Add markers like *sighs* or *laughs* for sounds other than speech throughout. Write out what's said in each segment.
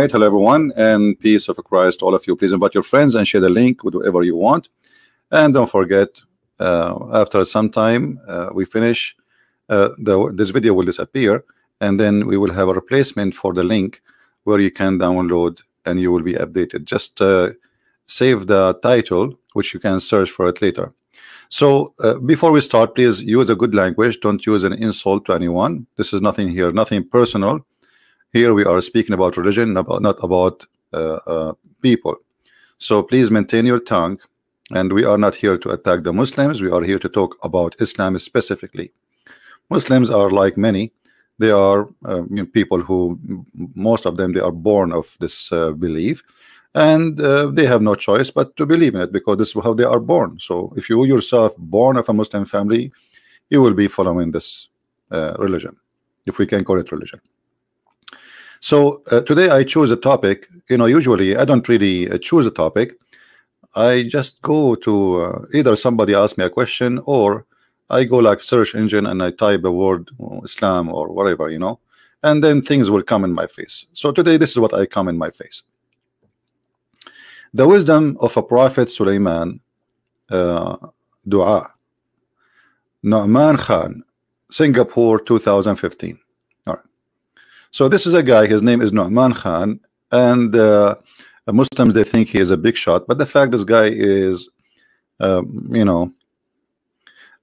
Right, hello everyone, and peace of Christ, all of you. Please invite your friends and share the link with whoever you want. And don't forget, uh, after some time uh, we finish, uh, the, this video will disappear, and then we will have a replacement for the link where you can download and you will be updated. Just uh, save the title, which you can search for it later. So uh, before we start, please use a good language. Don't use an insult to anyone. This is nothing here, nothing personal here we are speaking about religion, about not about uh, uh, people. So please maintain your tongue. And we are not here to attack the Muslims. We are here to talk about Islam specifically. Muslims are like many. They are uh, people who, most of them, they are born of this uh, belief, and uh, they have no choice but to believe in it because this is how they are born. So if you yourself born of a Muslim family, you will be following this uh, religion, if we can call it religion. So uh, today I choose a topic. You know, usually I don't really uh, choose a topic. I just go to uh, either somebody asks me a question or I go like search engine and I type a word uh, Islam or whatever, you know, and then things will come in my face. So today this is what I come in my face. The wisdom of a prophet Sulaiman uh, dua Nu'man Khan Singapore 2015 so this is a guy, his name is Nu'man Khan, and uh, Muslims, they think he is a big shot, but the fact this guy is, um, you know,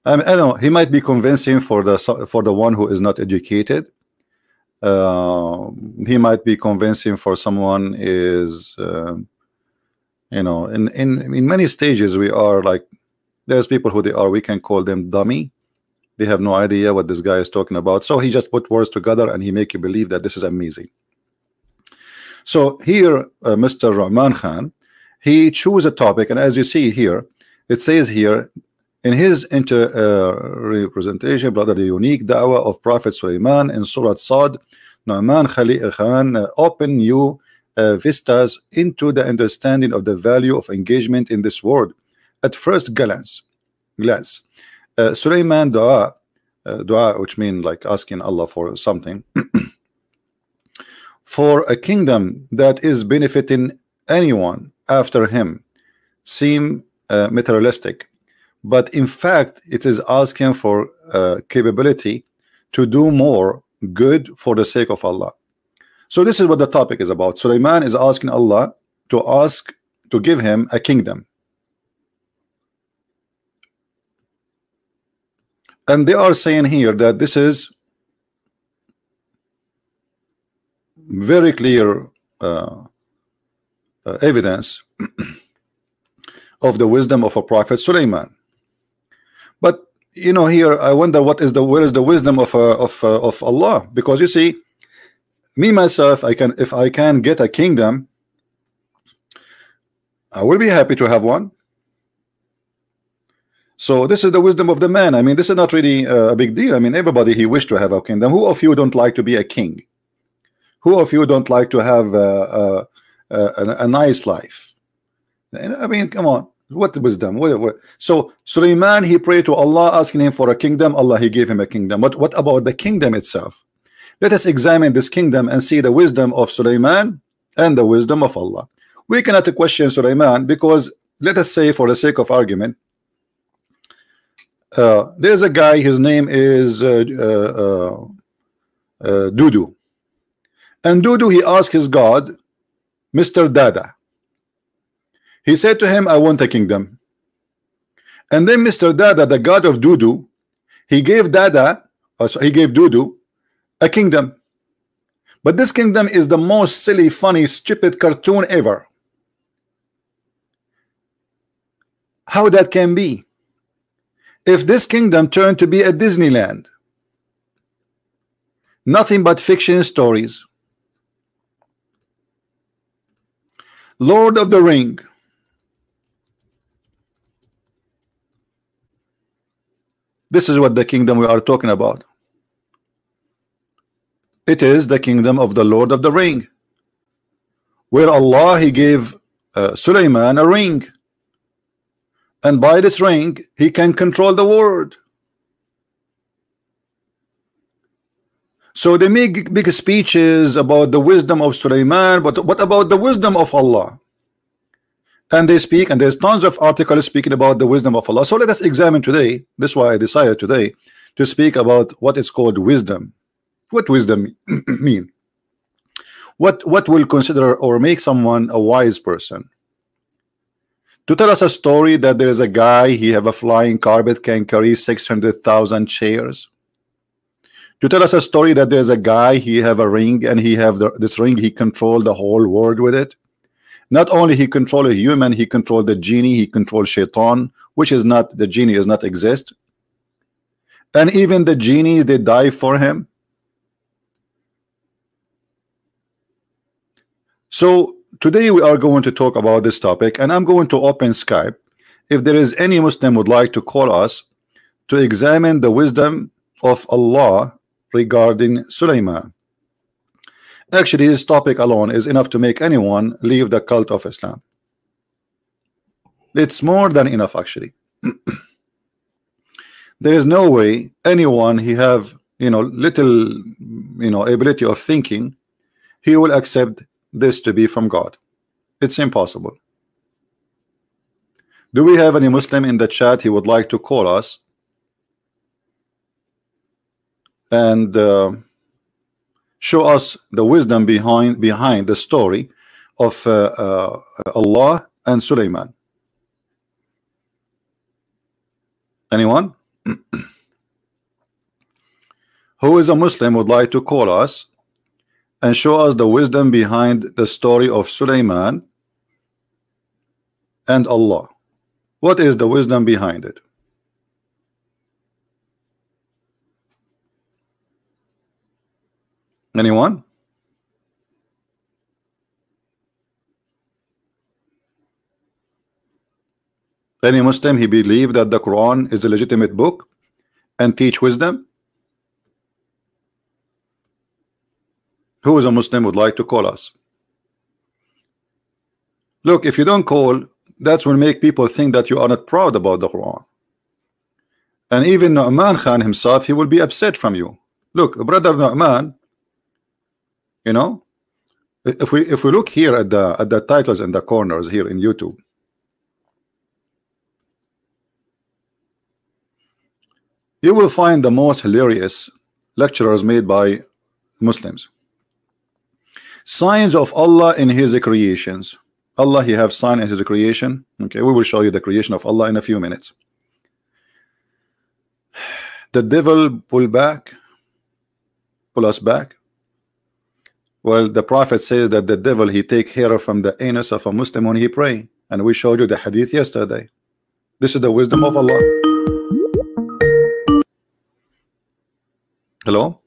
I, mean, I don't know, he might be convincing for the for the one who is not educated. Uh, he might be convincing for someone is, uh, you know, in, in, in many stages we are like, there's people who they are, we can call them dummy they have no idea what this guy is talking about so he just put words together and he make you believe that this is amazing so here uh, Mr. Rahman Khan he choose a topic and as you see here it says here in his inter uh, representation brother the unique da'wah of Prophet Sulaiman in Surah Sad Nu'man Khalil Khan uh, open new uh, vistas into the understanding of the value of engagement in this world at first glance glance uh, Sulaiman dua, uh, dua, which means like asking Allah for something, *clears throat* for a kingdom that is benefiting anyone after him, seem uh, materialistic, but in fact, it is asking for uh, capability to do more good for the sake of Allah. So this is what the topic is about. Sulaiman is asking Allah to ask to give him a kingdom and they are saying here that this is very clear uh, uh, evidence *clears throat* of the wisdom of a prophet Suleiman. But you know here I wonder what is the where is the wisdom of uh, of uh, of Allah? Because you see me myself I can if I can get a kingdom I will be happy to have one so this is the wisdom of the man. I mean, this is not really uh, a big deal. I mean, everybody he wished to have a kingdom. Who of you don't like to be a king? Who of you don't like to have a, a, a, a nice life? I mean, come on. What wisdom? What, what? So Suleiman he prayed to Allah, asking him for a kingdom. Allah he gave him a kingdom. But what about the kingdom itself? Let us examine this kingdom and see the wisdom of Suleiman and the wisdom of Allah. We cannot question Suleiman because let us say, for the sake of argument, uh, there's a guy his name is uh, uh, uh, Dudu and Dudu he asked his God Mr. Dada he said to him I want a kingdom and then Mr. Dada the God of Dudu he gave Dada so he gave Dudu a kingdom but this kingdom is the most silly funny stupid cartoon ever how that can be if this kingdom turned to be a Disneyland. Nothing but fiction stories. Lord of the Ring. This is what the kingdom we are talking about. It is the kingdom of the Lord of the Ring where Allah he gave uh, Suleiman a ring and by this ring he can control the world So they make big speeches about the wisdom of Sulaiman, but what about the wisdom of Allah? And they speak, and there's tons of articles speaking about the wisdom of Allah. So let us examine today. This is why I decided today to speak about what is called wisdom. What wisdom *clears throat* mean? What what will consider or make someone a wise person? To tell us a story that there is a guy, he have a flying carpet, can carry 600,000 chairs to tell us a story that there's a guy he have a ring and he have the, this ring he control the whole world with it. Not only he control a human he control the genie he control shaitan which is not the genie does not exist. And even the genies they die for him. So today we are going to talk about this topic and I'm going to open Skype if there is any Muslim would like to call us to examine the wisdom of Allah regarding Sulaiman. Actually, this topic alone is enough to make anyone leave the cult of Islam. It's more than enough, actually. *clears throat* there is no way anyone he have you know little you know ability of thinking he will accept this to be from God. It's impossible. Do we have any Muslim in the chat? He would like to call us. And uh, show us the wisdom behind behind the story of uh, uh, Allah and Sulaiman. Anyone? *clears throat* Who is a Muslim would like to call us and show us the wisdom behind the story of Sulaiman and Allah? What is the wisdom behind it? Anyone? Any Muslim he believe that the Quran is a legitimate book and teach wisdom? Who is a Muslim would like to call us? Look, if you don't call, that's will make people think that you are not proud about the Quran. And even Nu'man Khan himself, he will be upset from you. Look, brother Nu'man, you know if we if we look here at the at the titles in the corners here in YouTube you will find the most hilarious lectures made by Muslims signs of Allah in his creations Allah he have sign in his creation okay we will show you the creation of Allah in a few minutes *sighs* the devil pull back pull us back well, the Prophet says that the devil he take hair from the anus of a Muslim when he pray, and we showed you the hadith yesterday. This is the wisdom of Allah. Hello.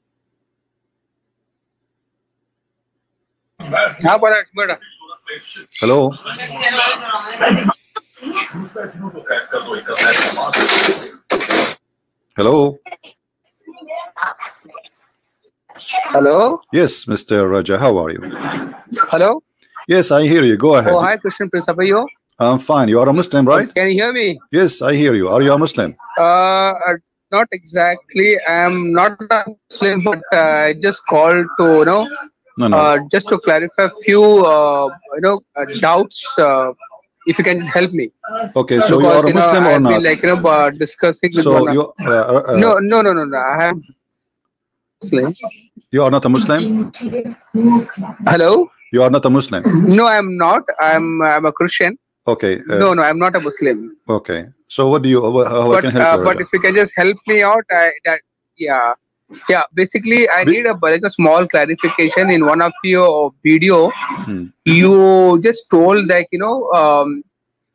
Hello. Hello. Hello? Yes, Mr. Raja, how are you? Hello? Yes, I hear you. Go ahead. Oh, hi, Christian Prince. How are you? I'm fine. You are a Muslim, right? Can you hear me? Yes, I hear you. Are you a Muslim? Uh, not exactly. I'm not a Muslim, but uh, I just called to, you know, No, no. uh, just to clarify a few, uh, you know, uh, doubts. Uh, if you can just help me. okay, so you are a you know, Muslim or I've been not? like, you know, uh, discussing with So you uh, uh, no, no, no, no, no. I am Muslim. you are not a Muslim? Hello? You are not a Muslim. No, I'm not. I'm I'm a Christian. Okay. Uh, no, no, I'm not a Muslim. Okay. So what do you how I but can help uh, you? but if you can just help me out, I, that yeah, yeah. Basically, I need a like a small clarification in one of your video. Hmm. You just told like you know um,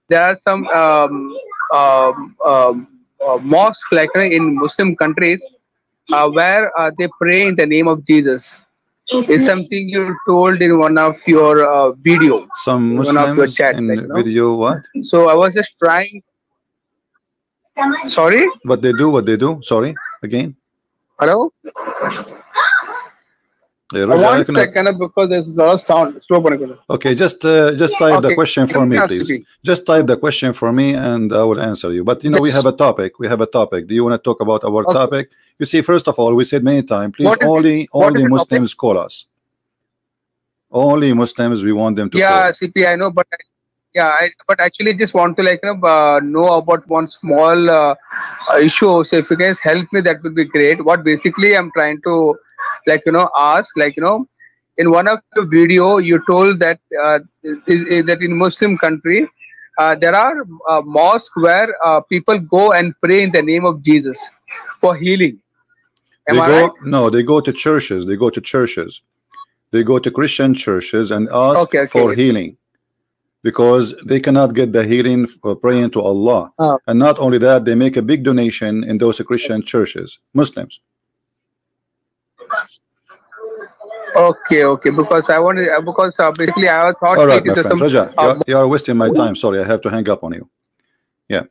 there are some um, um, um, uh, mosques like in Muslim countries uh, where uh, they pray in the name of Jesus. Is something you told in one of your uh, video. Some one of your Muslims chat, in like, you know. video what? So I was just trying. Sorry. What they do? What they do? Sorry again. Hello. Yeah, Raja, I one second because there's a lot of sound. Slow. Okay, just uh, just type the question for me, please. Just type the question for me, and I will answer you. But you know, we have a topic. We have a topic. Do you want to talk about our Okay. topic? You see, first of all, we said many times, please What is it? only only topic? Muslims call us. Only Muslims, we want them to Yeah, call. CP, I know, but I, yeah, I, but actually just want to like you know uh, know about one small uh, issue. So if you guys help me, that would be great. What basically I'm trying to like you know ask, like you know, in one of the video you told that uh, is, is that in Muslim country. Uh, there are uh, mosques where uh, people go and pray in the name of Jesus for healing. Am They I go right? no, they go to churches. They go to churches. They go to Christian churches and ask Okay, okay. for healing because they cannot get the healing for praying to Allah. Oh. And not only that, they make a big donation in those Christian churches, Muslims. Okay, okay. Because I wanted uh, because uh, basically I thought All right, my friend. some Raja, uh, you're, you're wasting my time. Sorry, I have to hang up on you. Yeah,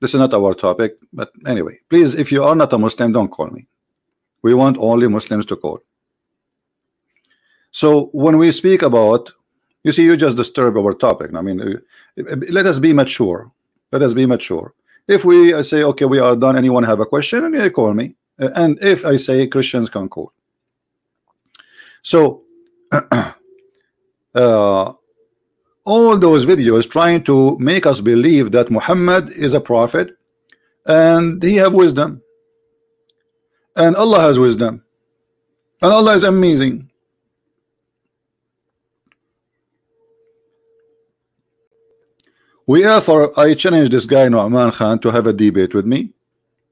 this is not our topic. But anyway, please, if you are not a Muslim, don't call me. We want only Muslims to call. So when we speak about, you see, you just disturb our topic. I mean, uh, let us be mature. Let us be mature. If we I say, okay, we are done. Anyone have a question? Okay, call me. Uh, And if I say Christians can call. So. *clears throat* uh, all those videos trying to make us believe that Muhammad is a prophet and he have wisdom and Allah has wisdom and Allah is amazing we have offer I challenged this guy Nu'man Khan to have a debate with me.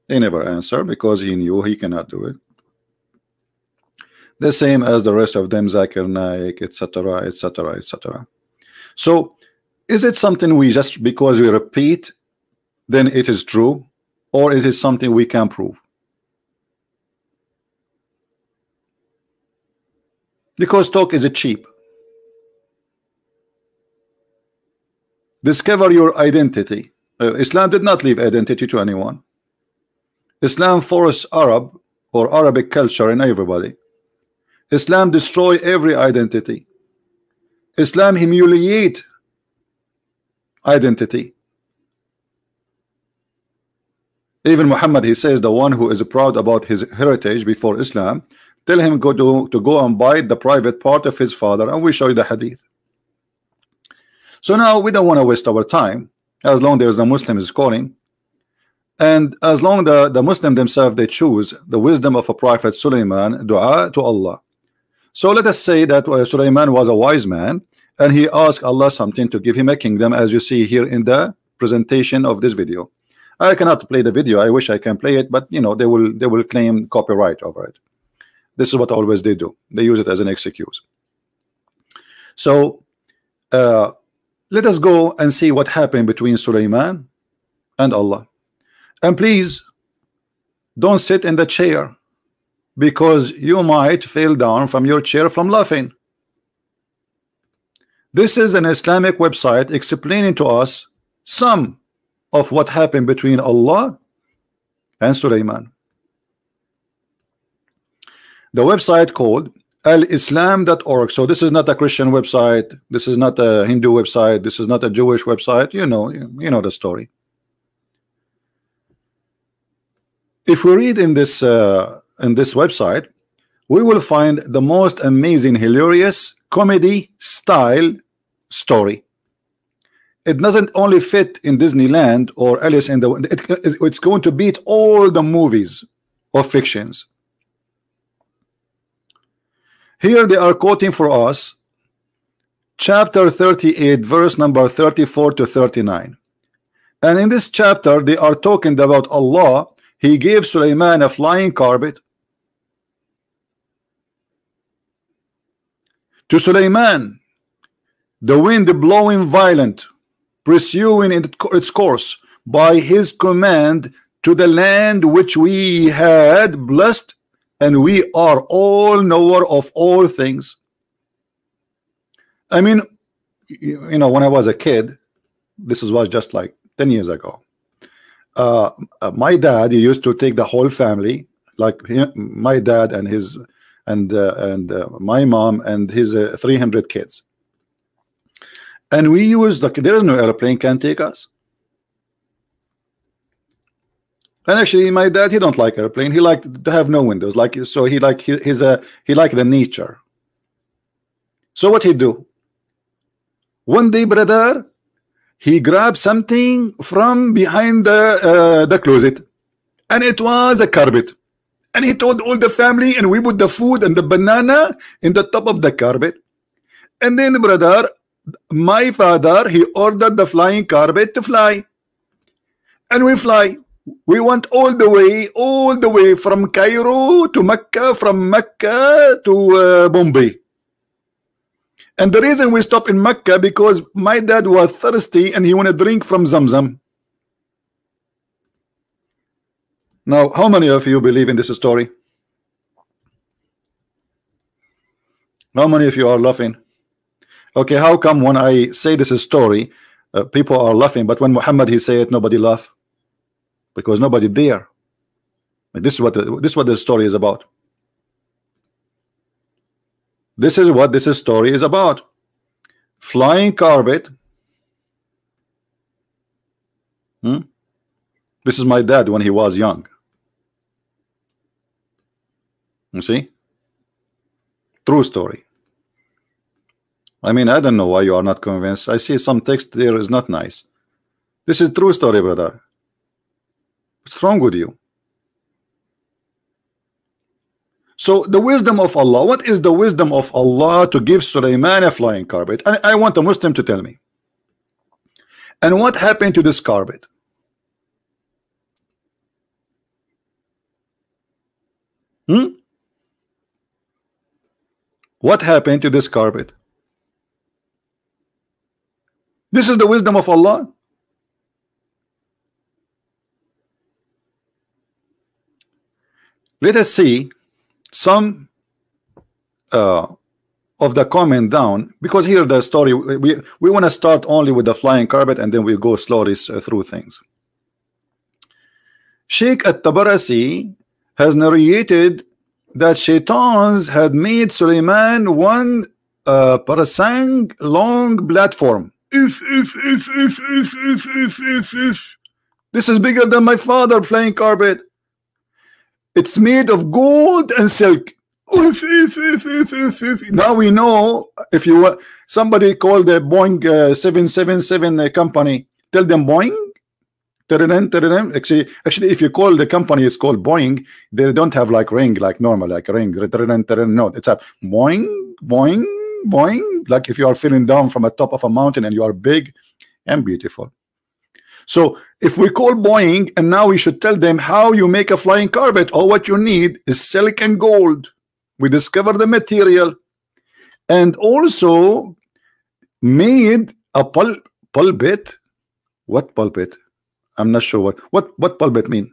He never answered because he knew he cannot do it. The same as the rest of them Zakir Naik etc etc etc so is it something we just because we repeat then it is true or it is something we can prove? Because talk is cheap discover your identity. Uh, Islam did not leave identity to anyone. Islam forced Arab or Arabic culture in everybody. Islam destroy every identity. Islam humiliate identity. Even Muhammad he says the one who is proud about his heritage before Islam tell him go to, to go and buy the private part of his father and we show you the hadith so now we don't want to waste our time as long there's the Muslim is calling. And as long the the Muslim themselves they choose the wisdom of a prophet Sulaiman dua to Allah. So let us say that uh, Sulaiman was a wise man and he asked Allah something to give him a kingdom as you see here in the presentation of this video. I cannot play the video I wish I can play it but you know they will they will claim copyright over it. This is what always they do. They use it as an excuse. So uh, let us go and see what happened between Sulaiman and Allah. And please don't sit in the chair because you might fall down from your chair from laughing. This is an Islamic website explaining to us some of what happened between Allah and Sulaiman. The website called alislam.org so this is not a Christian website. This is not a Hindu website. This is not a Jewish website. You know you know the story. If we read in this uh, in this website we will find the most amazing hilarious comedy style story. It doesn't only fit in Disneyland or Alice in the it, it's going to beat all the movies or fictions here they are quoting for us chapter 38 verse number 34 to 39 and in this chapter they are talking about Allah. He gave Sulaiman a flying carpet to Sulaiman the wind blowing violent pursuing its course by his command to the land which we had blessed and we are all knower of all things. I mean you know when I was a kid this was just like 10 years ago. Uh, my dad used to take the whole family like him, my dad and his and uh, and uh, my mom and his uh, 300 kids. And we used like there is no airplane can take us and actually my dad he don't like airplane. He liked to have no windows. Like so he like he, he's a he like the nature. So what he do? One day brother he grabbed something from behind the uh, the closet. And it was a carpet. And he told all the family and we put the food and the banana in the top of the carpet. And then brother my father he ordered the flying carpet to fly. And we fly we went all the way all the way from Cairo to Mecca from Mecca to uh, Bombay. And the reason we stopped in Mecca because my dad was thirsty and he wanted to drink from Zamzam. Now how many of you believe in this story? How many of you are laughing? Okay how come when I say this story uh, people are laughing but when Muhammad he say it nobody laugh because nobody there this is what this is what the story is about this is what this story is about flying carpet hmm? this is my dad when he was young you see true story I mean, I don't know why you are not convinced. I see some text there is not nice. This is true story, brother. What's wrong with you? So the wisdom of Allah, what is the wisdom of Allah to give Sulaiman a flying carpet? I, I want a Muslim to tell me. And what happened to this carpet? Hmm? What happened to this carpet? This is the wisdom of Allah. Let us see some uh, of the comment down because here the story we we want to start only with the flying carpet and then we go slowly through things. Sheikh at-Tabarasi has narrated that shaitans had made Suleiman one uh, parasang long platform if, if, if, if, if, if, if, if, if. This is bigger than my father playing carpet. It's made of gold and silk. Now we know if you want somebody called the Boeing uh, 777 uh, company, tell them Boeing. Actually, actually, if you call the company, it's called Boeing. They don't have like ring like normal, like ring. No, it's a Boeing, Boeing, boing like if you are feeling down from the top of a mountain and you are big and beautiful so if we call Boeing and now we should tell them how you make a flying carpet all what you need is and gold. We discover the material. And also made a pul pulpit. What pulpit? I'm not sure what what what pulpit mean?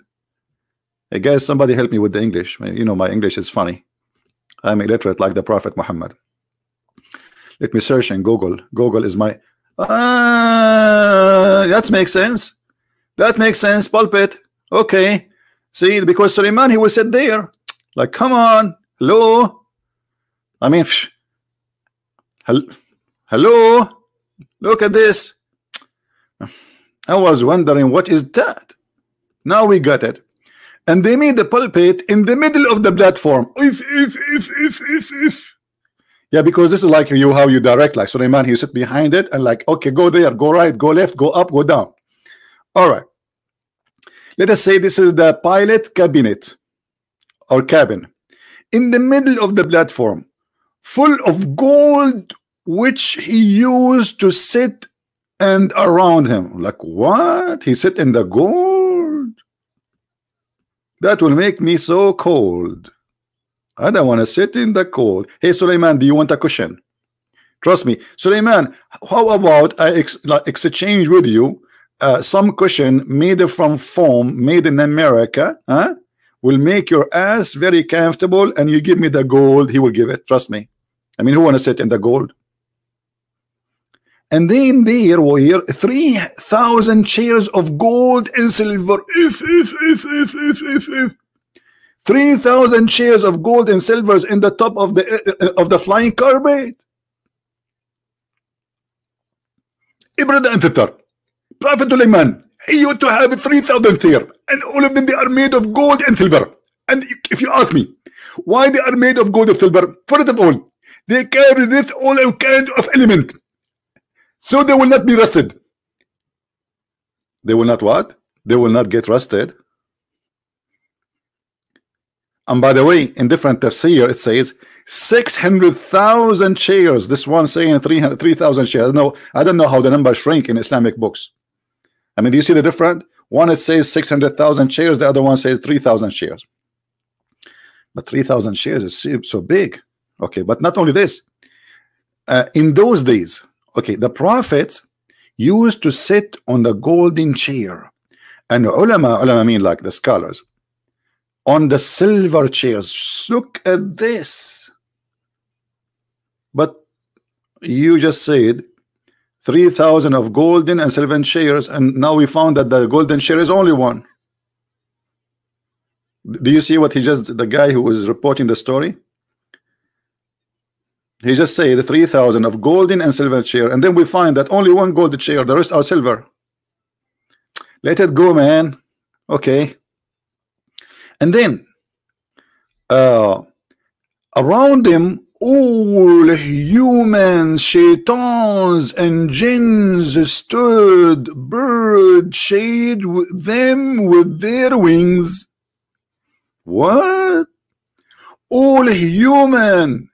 Hey guys somebody help me with the English. You know my English is funny. I'm illiterate like the Prophet Muhammad. Let me search in Google. Google is my uh, that makes sense. That makes sense. Pulpit. Okay. See, because Suleiman he will sit there. Like, come on, hello. I mean, hel hello. Look at this. I was wondering what is that. Now we got it. And they made the pulpit in the middle of the platform. If if if if if if yeah, because this is like you how you direct like Suleiman, he sit behind it and like, okay, go there, go right, go left, go up, go down. All right. Let us say this is the pilot cabinet or cabin in the middle of the platform, full of gold, which he used to sit and around him. Like what? He sit in the gold? That will make me so cold. I don't want to sit in the cold. Hey, Suleiman, do you want a cushion? Trust me, Suleiman. How about I ex exchange with you uh, some cushion made from foam, made in America? Huh? Will make your ass very comfortable, and you give me the gold. He will give it. Trust me. I mean, who want to sit in the gold? And then there were here three thousand chairs of gold and silver. If if if if if if if 3,000 shares of gold and silvers in the top of the uh, of the flying carpet. Ibrahim Antitar, Prophet Suleiman, he used to have 3,000 there, and all of them they are made of gold and silver. And if you ask me, why they are made of gold and silver? First of all, they carry this all kind of element, so they will not be rusted. They will not what? They will not get rusted. And by the way, in different tafsir, it says 600,000 shares. This one saying 3,000 shares. No, I don't know how the number shrink in Islamic books. I mean, do you see the difference? One it says 600,000 shares, the other one says 3,000 shares. But 3,000 shares is so big. Okay, but not only this. Uh, in those days, okay, the prophets used to sit on the golden chair. And ulama, ulama mean like the scholars, on the silver chairs. Look at this. But you just said 3,000 of golden and silver chairs, and now we found that the golden chair is only one. Do you see what he just, the guy who was reporting the story? He just said 3,000 of golden and silver chair, and then we find that only one gold chair, the rest are silver. Let it go, man. Okay. And then uh, around them, all humans, shaitans, and jinns stood, bird shade them with their wings. What? All human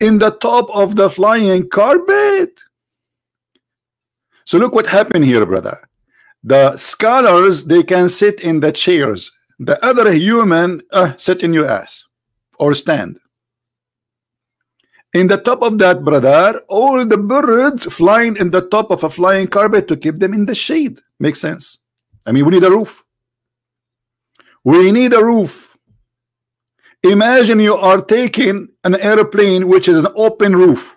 in the top of the flying carpet. So look what happened here, brother. The scholars, they can sit in the chairs. The other human, uh, sit in your ass or stand. In the top of that, brother, all the birds flying in the top of a flying carpet to keep them in the shade. Makes sense. I mean, we need a roof. We need a roof. Imagine you are taking an airplane which is an open roof.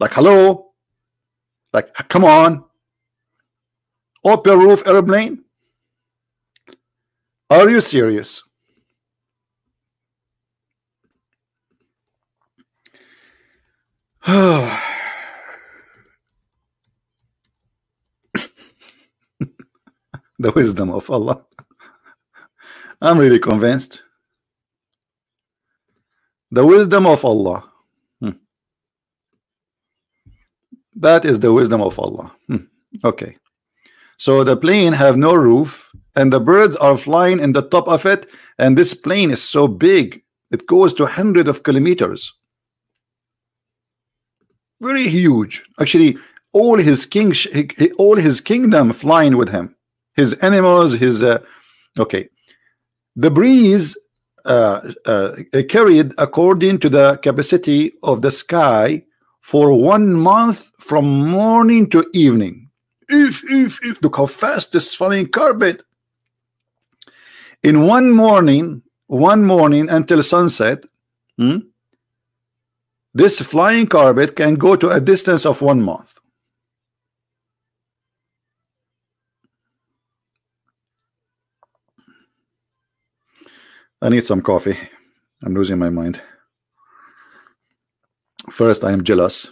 Like, hello? Like, come on. Open roof airplane? Are you serious? *sighs* the wisdom of Allah. I'm really convinced. The wisdom of Allah. Hmm. That is the wisdom of Allah. Hmm. Okay. So the plane have no roof and the birds are flying in the top of it. And this plane is so big it goes to hundred of kilometers. Very huge. Actually all his king all his kingdom flying with him. His animals his uh, okay. The breeze uh, uh, carried according to the capacity of the sky for one month from morning to evening. If, if, if, look how fast this flying carpet. In one morning, one morning until sunset, hmm, this flying carpet can go to a distance of one month. I need some coffee. I'm losing my mind. First, I am jealous.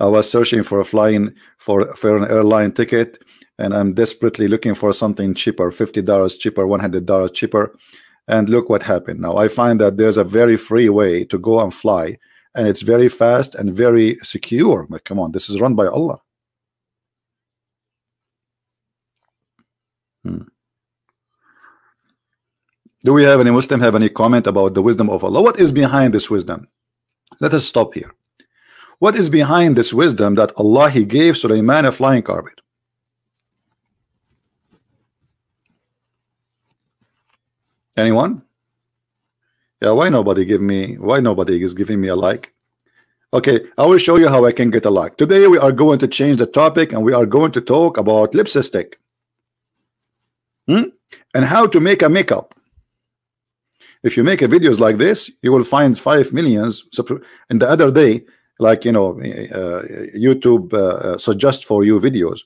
I was searching for a flying for, for an airline ticket, and I'm desperately looking for something cheaper, $50 cheaper, $100 cheaper. And look what happened. Now I find that there's a very free way to go and fly, and it's very fast and very secure. But come on, this is run by Allah. Hmm. Do we have any Muslim have any comment about the wisdom of Allah? What is behind this wisdom? Let us stop here. What is behind this wisdom that Allah He gave Sulaiman a flying carpet? Anyone? Yeah, why nobody give me why nobody is giving me a like? Okay, I will show you how I can get a like. Today we are going to change the topic and we are going to talk about lipstick hmm? and how to make a makeup if you make a videos like this you will find five millions and the other day like you know uh, YouTube uh, suggest for you videos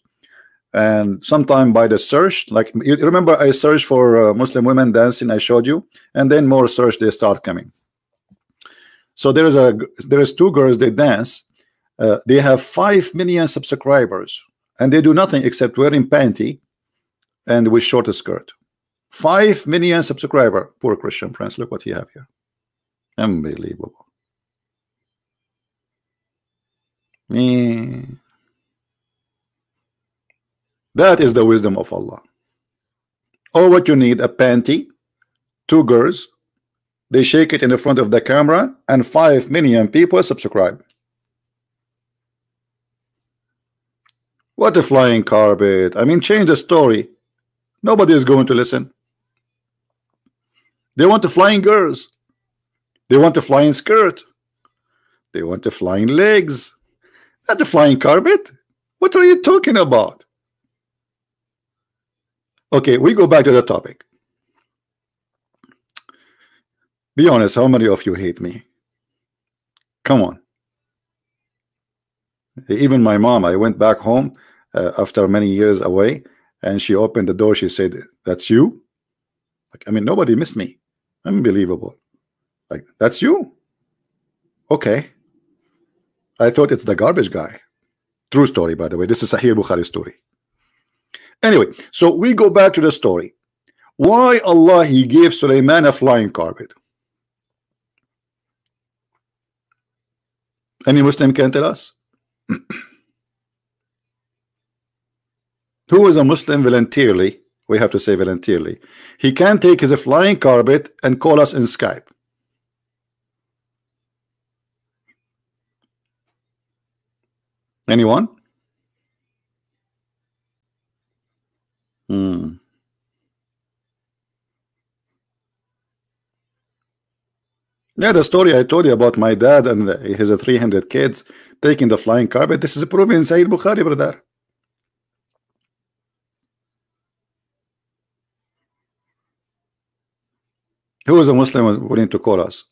and sometime by the search like you remember I searched for uh, Muslim women dancing I showed you and then more search they start coming. So there is a there is two girls they dance uh, they have five million subscribers and they do nothing except wearing panty and with short skirt. Five million subscriber poor Christian Prince look what you have here. Unbelievable. Me that is the wisdom of Allah. Or what you need a panty, two girls, they shake it in the front of the camera, and five million people subscribe. What a flying carpet. I mean, change the story. Nobody is going to listen. They want the flying girls. They want the flying skirt. They want the flying legs. Not the flying carpet. What are you talking about? Okay, we go back to the topic. Be honest, how many of you hate me? Come on. Even my mom, I went back home uh, after many years away, and she opened the door. She said, That's you? Like, I mean, nobody missed me. Unbelievable. Like, that's you? Okay. I thought it's the garbage guy. True story, by the way. This is Sahih Bukhari story. Anyway, so we go back to the story. Why Allah He gave Sulaiman a flying carpet? Any Muslim can tell us? Who is a Muslim voluntarily? We have to say voluntarily. He can take his flying carpet and call us in Skype. Anyone? Hmm. Yeah, the story I told you about my dad and his 300 kids taking the flying carpet. This is proven in Sahih Bukhari, brother. Who is a Muslim willing to call us?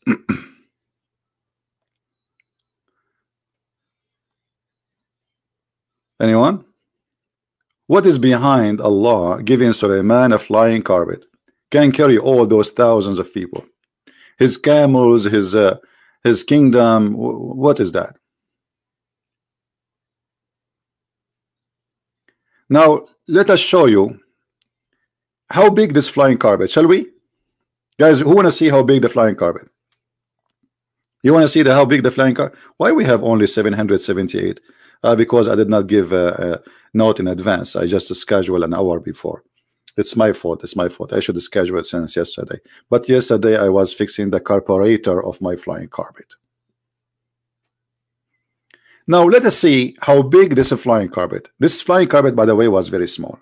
*clears throat* Anyone? What is behind Allah giving Sulaiman a flying carpet? Can carry all those thousands of people. His camels, his uh, his kingdom. What is that? Now let us show you how big this flying carpet. Shall we, guys? Who want to see how big the flying carpet? You want to see the how big the flying car? Why we have only 778? Uh, because I did not give a, uh note in advance. I just scheduled an hour before. It's my fault. It's my fault. I should schedule it since yesterday. But yesterday I was fixing the carburetor of my flying carpet. Now let us see how big this flying carpet. This flying carpet, by the way, was very small.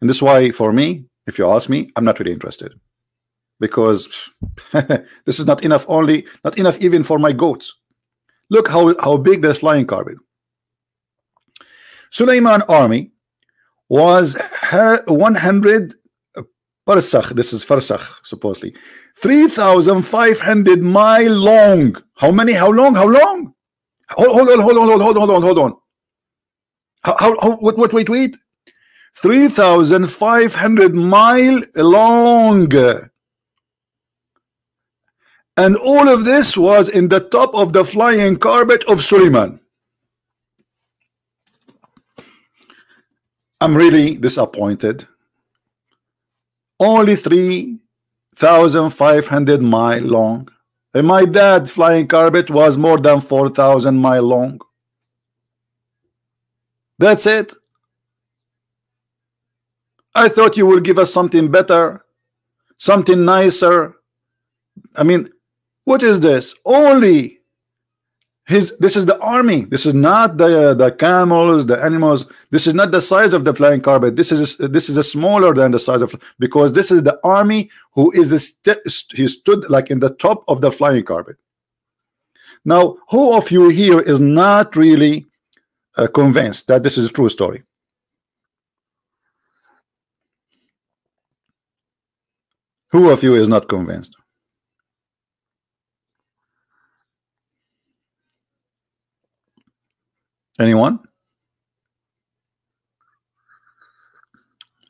And this is why, for me, if you ask me, I'm not really interested. Because *laughs* this is not enough only, not enough even for my goats. Look how, how big this flying carpet. Suleiman army was 100 parsakh. Uh, this is farsakh, supposedly. 3,500 mile long. How many? How long? How long? Hold, on, hold on, hold on, hold on, hold on, hold on. How, how, how what, what, wait, wait. 3,500 mile long. And all of this was in the top of the flying carpet of Suleiman. I'm really disappointed. Only 3,500 mile long. And my dad's flying carpet was more than 4,000 mile long. That's it. I thought you would give us something better, something nicer. I mean, what is this? Only his this is the army. This is not the uh, the camels the animals. This is not the size of the flying carpet. This is this is a smaller than the size of because this is the army who is st he stood like in the top of the flying carpet. Now who of you here is not really uh, convinced that this is a true story? Who of you is not convinced Anyone?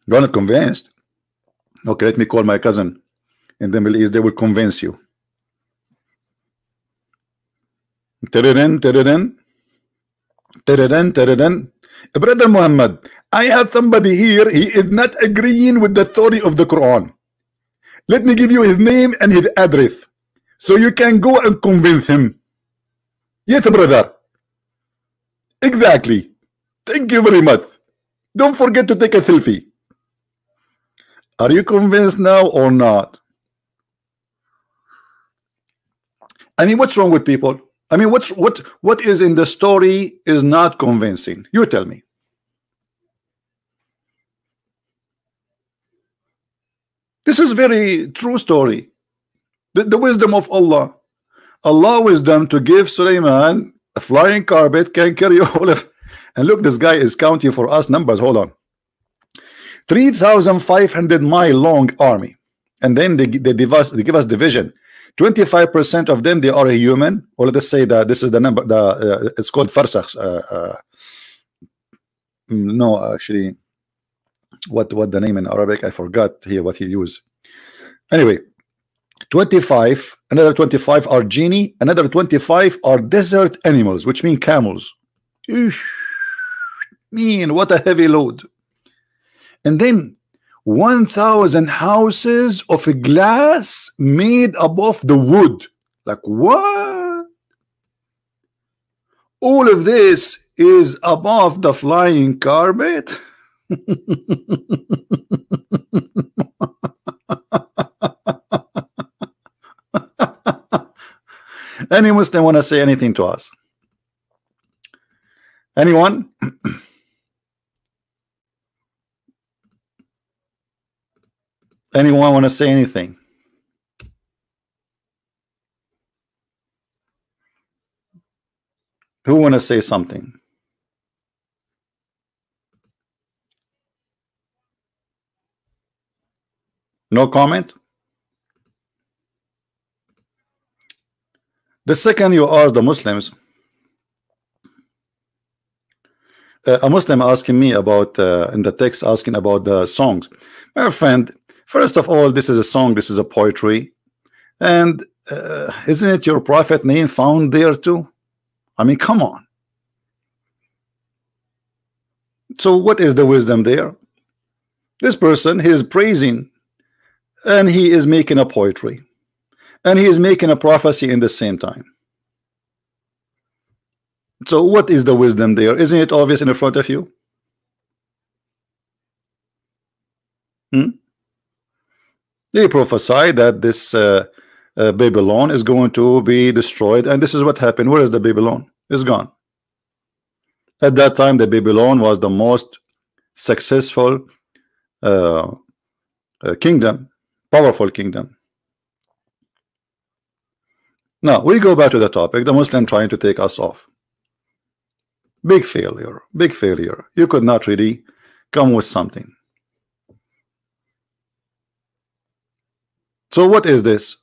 You're not convinced. Okay, let me call my cousin in the Middle East. They will convince you. Tereren, tereren, tereren, tereren. Eh, brother Muhammad, I have somebody here. He is not agreeing with the story of the Quran. Let me give you his name and his address so you can go and convince him. Yes, brother. Exactly. Thank you very much. Don't forget to take a selfie. Are you convinced now or not? I mean, what's wrong with people? I mean, what's what what is in the story is not convincing. You tell me. This is very true story. The, the wisdom of Allah. Allah wisdom to give Suleiman a flying carpet can carry all of and look this guy is counting for us numbers. Hold on. 3,500 mile long army. And then they, they, give us, they give us division. 25% of them they are a human. Or let's say that this is the number the uh, it's called farsakh uh, uh, no actually what what the name in Arabic? I forgot here what he used. Anyway 25 another 25 are genie another 25 are desert animals which mean camels. Eesh, mean what a heavy load. And then 1000 houses of glass made above the wood. Like what? All of this is above the flying carpet *laughs* Any Muslim want to say anything to us? Anyone? *clears throat* Anyone want to say anything? Who want to say something? No comment? The second you ask the Muslims, uh, a Muslim asking me about uh, in the text asking about the songs. My friend, first of all, this is a song, this is a poetry, and uh, isn't it your prophet name found there too? I mean, come on. So, what is the wisdom there? This person he is praising and he is making a poetry and he is making a prophecy in the same time. So what is the wisdom there? Isn't it obvious in the front of you? Hmm? they prophesy that this uh, uh, Babylon is going to be destroyed and this is what happened. Where is the Babylon? It's gone. At that time the Babylon was the most successful uh, uh kingdom powerful kingdom. Now we go back to the topic, the Muslim trying to take us off. Big failure, big failure. You could not really come with something. So what is this?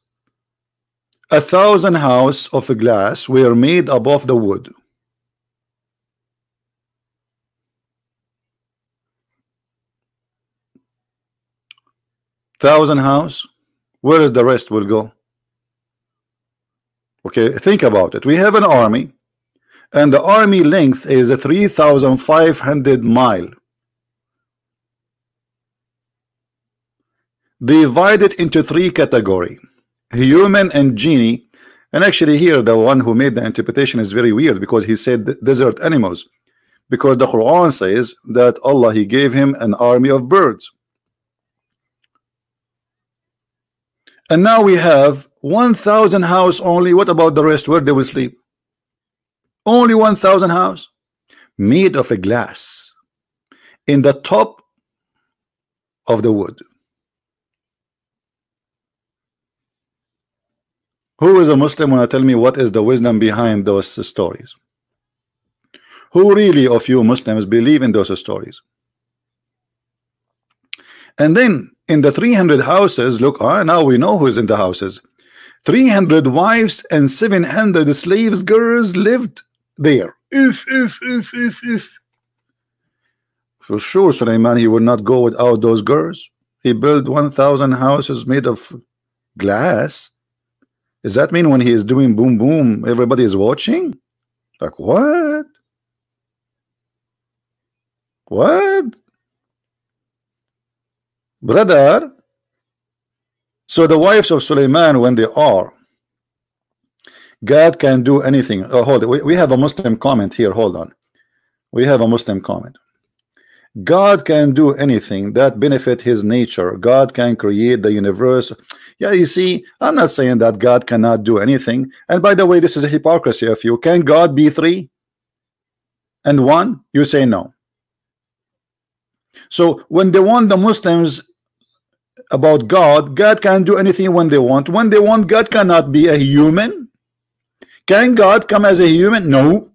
A thousand house of glass were made above the wood. thousand house where is the rest will go okay think about it. We have an army and the army length is a 3,500 mile. Divided into three category human and genie. And actually here the one who made the interpretation is very weird because he said desert animals. Because the Quran says that Allah he gave him an army of birds. And now we have 1,000 house only. What about the rest? Where they will sleep? Only 1,000 house made of a glass in the top of the wood. Who is a Muslim want to tell me what is the wisdom behind those stories? Who really of you Muslims believe in those stories? And then in the 300 houses, look, ah, now we know who's in the houses. 300 wives and 700 slaves, girls lived there. If, if, if, if, if. For sure, Suleiman, he would not go without those girls. He built 1,000 houses made of glass. Does that mean when he is doing boom boom, everybody is watching? Like what? What? Brother, so the wives of Suleiman, when they are, God can do anything. Oh, hold it. We, we have a Muslim comment here. Hold on. We have a Muslim comment. God can do anything that benefit his nature. God can create the universe. Yeah, you see, I'm not saying that God cannot do anything. And by the way, this is a hypocrisy of you. Can God be three and one? You say no. So when they want the Muslims about God, God can do anything when they want. When they want, God cannot be a human. Can God come as a human? No.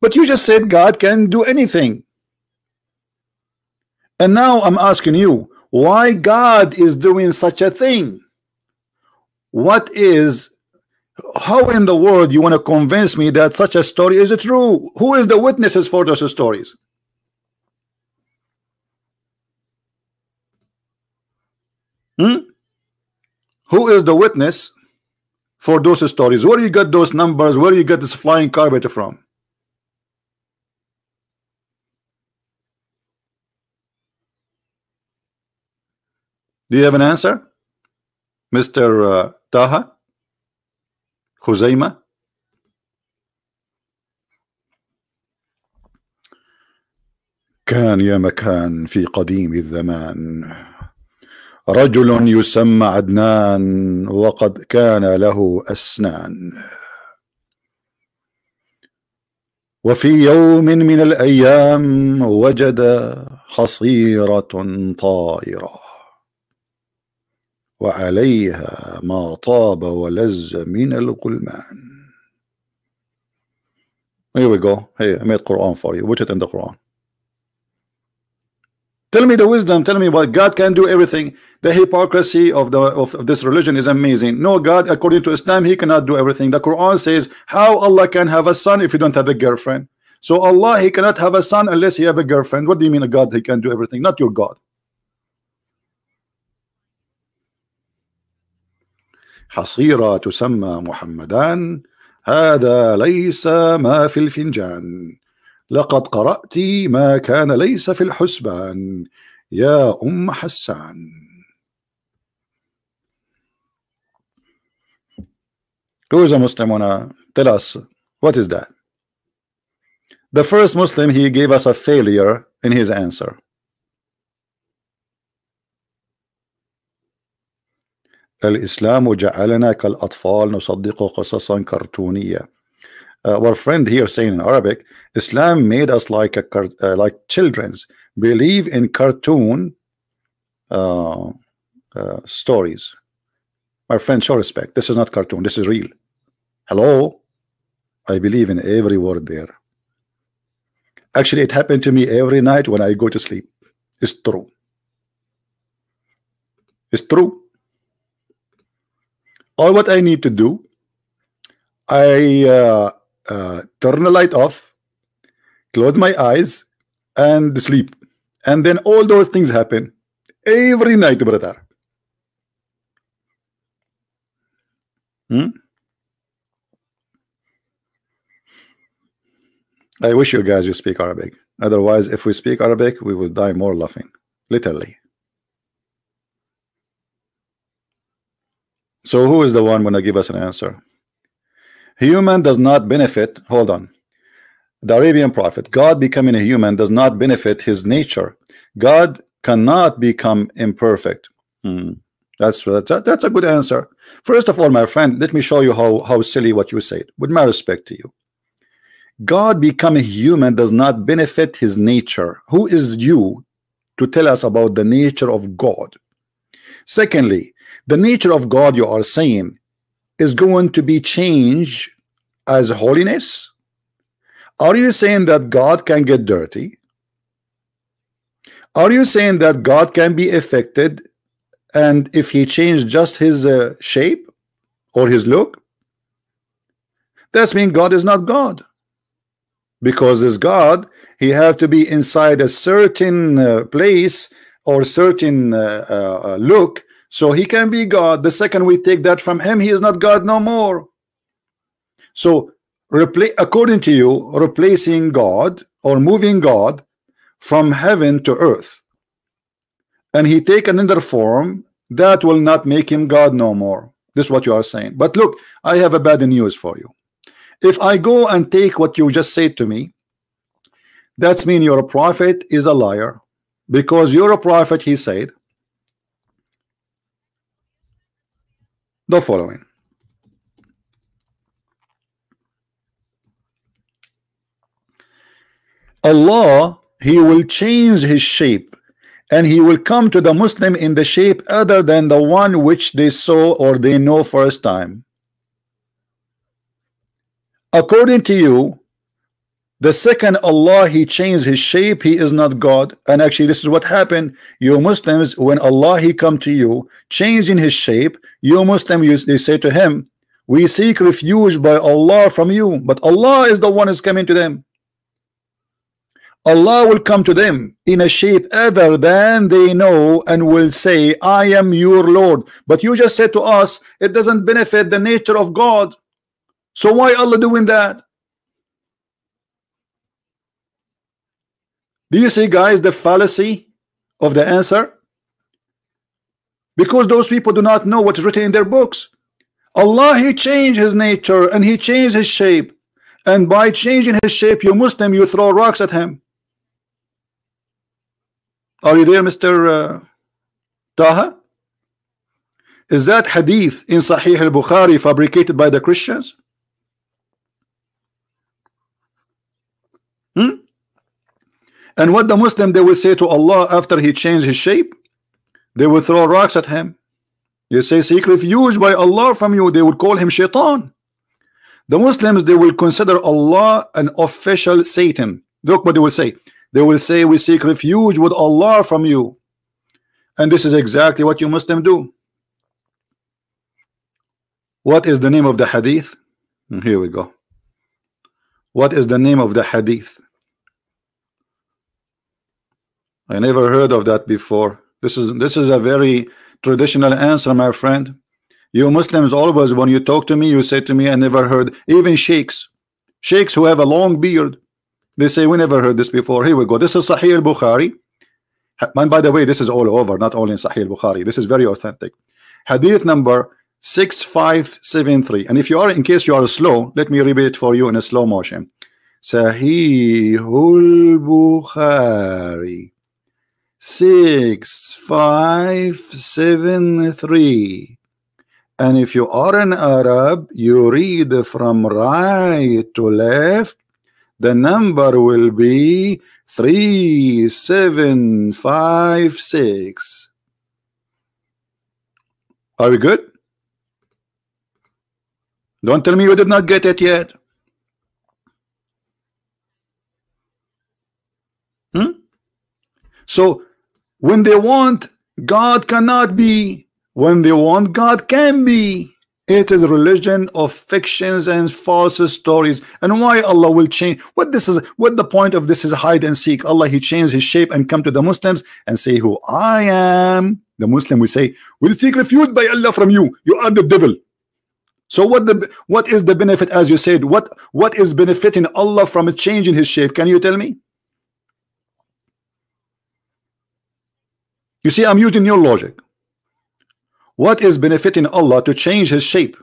But you just said God can do anything. And now I'm asking you, why God is doing such a thing? What is, how in the world you want to convince me that such a story is true? Who is the witnesses for those stories? Hmm? Who is the witness for those stories? Where you get those numbers? Where you get this flying carpet from? Do you have an answer? Mr. Uh, Taha? Khuzaima? كان يا مكان في قديم الزمان رجل يسمى عدنان وقد كان له أسنان وفي يوم من الأيام وجد حصيرة طائرة وعليها ما طاب ولز من الغلمان Here we go. Hey, I made Quran for you. Put it in the Quran. Tell me the wisdom. Tell me what God can do everything. The hypocrisy of the of, of, this religion is amazing. No, God, according to Islam, He cannot do everything. The Quran says how Allah can have a son if you don't have a girlfriend. So Allah, He cannot have a son unless He have a girlfriend. What do you mean, a God? He can do everything, not your God. حصيرة تسمى محمدان هذا ليس ما في الفنجان لقد قرأت ما كان ليس في الحسبان يا أم حسان Who is a Muslim wanna tell us what is that? The first Muslim he gave us a failure in his answer. الإسلام جعلنا كالأطفال نصدق قصصا كرتونية uh, our friend here saying in Arabic Islam made us like a uh, like children's. Believe in cartoon uh, uh, stories. My friend show respect. This is not cartoon. This is real. Hello? I believe in every word there. Actually it happened to me every night when I go to sleep. It's true. It's true. All what I need to do I uh, uh, turn the light off close my eyes and sleep. And then all those things happen every night brother. Hmm? I wish you guys you speak Arabic. Otherwise if we speak Arabic we will die more laughing. Literally. So who is the one going to give us an answer? Human does not benefit. Hold on. The Arabian prophet, God becoming a human does not benefit his nature. God cannot become imperfect. Hmm. That's that's a good answer. First of all, my friend, let me show you how how silly what you said. With my respect to you, God becoming human does not benefit his nature. Who is you to tell us about the nature of God? Secondly, the nature of God you are saying is going to be changed as holiness? Are you saying that God can get dirty? Are you saying that God can be affected? And if he changed just his uh, shape or his look that's mean God is not God. Because as God he have to be inside a certain uh, place or certain uh, uh, uh, look so he can be God. The second we take that from him he is not God no more. So according to you replacing God or moving God from heaven to earth. And he take another form that will not make him God no more. This is what you are saying. But look I have a bad news for you. If I go and take what you just said to me that's mean your prophet is a liar. Because you're a prophet he said the following. Allah he will change his shape and he will come to the Muslim in the shape other than the one which they saw or they know first time. According to you the second Allah he changed his shape he is not God. And actually this is what happened. You Muslims when Allah he come to you changing his shape you Muslims they say to him we seek refuge by Allah from you. But Allah is the one is coming to them. Allah will come to them in a shape other than they know and will say I am your Lord. But you just said to us it doesn't benefit the nature of God. So why Allah doing that Do you see, guys, the fallacy of the answer? Because those people do not know what's written in their books. Allah, He changed His nature and He changed His shape. And by changing His shape, you Muslim, you throw rocks at Him. Are you there, Mr. Uh, Taha? Is that hadith in Sahih al-Bukhari fabricated by the Christians? And what the Muslim they will say to Allah after he changed his shape? They will throw rocks at him. You say seek refuge by Allah from you. They would call him shaitan. The Muslims they will consider Allah an official Satan. Look what they will say. They will say we seek refuge with Allah from you. And this is exactly what you Muslim do. What is the name of the hadith? Hmm, here we go. What is the name of the hadith? I never heard of that before. This is this is a very traditional answer, my friend. You Muslims always, when you talk to me, you say to me, I never heard. Even sheikhs, sheikhs who have a long beard, they say we never heard this before. Here we go. This is Sahih al-Bukhari. And by the way, this is all over, not only in Sahih al-Bukhari. This is very authentic. Hadith number 6573. And if you are, in case you are slow, let me read it for you in a slow motion. Sahih al-Bukhari six five seven three. And if you are an Arab you read from right to left. The number will be three seven five six. Are we good? Don't tell me you did not get it yet. Hmm? so when they want, God cannot be. When they want, God can be. It is religion of fictions and false stories. And why Allah will change? What this is? What the point of this is? Hide and seek. Allah He changed His shape and come to the Muslims and say who I am. The Muslim will say, "Will take refuge by Allah from you. You are the devil." So what the what is the benefit? As you said, what what is benefiting Allah from changing His shape? Can you tell me? You see, I'm using your logic. What is benefiting Allah to change his shape?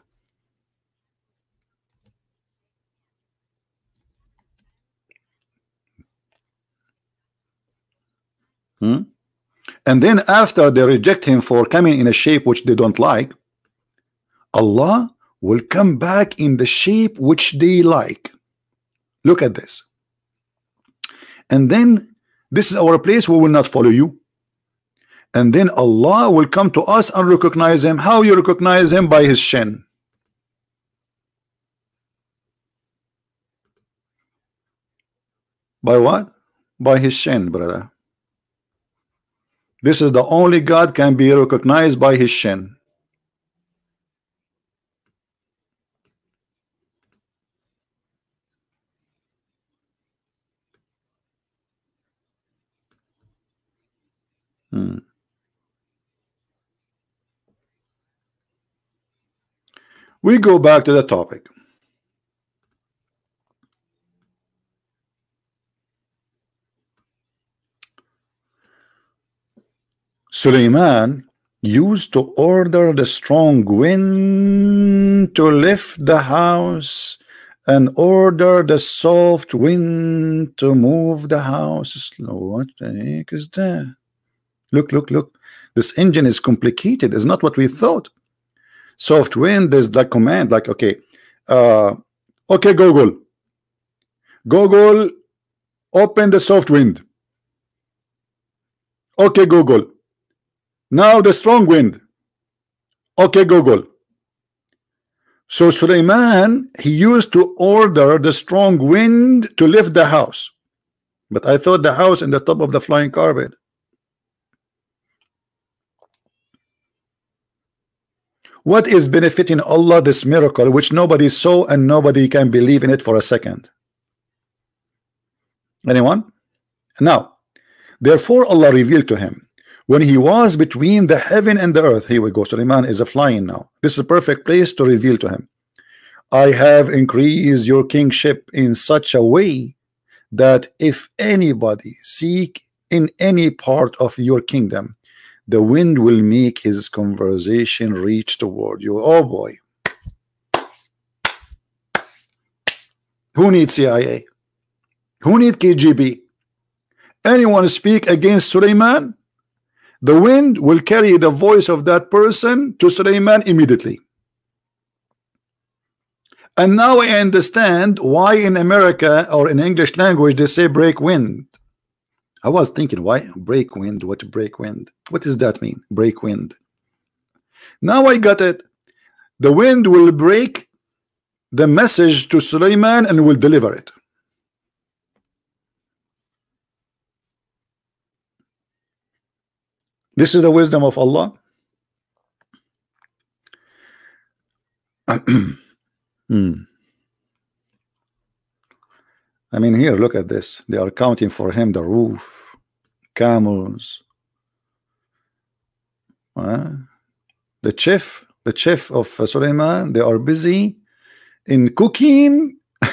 Hmm? And then after they reject him for coming in a shape which they don't like, Allah will come back in the shape which they like. Look at this. And then this is our place we will not follow you and then Allah will come to us and recognize him. How you recognize him? By his shin. By what? By his shin brother. This is the only God can be recognized by his shin Hmm. We go back to the topic. Suleiman used to order the strong wind to lift the house and order the soft wind to move the house. What the heck is that? Look, look, look. This engine is complicated. It's not what we thought. Soft wind is the command, like, okay, uh, okay, Google. Google, open the soft wind. Okay, Google. Now the strong wind. Okay, Google. So Suleiman, he used to order the strong wind to lift the house. But I thought the house in the top of the flying carpet. What is benefiting Allah this miracle which nobody saw and nobody can believe in it for a second? Anyone? Now, therefore Allah revealed to him when he was between the heaven and the earth here we go Suleiman is a flying now this is a perfect place to reveal to him I have increased your kingship in such a way that if anybody seek in any part of your kingdom the wind will make his conversation reach toward you. Oh boy. Who needs CIA who needs KGB anyone speak against Suleiman? The wind will carry the voice of that person to Suleiman immediately. And now I understand why in America or in English language they say break wind. I was thinking, why break wind? What break wind? What does that mean? Break wind. Now I got it. The wind will break the message to Suleiman and will deliver it. This is the wisdom of Allah. *clears throat* hmm. I mean, here, look at this. They are counting for him the roof, camels. Uh, the chief, the chief of uh, Suleiman, they are busy in cooking. *laughs*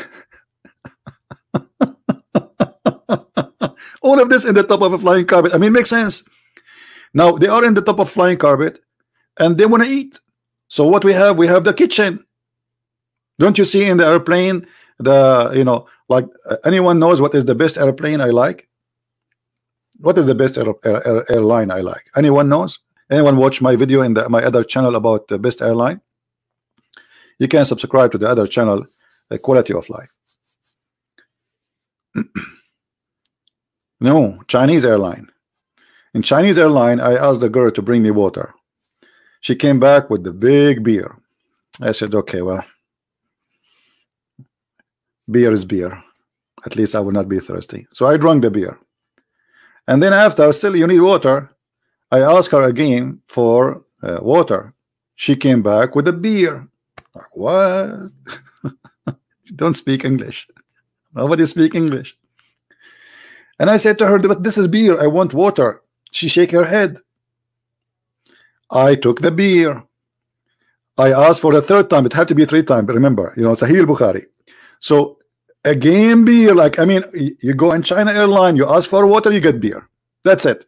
All of this in the top of a flying carpet. I mean, makes sense. Now they are in the top of flying carpet and they want to eat. So what we have, we have the kitchen. Don't you see in the airplane the you know like uh, anyone knows what is the best airplane I like? What is the best air, air, air, airline I like? Anyone knows? Anyone watch my video in the, my other channel about the best airline? You can subscribe to the other channel, the quality of life. *clears throat* no, Chinese airline. In Chinese airline, I asked the girl to bring me water. She came back with the big beer. I said, okay, well, beer is beer. At least I will not be thirsty. So I drank the beer. And then after, still you need water. I asked her again for uh, water. She came back with a beer. Like, what? *laughs* Don't speak English. Nobody speak English. And I said to her, but this is beer. I want water. She shake her head. I took the beer. I asked for the third time. It had to be three times. Remember, you know, Sahih Bukhari. So again, beer. Like I mean, you go in China airline, you ask for water, you get beer. That's it.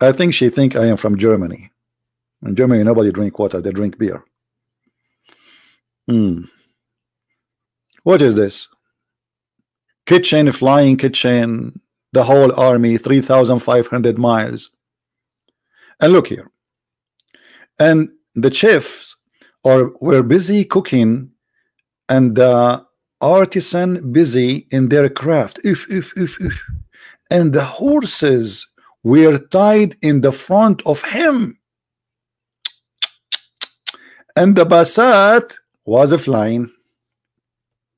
I think she think I am from Germany. In Germany, nobody drink water; they drink beer. Hmm. What is this? kitchen, flying kitchen, the whole army, 3,500 miles. And look here. And the chefs are were busy cooking and the artisan busy in their craft. If, if, if, if. And the horses were tied in the front of him. And the Basat was a flying.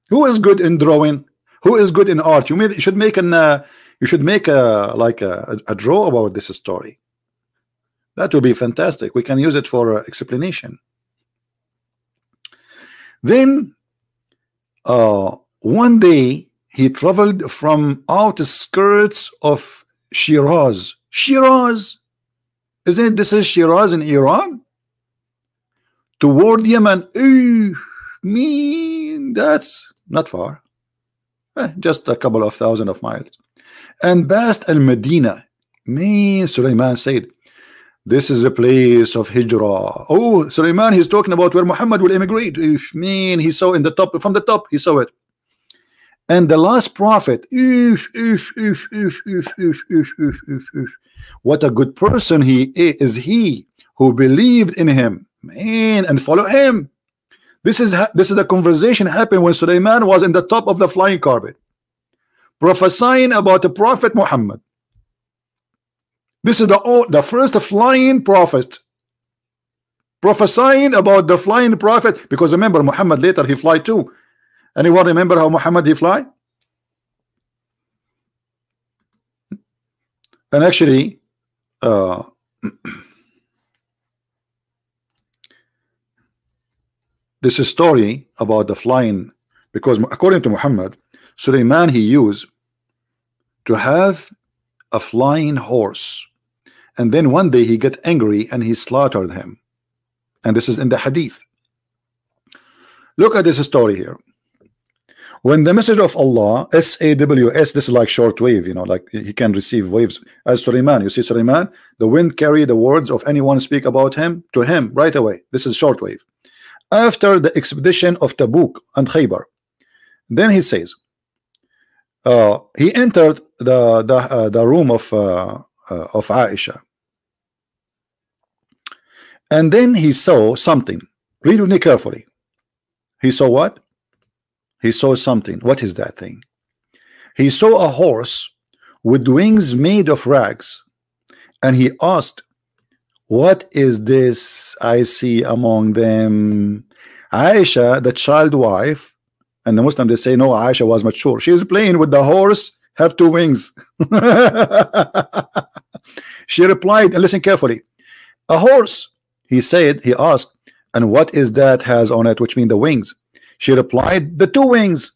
Who is good in drawing? who is good in art you, made, you should make an uh, you should make a like a, a, draw about this story that will be fantastic we can use it for uh, explanation then uh, one day he traveled from outskirts of Shiraz. Shiraz, isn't? This is Shiraz in Iran toward Yemen. Ooh, mean that's not far, eh, just a couple of thousand of miles. And past Al Medina, mean Sulaiman said, this is a place of hijrah. Oh, Sulaiman, he's talking about where Muhammad will immigrate. mean he saw in the top from the top, he saw it. And the last prophet, what a good person he is, he who believed in him, man, and follow him. This is this is the conversation happened when Sulaiman was in the top of the flying carpet, prophesying about the Prophet Muhammad. This is the the first flying prophet prophesying about the flying prophet because remember Muhammad later he fly too. Anyone remember how Muhammad he fly? And actually, uh, *clears throat* this is story about the flying because according to Muhammad, Suleiman he used to have a flying horse and then one day he got angry and he slaughtered him. And this is in the hadith. Look at this story here. When the message of Allah S-A-W-S, this is like short wave you know like he can receive waves. As Suleiman you see Suleiman the wind carry the words of anyone speak about him to him right away. This is short wave. After the expedition of Tabuk and Khaybar then he says uh, he entered the the, uh, the room of uh, uh of Aisha and then he saw something. Read with me carefully. He saw what? He saw something. What is that thing? He saw a horse with wings made of rags. And he asked what is this I see among them? Aisha the child wife and the Muslim they say no Aisha was mature. She is playing with the horse have two wings. *laughs* She replied and listen carefully a horse he said he asked and what is that has on it which mean the wings she replied, The two wings.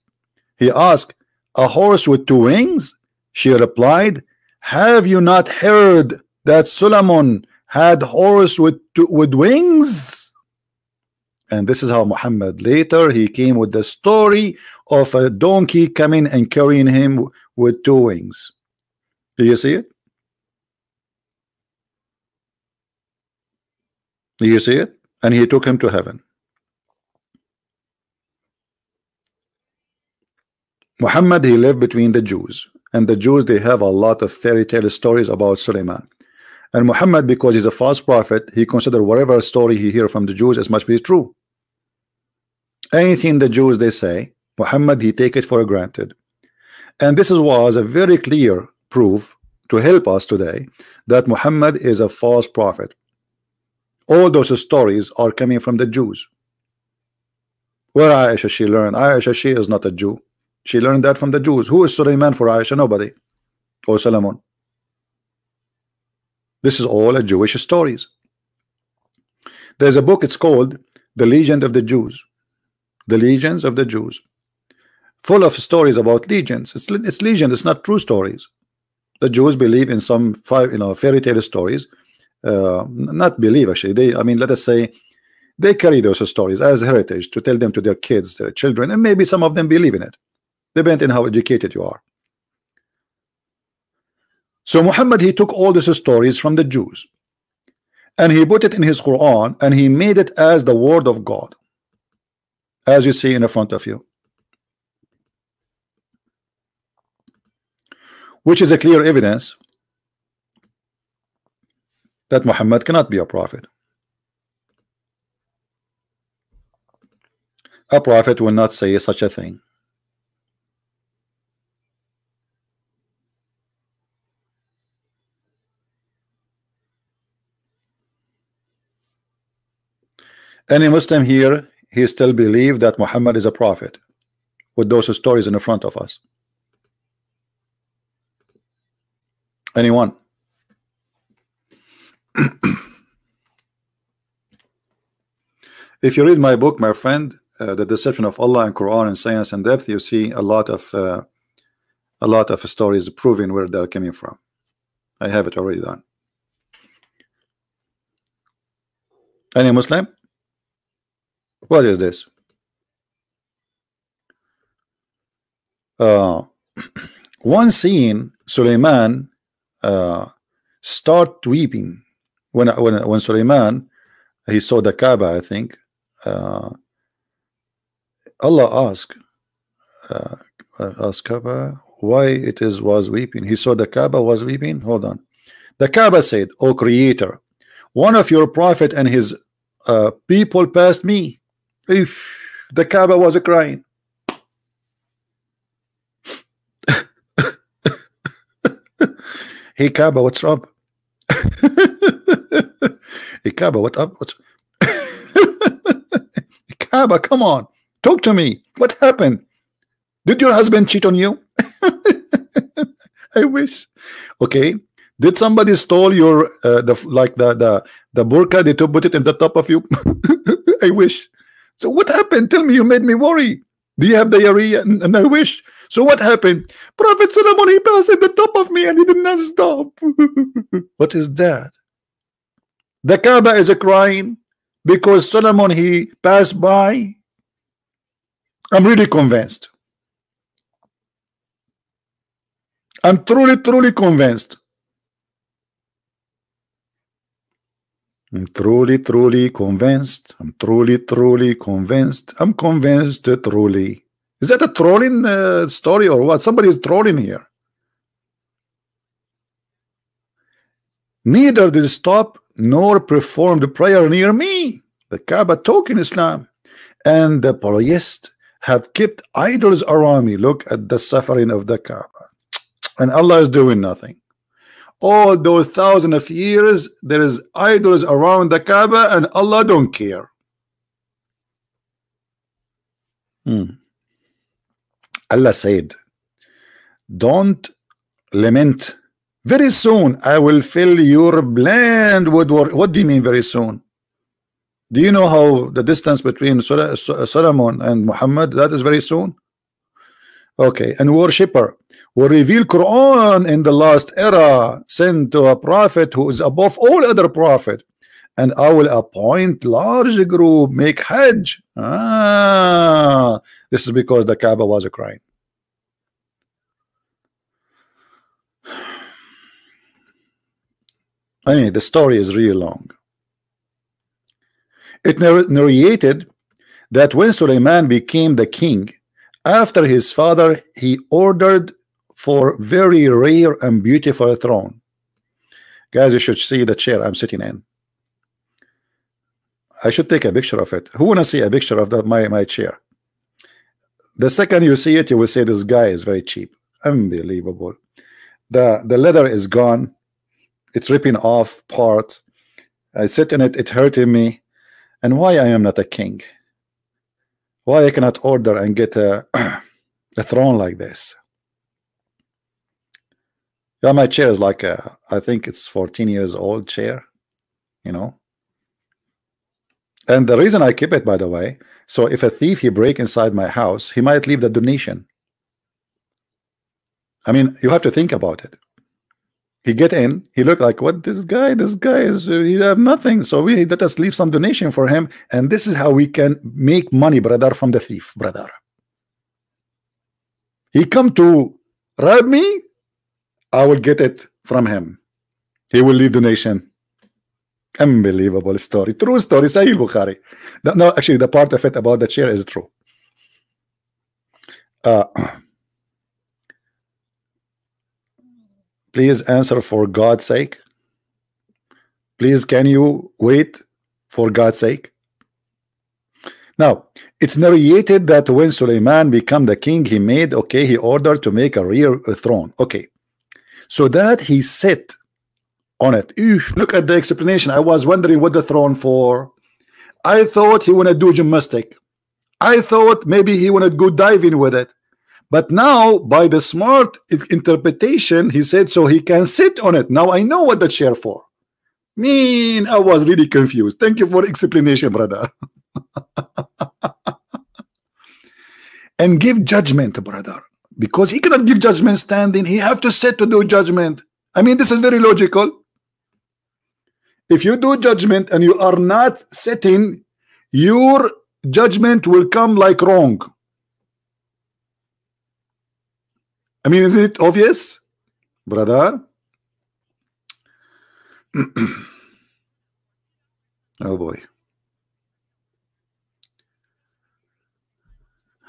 He asked, A horse with two wings? She replied, Have you not heard that Solomon had horse with two, with wings? And this is how Muhammad later he came with the story of a donkey coming and carrying him with two wings. Do you see it? Do you see it? And he took him to heaven. Muhammad he lived between the Jews. And the Jews they have a lot of fairy tale stories about Suleiman. And Muhammad because he's a false prophet he considered whatever story he hear from the Jews as must be true. Anything the Jews they say Muhammad he take it for granted. And this was a very clear proof to help us today that Muhammad is a false prophet all those stories are coming from the Jews where Aisha she learned Aisha she is not a Jew she learned that from the Jews. Who is Suleiman for Aisha? Nobody. Or Solomon. This is all a Jewish stories. There's a book, it's called The Legend of the Jews. The Legions of the Jews. Full of stories about legions. It's, it's legend, it's not true stories. The Jews believe in some five, you know, fairy tale stories. Uh, not believe actually. They, I mean, let us say, they carry those stories as heritage to tell them to their kids, their children, and maybe some of them believe in it depending on how educated you are. So Muhammad he took all these stories from the Jews and he put it in his Quran and he made it as the word of God as you see in the front of you which is a clear evidence that Muhammad cannot be a prophet a prophet will not say such a thing Any Muslim here, he still believe that Muhammad is a prophet with those stories in the front of us. Anyone? *clears throat* if you read my book, my friend, uh, The Deception of Allah and Quran and Science and Depth, you see a lot of uh, a lot of stories proving where they're coming from. I have it already done. Any Muslim? What is this? Uh, *clears throat* one scene, Suleiman uh, start weeping when when when Suleiman he saw the Kaaba. I think uh, Allah asked uh, asked Kaaba why it is was weeping. He saw the Kaaba was weeping. Hold on. The Kaaba said, "O Creator, one of your prophet and his uh, people passed me." If the Kaaba was crying. *laughs* hey Kaaba, what's up? *laughs* hey Kaaba, what up? What's *laughs* Kaaba? Come on, talk to me. What happened? Did your husband cheat on you? *laughs* I wish. Okay. Did somebody stole your uh, the like the the the burqa? They put it in the top of you. I wish. So what happened? Tell me. You made me worry. Do you have diarrhea? And I wish. So what happened? Prophet Solomon he passed at the top of me and he did not stop. *laughs* what is that? The Kaaba is a crime because Solomon he passed by. I'm really convinced. I'm truly, truly convinced. I'm truly, truly convinced. I'm truly, truly convinced. I'm convinced truly. Is that a trolling uh, story or what? Somebody is trolling here. Neither did stop nor perform the prayer near me. The Kaaba talk in Islam. And the polytheists have kept idols around me. Look at the suffering of the Kaaba and Allah is doing nothing all those thousands of years there is idols around the Kaaba and Allah don't care hmm. Allah said don't lament. Very soon I will fill your land with what do you mean very soon? Do you know how the distance between Solomon and Muhammad that is very soon? Okay and worshipper will reveal Quran in the last era sent to a prophet who is above all other prophet and I will appoint large group make Hajj ah, this is because the Kaaba was a crime *sighs* I mean the story is really long it narrated that when Suleiman became the king after his father he ordered for very rare and beautiful throne. Guys, you should see the chair I'm sitting in. I should take a picture of it. Who wanna see a picture of that my my chair? The second you see it, you will say this guy is very cheap. Unbelievable. The the leather is gone. It's ripping off parts. I sit in it, it hurting me. And why I am not a king? Why I cannot order and get a, *clears throat* a throne like this? Yeah, my chair is like a, I think it's 14 years old chair, you know. And the reason I keep it, by the way, so if a thief he break inside my house, he might leave the donation. I mean, you have to think about it. He get in, he look like what this guy, this guy is uh, he have nothing. So we let us leave some donation for him, and this is how we can make money, brother, from the thief, brother. He come to rob me, I will get it from him. He will leave the nation. Unbelievable story. True story. Sahih Bukhari. No, no, actually, the part of it about the chair is true. Uh, please answer for God's sake. Please, can you wait for God's sake? Now, it's narrated that when Suleiman became the king, he made, okay, he ordered to make a real throne. Okay so that he sat on it. Look at the explanation. I was wondering what the throne for. I thought he wanna do gymnastic. I thought maybe he wanna go diving with it. But now, by the smart interpretation, he said so he can sit on it. Now I know what the chair for. Mean, I was really confused. Thank you for explanation, brother. *laughs* and give judgment, brother because he cannot give judgment standing he have to sit to do judgment I mean this is very logical if you do judgment and you are not sitting your judgment will come like wrong I mean is it obvious brother *clears throat* oh boy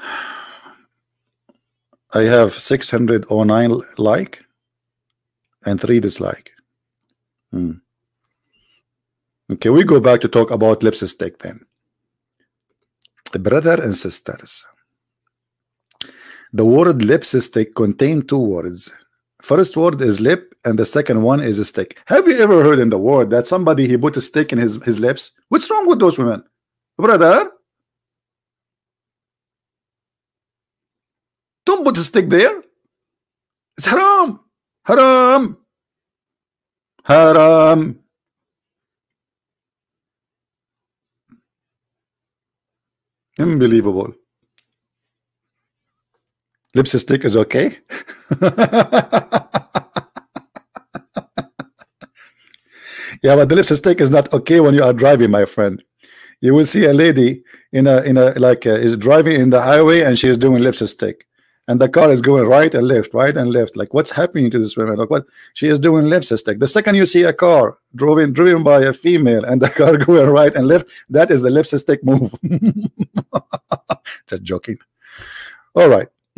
*sighs* I have 609 like and 3 dislike. Hmm. Okay, we go back to talk about lipstick then. The brother and sisters. The word lipstick contain two words. First word is lip and the second one is a stick. Have you ever heard in the word that somebody he put a stick in his, his lips? What's wrong with those women? Brother? Don't put a stick there. It's haram. Haram. Haram. Unbelievable. Lipstick is okay. *laughs* yeah, but the lipstick is not okay when you are driving, my friend. You will see a lady in a in a like uh, is driving in the highway and she is doing lipstick and the car is going right and left, right and left. Like, what's happening to this woman? Like, what she is doing lipstick. The second you see a car driven driven by a female and the *laughs* car going right and left, that is the lipstick move. *laughs* Just joking. All right. *clears throat*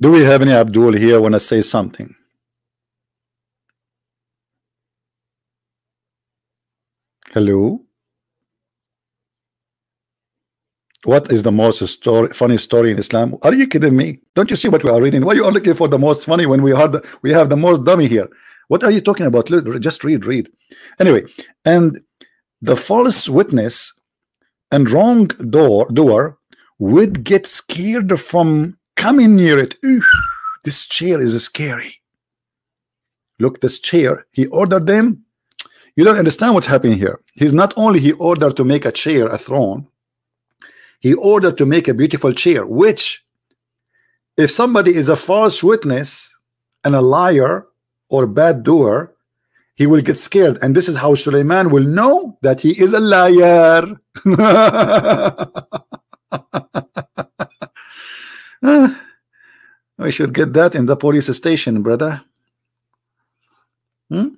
Do we have any Abdul here want to say something? Hello. What is the most story, funny story in Islam? Are you kidding me? Don't you see what we are reading? Why are you are looking for the most funny when we the, we have the most dummy here? What are you talking about? Just read, read. Anyway, and the false witness and wrong door doer would get scared from coming near it. Ooh, this chair is scary. Look, this chair. He ordered them. You don't understand what's happening here. He's not only he ordered to make a chair a throne he ordered to make a beautiful chair which if somebody is a false witness and a liar or bad doer he will get scared. And this is how Suleiman will know that he is a liar. *laughs* We should get that in the police station brother. Hmm?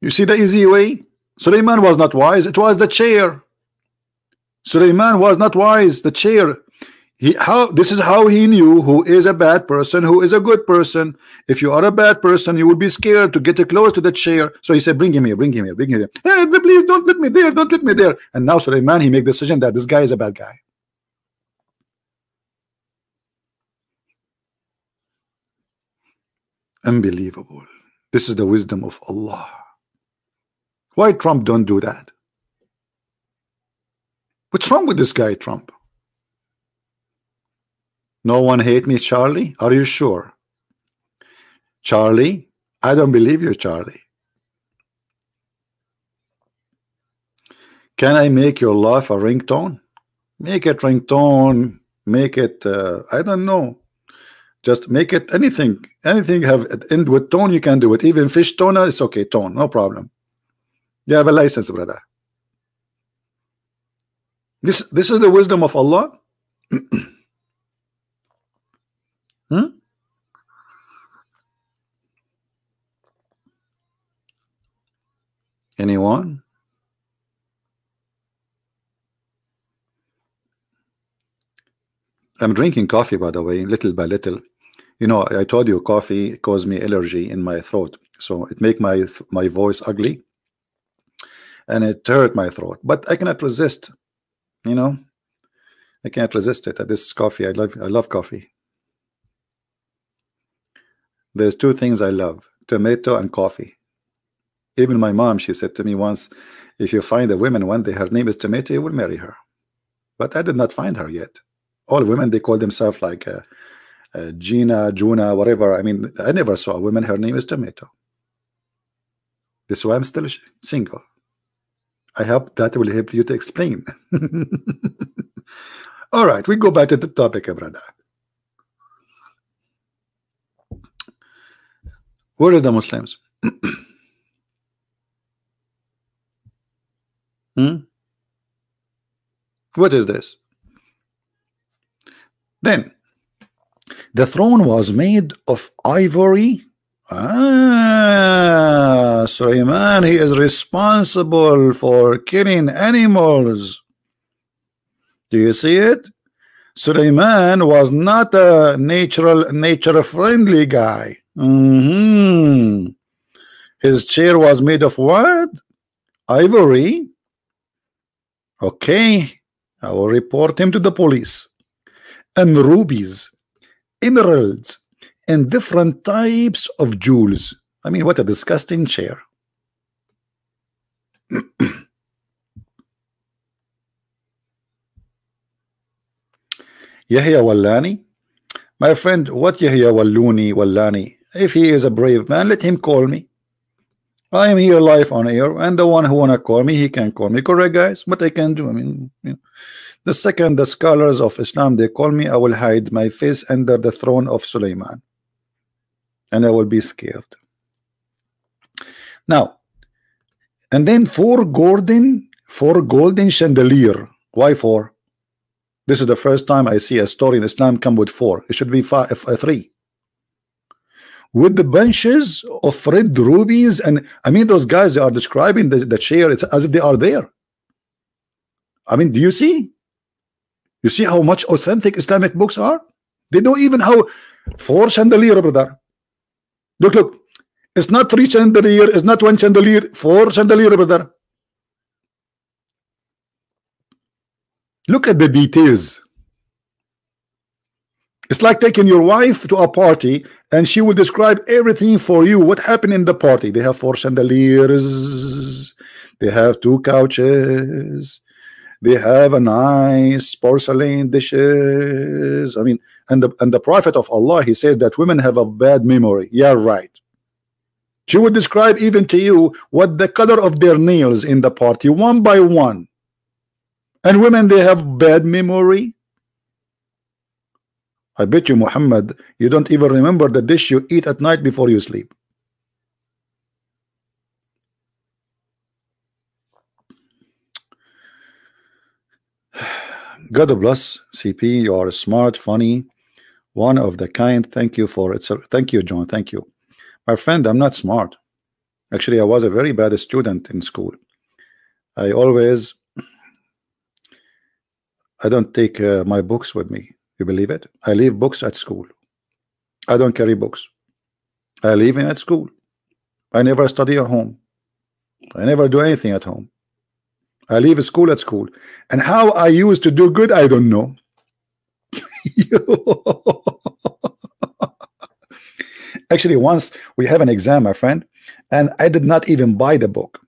you see the easy way? Suleiman was not wise. It was the chair Suleiman was not wise. The chair. He how this is how he knew who is a bad person, who is a good person. If you are a bad person, you will be scared to get close to the chair. So he said, "Bring him here, bring him here, bring him here. Hey, please don't let me there, don't let me there." And now Suleiman he make decision that this guy is a bad guy. Unbelievable. This is the wisdom of Allah. Why Trump don't do that? What's wrong with this guy, Trump? No one hate me, Charlie? Are you sure? Charlie? I don't believe you, Charlie. Can I make your laugh a ringtone? Make it ringtone, make it, uh, I don't know. Just make it anything, anything have end with tone, you can do it. Even fish toner, it's okay, tone, no problem. You have a license, brother. This this is the wisdom of Allah. *clears throat* hmm? Anyone? I'm drinking coffee, by the way, little by little. You know, I told you coffee caused me allergy in my throat, so it make my my voice ugly, and it hurt my throat. But I cannot resist you know? I can't resist it. This coffee. I love I love coffee. There's two things I love tomato and coffee. Even my mom she said to me once if you find a woman one day her name is tomato you will marry her. But I did not find her yet. All women they call themselves like uh, uh, Gina Juna whatever. I mean I never saw a woman her name is tomato. This is why I'm still single I hope that will help you to explain. *laughs* All right, we go back to the topic, brother. Where is the Muslims? *clears throat* hmm? What is this? Then the throne was made of ivory. Ah, Suleiman, he is responsible for killing animals. Do you see it? Suleiman was not a natural, nature friendly guy. Mm -hmm. His chair was made of what? Ivory. Okay, I will report him to the police. And rubies, emeralds, and different types of jewels. I mean, what a disgusting chair. *clears throat* Yahya Wallani, my friend, what Yahya Walluni Wallani? If he is a brave man, let him call me. I am here live on air, and the one who wanna call me, he can call me. Correct, guys? What I can do? I mean, you know. the second the scholars of Islam they call me, I will hide my face under the throne of Suleiman, and I will be scared. Now, and then four golden, four golden chandelier. Why four? This is the first time I see a story in Islam come with four. It should be five, uh, three with the bunches of red rubies and I mean those guys they are describing the, the chair it's as if they are there I mean do you see you see how much authentic Islamic books are they know even how four chandelier brother look look it's not three chandelier it's not one chandelier four chandelier brother look at the details it's like taking your wife to a party and she will describe everything for you. What happened in the party? They have four chandeliers. They have two couches. They have a nice porcelain dishes. I mean, and the and the Prophet of Allah, he says that women have a bad memory. Yeah, right. She would describe even to you what the color of their nails in the party, one by one. And women, they have bad memory. I bet you, Muhammad, you don't even remember the dish you eat at night before you sleep. *sighs* God bless CP. You are smart, funny, one of the kind. Thank you for it. Thank you, John. Thank you, my friend. I'm not smart. Actually, I was a very bad student in school. I always I don't take uh, my books with me. You believe it? I leave books at school. I don't carry books. I leave in at school. I never study at home. I never do anything at home. I leave school at school. And how I used to do good, I don't know. *laughs* *laughs* Actually, once we have an exam, my friend, and I did not even buy the book.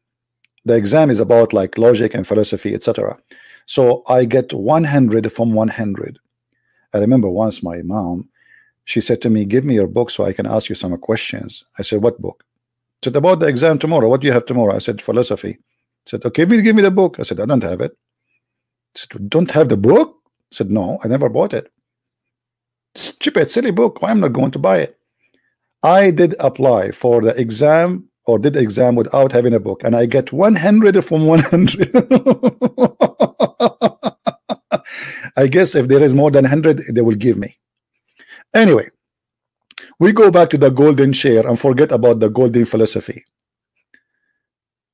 The exam is about like logic and philosophy, etc. So I get 100 from 100. I remember once my mom, she said to me, give me your book so I can ask you some questions. I said, what book? She said, about the exam tomorrow. What do you have tomorrow? I said, philosophy. I said, okay, give me the book. I said, I don't have it. She said, don't have the book? I said, no, I never bought it. Stupid, silly book. Am not going to buy it? I did apply for the exam or did exam without having a book and I get 100 from 100 *laughs* I guess if there is more than 100 they will give me. Anyway we go back to the golden chair and forget about the golden philosophy.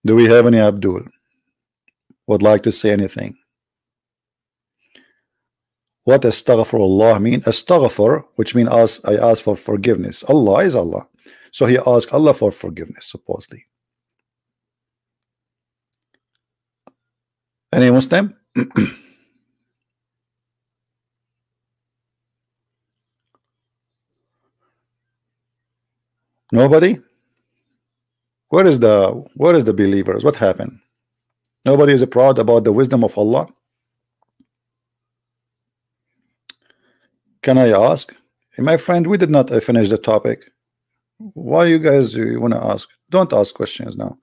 Do we have any Abdul? Would like to say anything what astaghfirullah mean astaghfir which means ask I ask for forgiveness Allah is Allah so he asked Allah for forgiveness supposedly any Muslim *clears throat* Nobody? Where is the where is the believers? What happened? Nobody is proud about the wisdom of Allah. Can I ask? My friend, we did not finish the topic. Why you guys you want to ask? Don't ask questions now.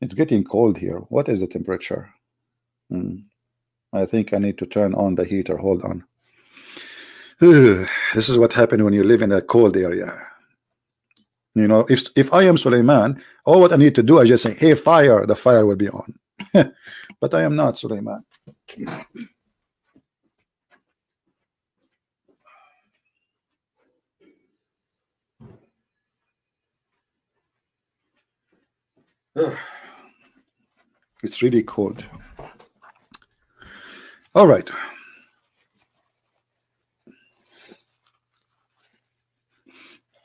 It's getting cold here. What is the temperature? Hmm. I think I need to turn on the heater. Hold on. *sighs* This is what happened when you live in a cold area. You know, if if I am Suleiman, all what I need to do, I just say, "Hey, fire!" The fire will be on. *laughs* but I am not Suleiman. *sighs* it's really cold. All right.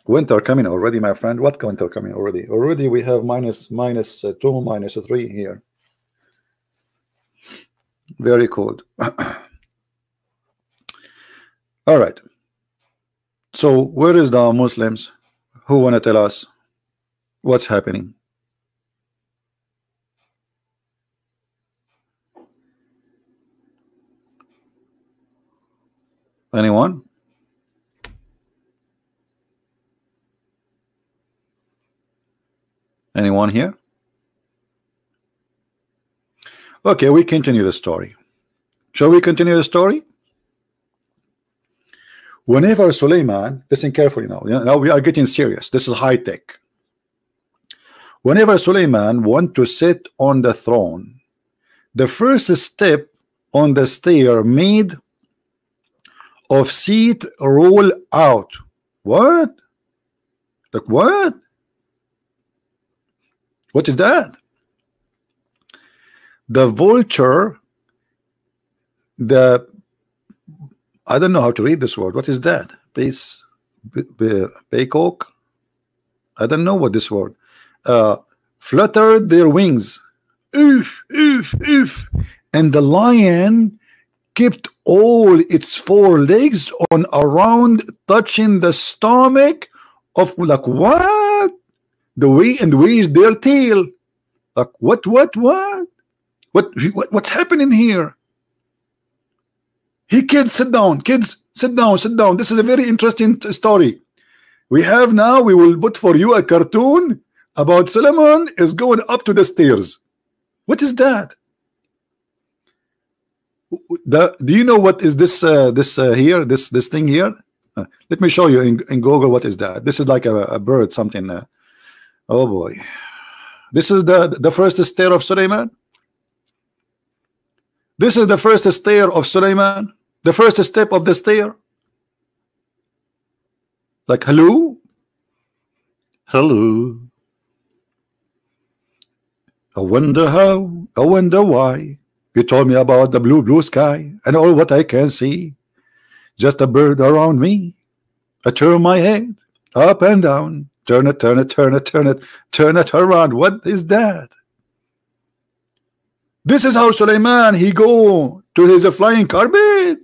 Winter coming already, my friend. What winter coming already? Already we have minus minus uh, two, minus three here. Very cold. *clears throat* All right. So where is the Muslims? Who want to tell us what's happening? Anyone? Anyone here? Okay, we continue the story. Shall we continue the story? Whenever Suleiman, listen carefully now. Now we are getting serious. This is high tech. Whenever Suleiman want to sit on the throne, the first step on the stair made of seat roll out. What? Like what? What is that? The vulture, the I don't know how to read this word. What is that? Base, baycock. I don't know what this word. Uh, fluttered their wings. Oof, oof, oof. And the lion kept all its four legs on around touching the stomach of like what? The way and is their tail. Like what what what? What, what what's happening here? Hey kids sit down. Kids sit down sit down. This is a very interesting story. We have now we will put for you a cartoon about Solomon is going up to the stairs. What is that the, do you know what is this uh, this uh, here this this thing here? Uh, let me show you in, in Google what is that. This is like a, a bird something uh, oh boy. This is the the first stair of Suleiman? This is the first stair of Suleiman? The first step of the stair? Like hello? Hello. I wonder how I wonder why you told me about the blue, blue sky and all what I can see. Just a bird around me. I turn my head up and down. Turn it, turn it, turn it, turn it, turn it around. What is that? This is how Suleiman he go to his flying carpet.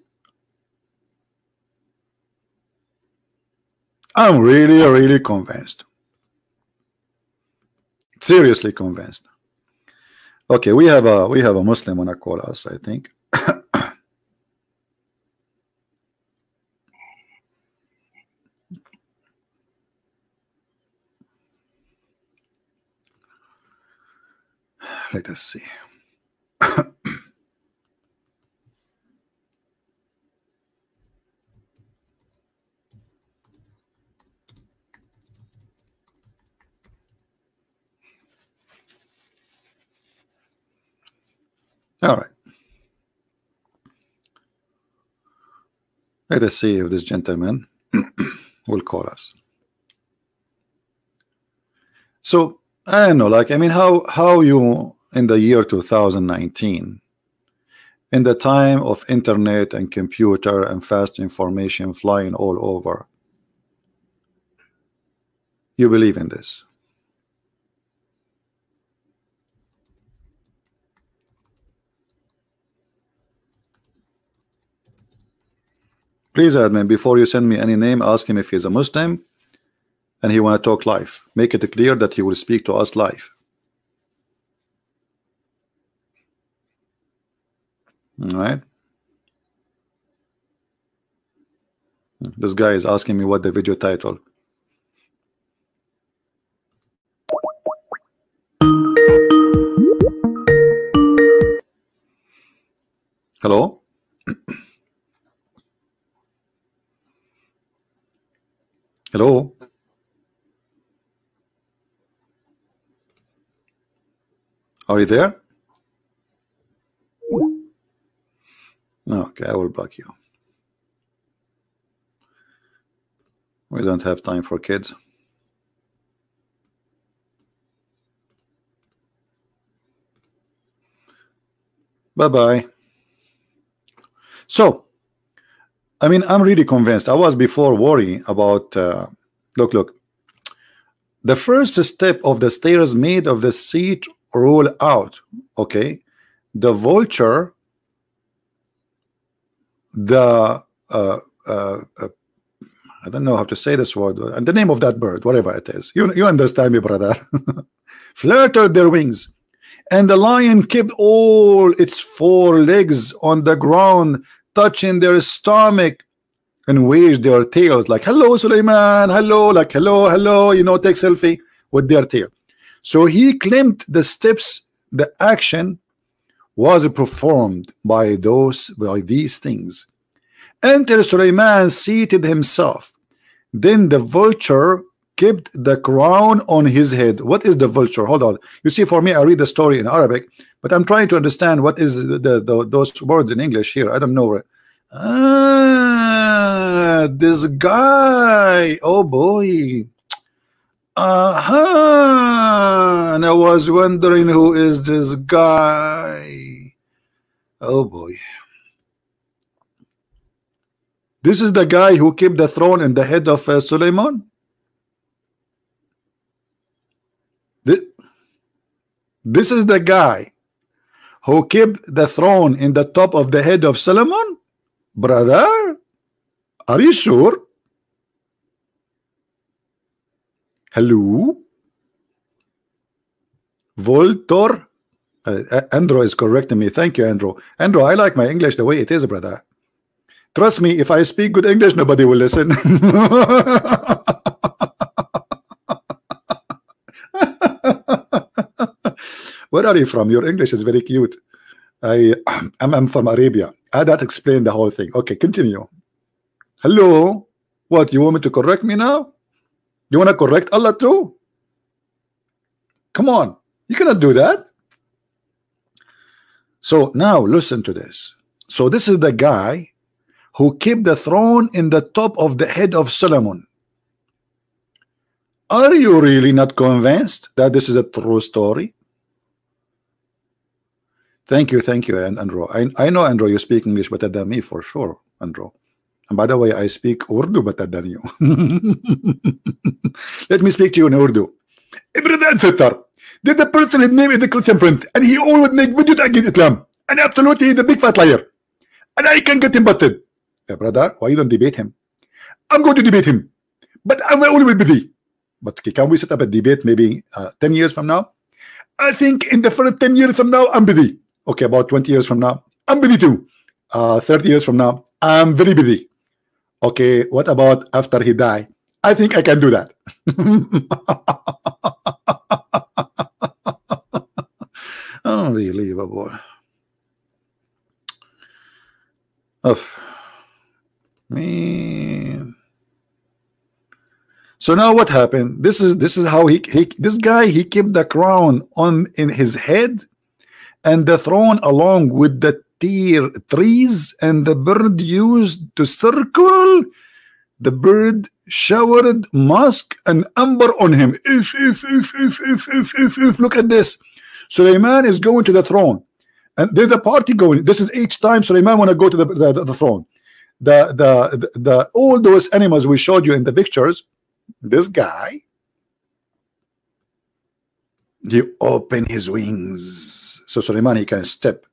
I'm really, really convinced. Seriously convinced. Okay, we have a we have a Muslim wanna call us, I think. *coughs* Let us see. All right. Let us see if this gentleman *clears throat* will call us. So I don't know, like I mean, how how you in the year 2019, in the time of internet and computer and fast information flying all over, you believe in this? Please, admin, before you send me any name, ask him if he's a Muslim and he want to talk live. Make it clear that he will speak to us live. All right. This guy is asking me what the video title. Hello? *clears throat* Hello? Are you there? Okay, I will block you. We don't have time for kids. Bye-bye. So, I mean, I'm really convinced. I was before worrying about, uh, look, look. The first step of the stairs made of the seat roll out, okay? The vulture, the, uh, uh, uh, I don't know how to say this word, and the name of that bird, whatever it is. You, you understand me, brother. *laughs* Fluttered their wings and the lion kept all its four legs on the ground touching their stomach and waved their tails like hello Suleiman hello like hello hello you know take selfie with their tail. So he claimed the steps the action was performed by those by these things. Enter Suleiman seated himself. Then the vulture kept the crown on his head. What is the vulture? Hold on. You see, for me, I read the story in Arabic, but I'm trying to understand what is the, the, those words in English here. I don't know. Ah, this guy. Oh boy. Uh huh. And I was wondering who is this guy. Oh boy. This is the guy who kept the throne in the head of uh, Suleiman. This is the guy who kept the throne in the top of the head of Solomon? Brother, are you sure? Hello? Voltor? Uh, uh, Andrew is correcting me. Thank you, Andrew. Andrew, I like my English the way it is, brother. Trust me, if I speak good English, nobody will listen. *laughs* Where are you from? Your English is very cute. I *clears throat* am I'm from Arabia. Ah, that explained the whole thing. Okay, continue. Hello. What you want me to correct me now? You want to correct Allah too? Come on, you cannot do that. So now listen to this. So this is the guy who kept the throne in the top of the head of Solomon. Are you really not convinced that this is a true story? Thank you, thank you, and Andrew. I, I know, Andrew, you speak English better than me for sure, Andrew. And by the way, I speak Urdu better than you. *laughs* Let me speak to you in Urdu. Did the person his name is the Christian Prince, and he always make videos against Islam, and absolutely the big fat liar, and I can get him busted. Yeah, brother, why you don't debate him? I'm going to debate him, but I'm always busy. But okay, can we set up a debate maybe uh, 10 years from now? I think in the first 10 years from now, I'm busy okay, about 20 years from now, I'm busy too. Uh, 30 years from now, I'm very busy. Okay, what about after he die? I think I can do that. *laughs* Unbelievable. Oh, man. So now what happened? This is this is how he, he this guy he kept the crown on in his head and the throne along with the tear trees and the bird used to circle. The bird showered musk and amber on him. If if if if if if if, if. look at this. Suleiman is going to the throne. And there's a party going. This is each time Suleiman want to go to the, the, the throne. The, the the the all those animals we showed you in the pictures this guy he open his wings so Suleiman he can step.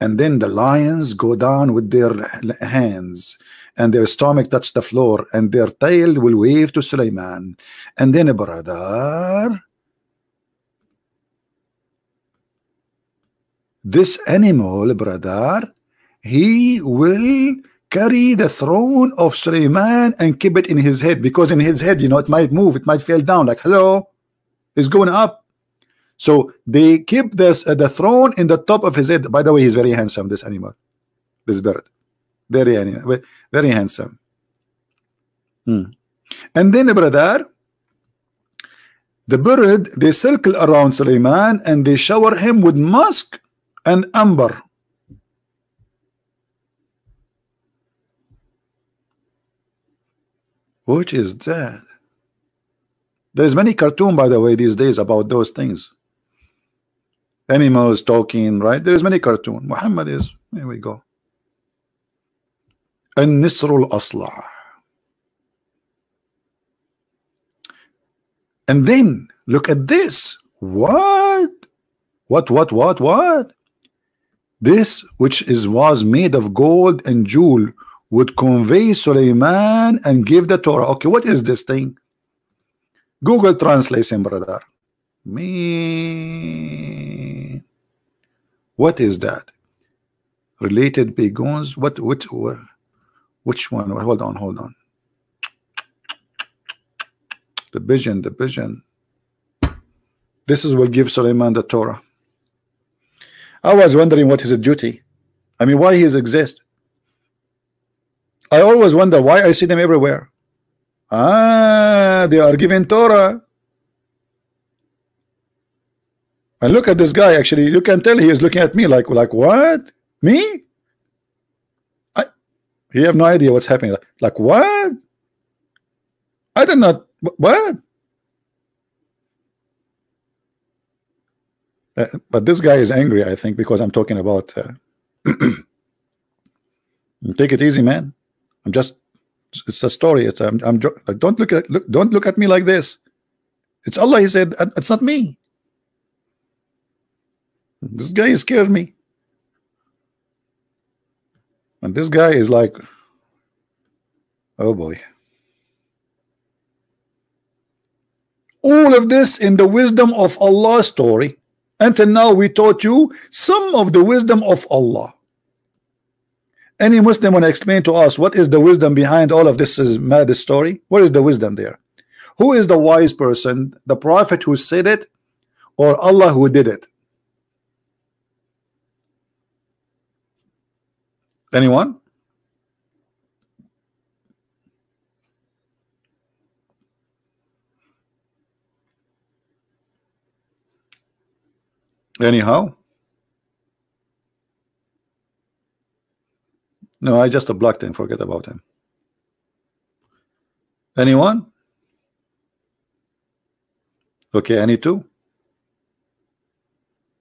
And then the lions go down with their hands and their stomach touch the floor and their tail will wave to Suleiman. And then a brother this animal brother he will carry the throne of Suleiman and keep it in his head because in his head you know it might move it might fall down like hello it's going up so they keep this uh, the throne in the top of his head. By the way, he's very handsome, this animal. this bird very very handsome hmm. and then brother the bird they circle around Suleiman and they shower him with musk and amber Which is that? There's many cartoon, by the way, these days about those things. Animals talking, right? There's many cartoon. Muhammad is, here we go. And Nisrul Asla. And then look at this. What? What, what, what, what? This which is was made of gold and jewel would convey Suleiman and give the Torah. Okay, what is this thing? Google translation, brother. Me. What is that? Related begons. What? Which? Which one? Hold on. Hold on. The vision. The vision. This is what give Suleiman the Torah. I was wondering what is a duty. I mean, why he exist? I always wonder why I see them everywhere. Ah, they are giving Torah. And look at this guy. Actually, you can tell he is looking at me like, like what? Me? I. You have no idea what's happening. Like, like what? I did not. What? Uh, but this guy is angry, I think, because I'm talking about. Uh, *clears throat* take it easy, man. I'm just it's a story. It's I'm, I'm don't look at look don't look at me like this. It's Allah. He said it's not me. This guy scared me. And this guy is like, oh boy. All of this in the wisdom of Allah story. Until now, we taught you some of the wisdom of Allah. Any Muslim want to explain to us what is the wisdom behind all of this is mad story? What is the wisdom there? Who is the wise person? The prophet who said it or Allah who did it? Anyone? Anyhow? No, I just blocked him. Forget about him. Anyone? Okay, any two?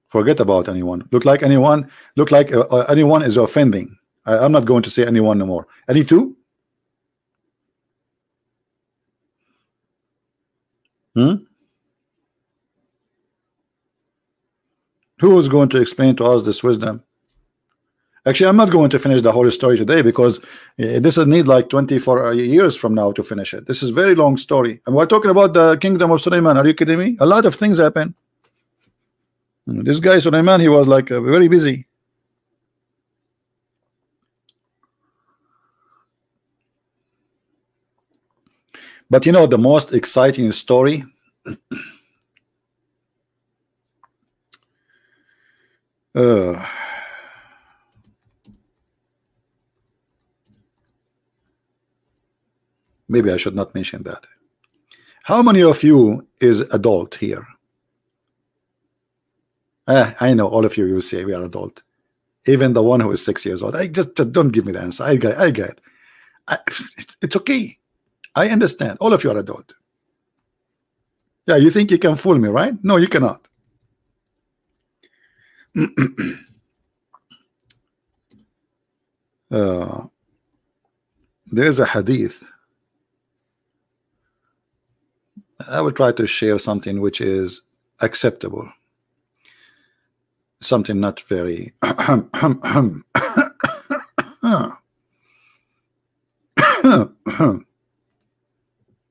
Forget about anyone. Look like anyone. Look like uh, uh, anyone is offending. I, I'm not going to say anyone no more. Any two? Hmm? Who is going to explain to us this wisdom? Actually, I'm not going to finish the whole story today because uh, this will need like 24 uh, years from now to finish it. This is very long story. And we're talking about the kingdom of Suleiman. Are you kidding me? A lot of things happen. Hmm, this guy Suleiman, he was like uh, very busy. But you know the most exciting story *clears throat* uh, maybe I should not mention that. How many of you is adult here? Eh, I know all of you you say we are adult. Even the one who is six years old. I just, just don't give me the answer. I get I get I, *laughs* it's, it's okay. I understand. All of you are adult. Yeah, you think you can fool me, right? No, you cannot. uh, there's a hadith I will try to share something which is acceptable something not very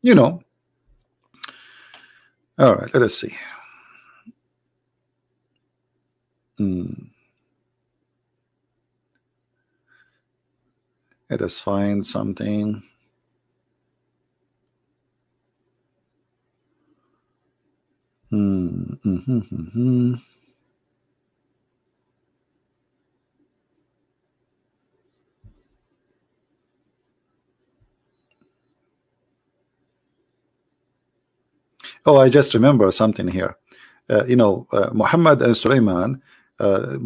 you know all right let us see hmm. let us find something Hmm, mm-hmm, mm-hmm. Oh, I just remember something here. Uh, you know, uh, Muhammad and Sulaiman, uh,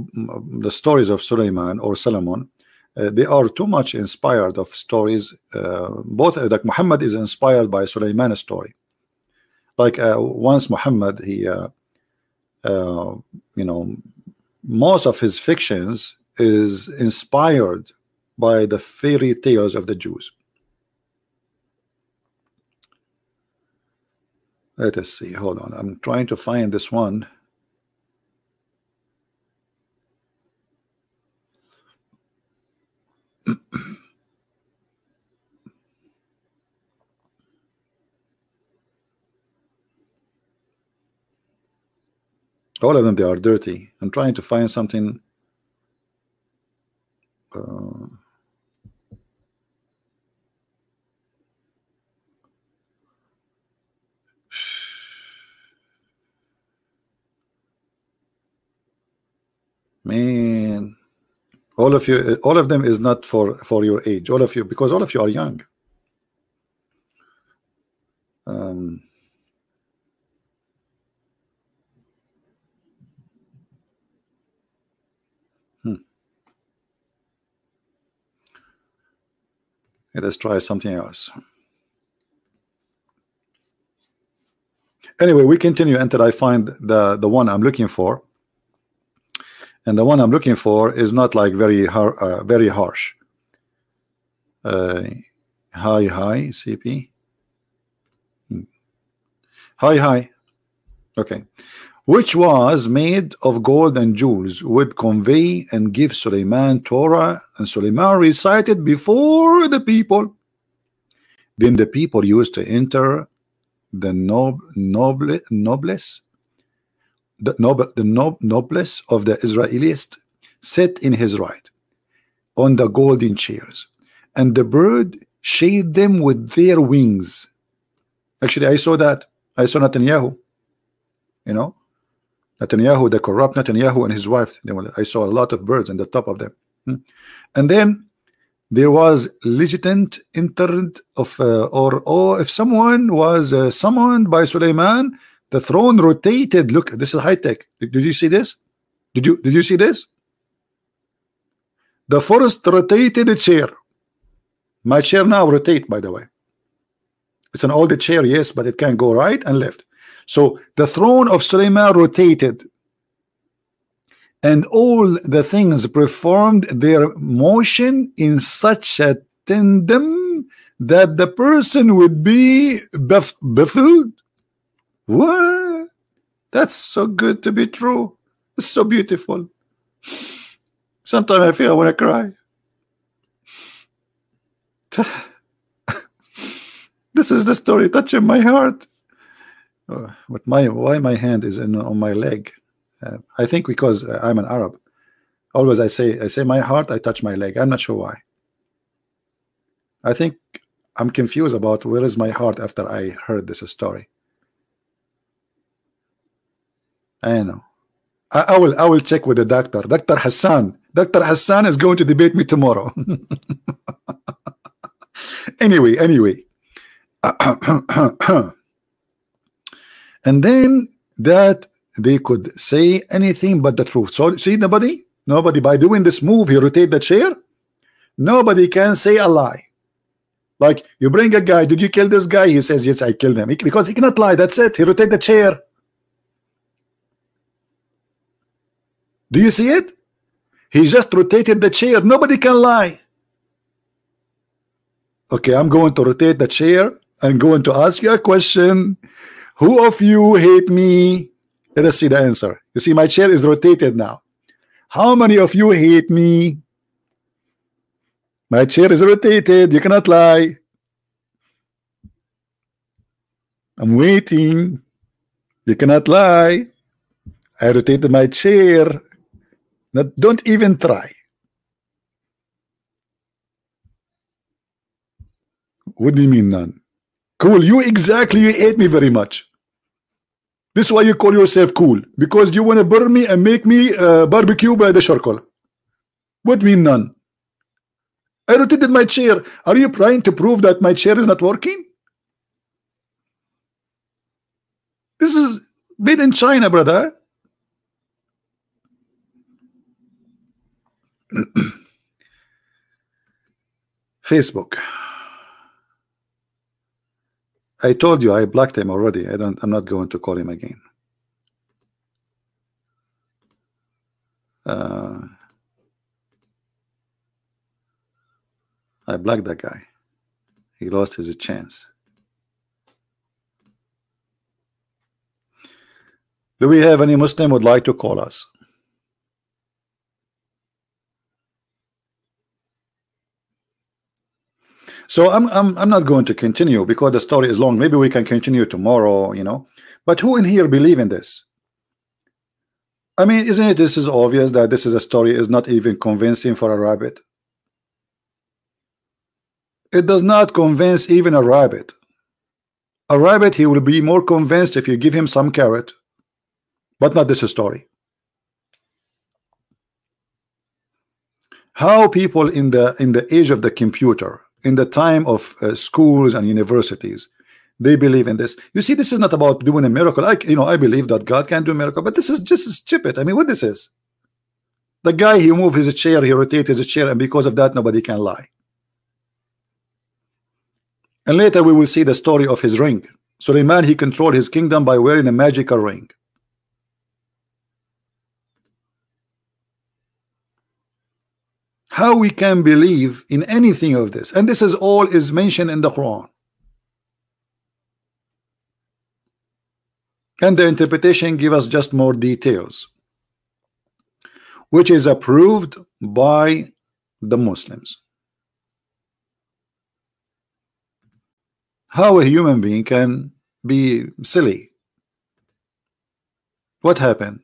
the stories of Sulaiman or Solomon, uh, they are too much inspired of stories. Uh, both like Muhammad is inspired by Sulaiman's story. Like once Muhammad, he, you know, most of his fictions is inspired by the fairy tales of the Jews. Let us see. Hold on. I'm trying to find this one. *clears throat* All of them, they are dirty. I'm trying to find something. Uh, Man, all of you, all of them is not for for your age. All of you, because all of you are young. Um, hmm. Let us try something else. Anyway, we continue until I find the the one I'm looking for and the one I'm looking for is not like very har uh, very harsh. Uh, hi hi CP. Hmm. Hi hi. Okay, which was made of gold and jewels, would convey and give Suleiman Torah, and Suleiman recited before the people. Then the people used to enter the nob noble noblesse the, noble, the of the Israelites sat in his right on the golden chairs, and the bird shade them with their wings. Actually, I saw that. I saw Netanyahu. You know, Netanyahu, the corrupt Netanyahu and his wife. I saw a lot of birds on the top of them. Hmm. And then there was legitimate interred of uh, or or if someone was uh, summoned by Suleiman the throne rotated. Look, this is high tech. Did, you see this? Did you did you see this? The forest rotated chair. My chair now rotate, by the way. It's an older chair, yes, but it can go right and left. So the throne of Suleiman rotated, and all the things performed their motion in such a tandem that the person would be baffled what? That's so good to be true. It's so beautiful. Sometimes I feel I want to cry. *laughs* this is the story touching my heart. Uh, but my why my hand is in on my leg? Uh, I think because I'm an Arab. Always I say I say my heart. I touch my leg. I'm not sure why. I think I'm confused about where is my heart after I heard this story. I know. I, I, will I will check with the doctor. Dr. Hassan. Dr. Hassan is going to debate me tomorrow. *laughs* anyway, anyway. *clears throat* and then that they could say anything but the truth. So see nobody? Nobody by doing this move, he rotate the chair. Nobody can say a lie. Like you bring a guy, did you kill this guy? He says, Yes, I killed him. Because he cannot lie. That's it. He rotate the chair. Do you see it? He just rotated the chair. Nobody can lie. Okay, I'm going to rotate the chair. I'm going to ask you a question. Who of you hate me? Let us see the answer. You see, my chair is rotated now. How many of you hate me? My chair is rotated. You cannot lie. I'm waiting. You cannot lie. I rotated my chair. Now, don't even try. What do you mean none? Cool. You exactly you hate me very much. This is why you call yourself cool because you want to burn me and make me uh, barbecue by the charcoal. What mean none? I rotated my chair. Are you trying to prove that my chair is not working? This is made in China, brother. *clears throat* Facebook. I told you I blocked him already. I don't I'm not going to call him again. Uh, I blocked that guy. He lost his chance. Do we have any Muslim would like to call us? So I'm I'm I'm not going to continue because the story is long. Maybe we can continue tomorrow, you know. But who in here believe in this? I mean, isn't it this is obvious that this is a story is not even convincing for a rabbit? It does not convince even a rabbit. A rabbit, he will be more convinced if you give him some carrot, but not this story. How people in the in the age of the computer in the time of uh, schools and universities. They believe in this. You see this is not about doing a miracle. Like you know I believe that God can do a miracle but this is just stupid. I mean what this is? The guy he moved his chair he rotated his chair and because of that nobody can lie. And later we will see the story of his ring. So the man he controlled his kingdom by wearing a magical ring how we can believe in anything of this. And this is all is mentioned in the Quran. And the interpretation give us just more details which is approved by the Muslims. How a human being can be silly. What happened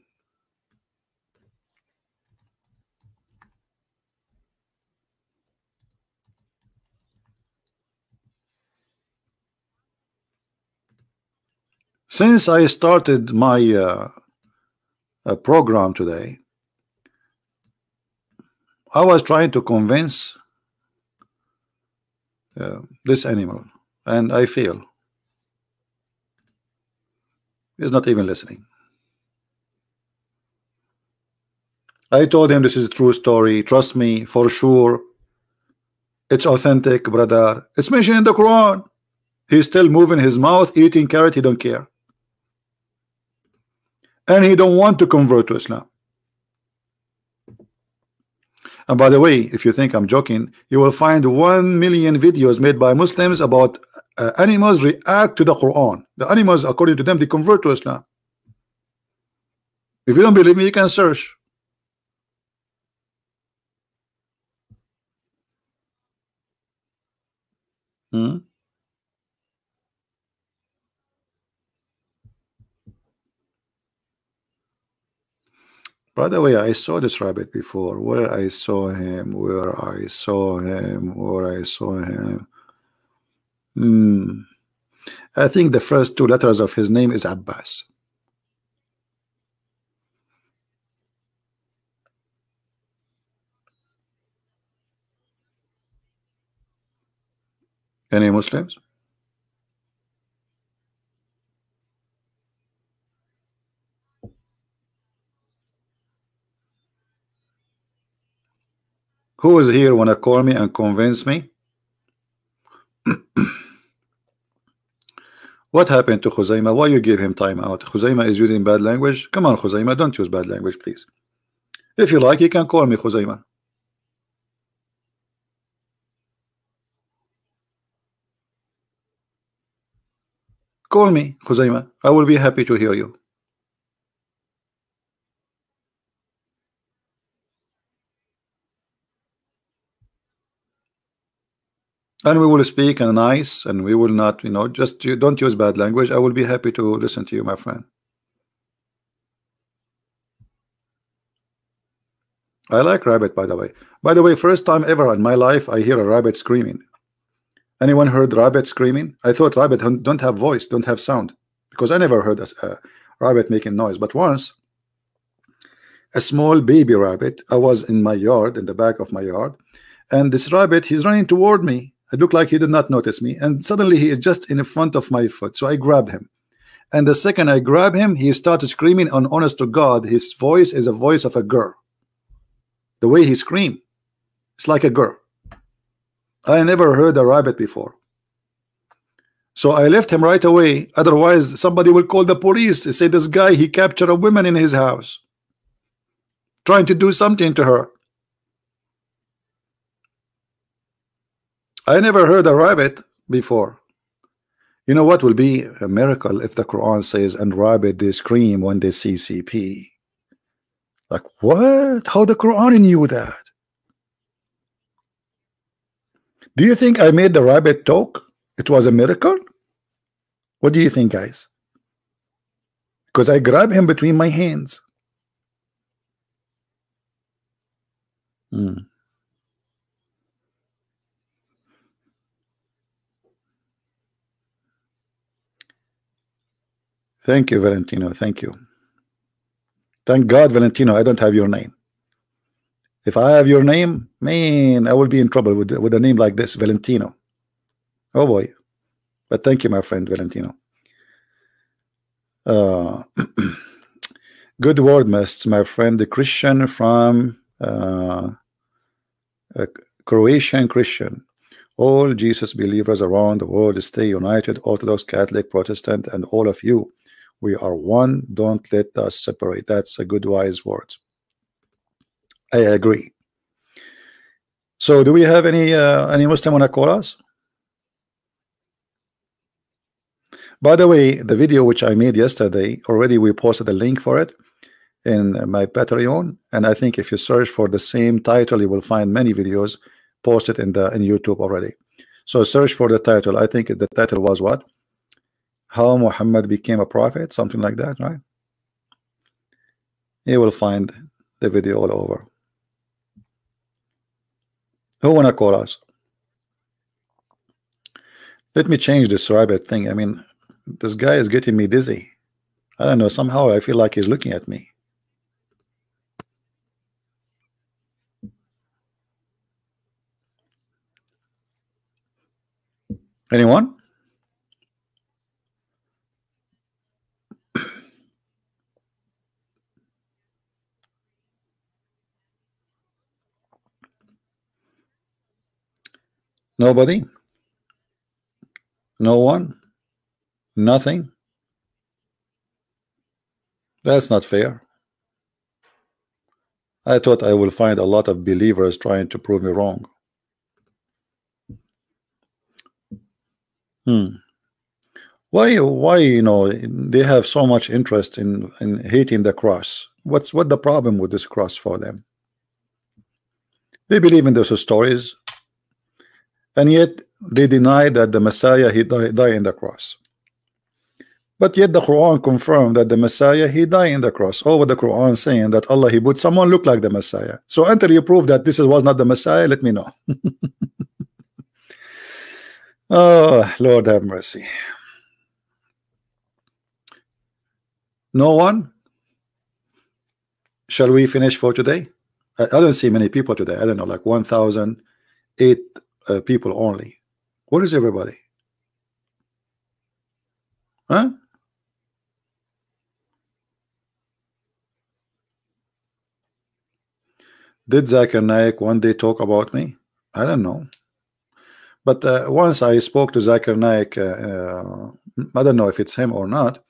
Since I started my uh, uh, program today, I was trying to convince uh, this animal, and I feel He's not even listening. I told him this is a true story. Trust me, for sure. It's authentic, brother. It's mentioned in the Quran. He's still moving his mouth, eating carrot. He don't care and he don't want to convert to Islam. And by the way if you think I'm joking you will find 1 million videos made by Muslims about uh, animals react to the Quran. The animals according to them they convert to Islam. If you don't believe me you can search. Hmm? By the way, I saw this rabbit before. Where I saw him, where I saw him, where I saw him. Hmm. I think the first two letters of his name is Abbas. Any Muslims? Who is here want to call me and convince me? *clears throat* what happened to Khuzaima? Why you give him time out? Khuzaima is using bad language. Come on, Khuzaima, don't use bad language, please. If you like, you can call me Khuzaima. Call me, Khuzaima. I will be happy to hear you. And we will speak and nice and we will not you know just you don't use bad language. I will be happy to listen to you my friend. I like rabbit by the way. By the way first time ever in my life I hear a rabbit screaming. Anyone heard rabbit screaming? I thought rabbit don't have voice don't have sound because I never heard a, a rabbit making noise. But once a small baby rabbit I was in my yard in the back of my yard and this rabbit he's running toward me it looked like he did not notice me and suddenly he is just in front of my foot so I grabbed him. And the second I grab him he started screaming on honest to God. His voice is a voice of a girl. The way he screamed it's like a girl. I never heard a rabbit before. So I left him right away. Otherwise somebody will call the police they say this guy he captured a woman in his house trying to do something to her I never heard a rabbit before. You know what will be a miracle if the Quran says and rabbit they scream when they see CP like what? How the Quran knew that? Do you think I made the rabbit talk? It was a miracle? What do you think guys? Because I grab him between my hands. Hmm. Thank you, Valentino. Thank you. Thank God, Valentino, I don't have your name. If I have your name, man, I will be in trouble with, with a name like this, Valentino. Oh boy. But thank you, my friend Valentino. Uh, *clears throat* good word, my friend, the Christian from uh, Croatian Christian. All Jesus believers around the world stay united, Orthodox, Catholic, Protestant, and all of you we are one. Don't let us separate. That's a good, wise word. I agree. So, do we have any uh, any Muslim want to call us? By the way, the video which I made yesterday already we posted a link for it in my Patreon, and I think if you search for the same title, you will find many videos posted in the in YouTube already. So search for the title. I think the title was what how Muhammad became a prophet, something like that, right? You will find the video all over. Who wanna call us? Let me change this rabbit thing. I mean, this guy is getting me dizzy. I don't know. Somehow I feel like he's looking at me. Anyone? Nobody? No one? Nothing? That's not fair. I thought I will find a lot of believers trying to prove me wrong. Hmm. Why? Why? You know they have so much interest in in hating the cross. What's what the problem with this cross for them? They believe in those stories and yet they deny that the Messiah he died, died in the cross. But yet the Quran confirmed that the Messiah he died in the cross. Oh, Over the Quran saying that Allah he put someone look like the Messiah. So until you prove that this was not the Messiah let me know. *laughs* Oh Lord have mercy. No one? Shall we finish for today? I, I don't see many people today. I don't know like 1008 uh, people only. What is everybody? Huh? Did Zakir Naik one day talk about me? I don't know. But uh, once I spoke to Zakir Naik, uh, uh, I don't know if it's him or not,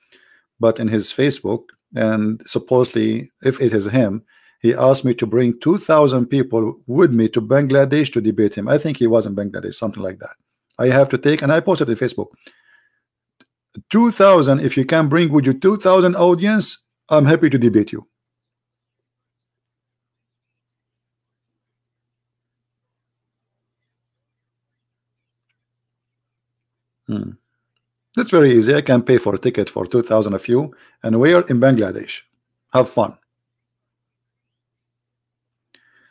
but in his Facebook, and supposedly, if it is him, he asked me to bring 2,000 people with me to Bangladesh to debate him. I think he was in Bangladesh, something like that. I have to take, and I posted in Facebook. 2,000, if you can bring with you 2,000 audience, I'm happy to debate you. Hmm. That's very easy. I can pay for a ticket for 2,000 of you, and we are in Bangladesh. Have fun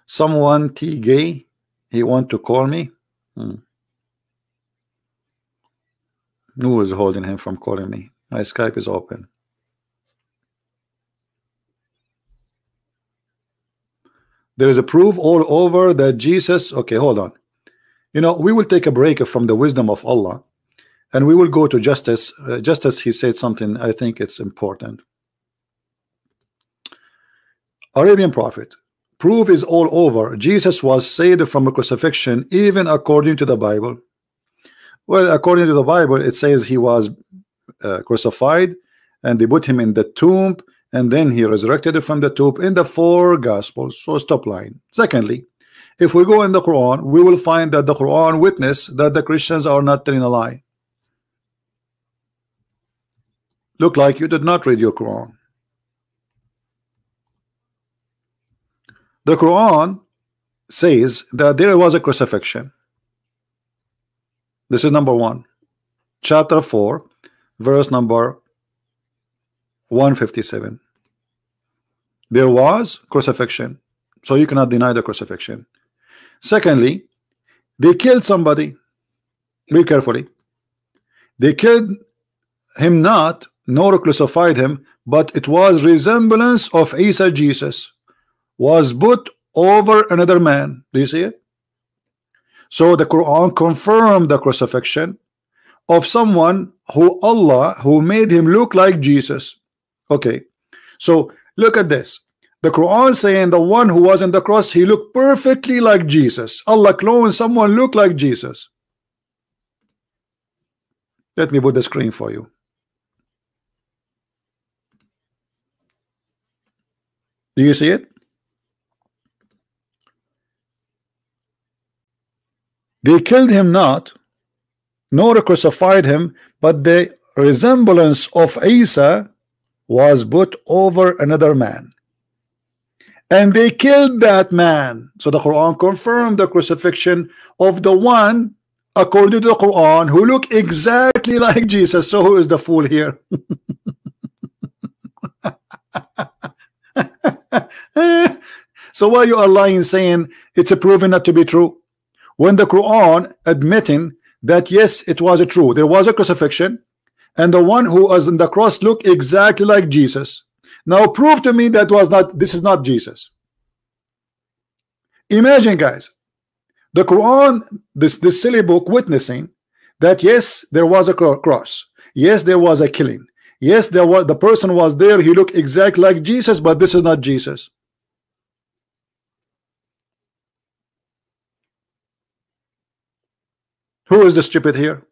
someone T. Gay he want to call me? Hmm. who is holding him from calling me? My Skype is open. There is a proof all over that Jesus okay hold on. You know we will take a break from the wisdom of Allah and we will go to justice. Uh, justice he said something I think it's important. Arabian prophet proof is all over. Jesus was saved from a crucifixion even according to the Bible. Well according to the Bible it says he was uh, crucified and they put him in the tomb and then he resurrected from the tomb in the four gospels. So stop lying. Secondly if we go in the Quran we will find that the Quran witness that the Christians are not telling a lie. Look like you did not read your Quran the Quran says that there was a crucifixion. This is number one. Chapter 4 verse number 157 there was crucifixion so you cannot deny the crucifixion. Secondly they killed somebody. Read carefully. They killed him not nor crucified him but it was resemblance of Isa Jesus was put over another man. Do you see it? So the Quran confirmed the crucifixion of someone who Allah who made him look like Jesus. Okay. So look at this. The Quran saying the one who was on the cross he looked perfectly like Jesus. Allah cloned someone look like Jesus. Let me put the screen for you. Do you see it they killed him not nor crucified him but the resemblance of Isa was put over another man. And they killed that man. So the Quran confirmed the crucifixion of the one according to the Quran who look exactly like Jesus. So who is the fool here? *laughs* So why you are lying saying it's a proven not to be true when the Quran admitting that yes it was a true there was a crucifixion and the one who was on the cross looked exactly like Jesus. Now prove to me that was not this is not Jesus. Imagine guys the Quran this this silly book witnessing that yes there was a cross. Yes there was a killing. Yes there was the person was there he looked exactly like Jesus but this is not Jesus who is the stupid here?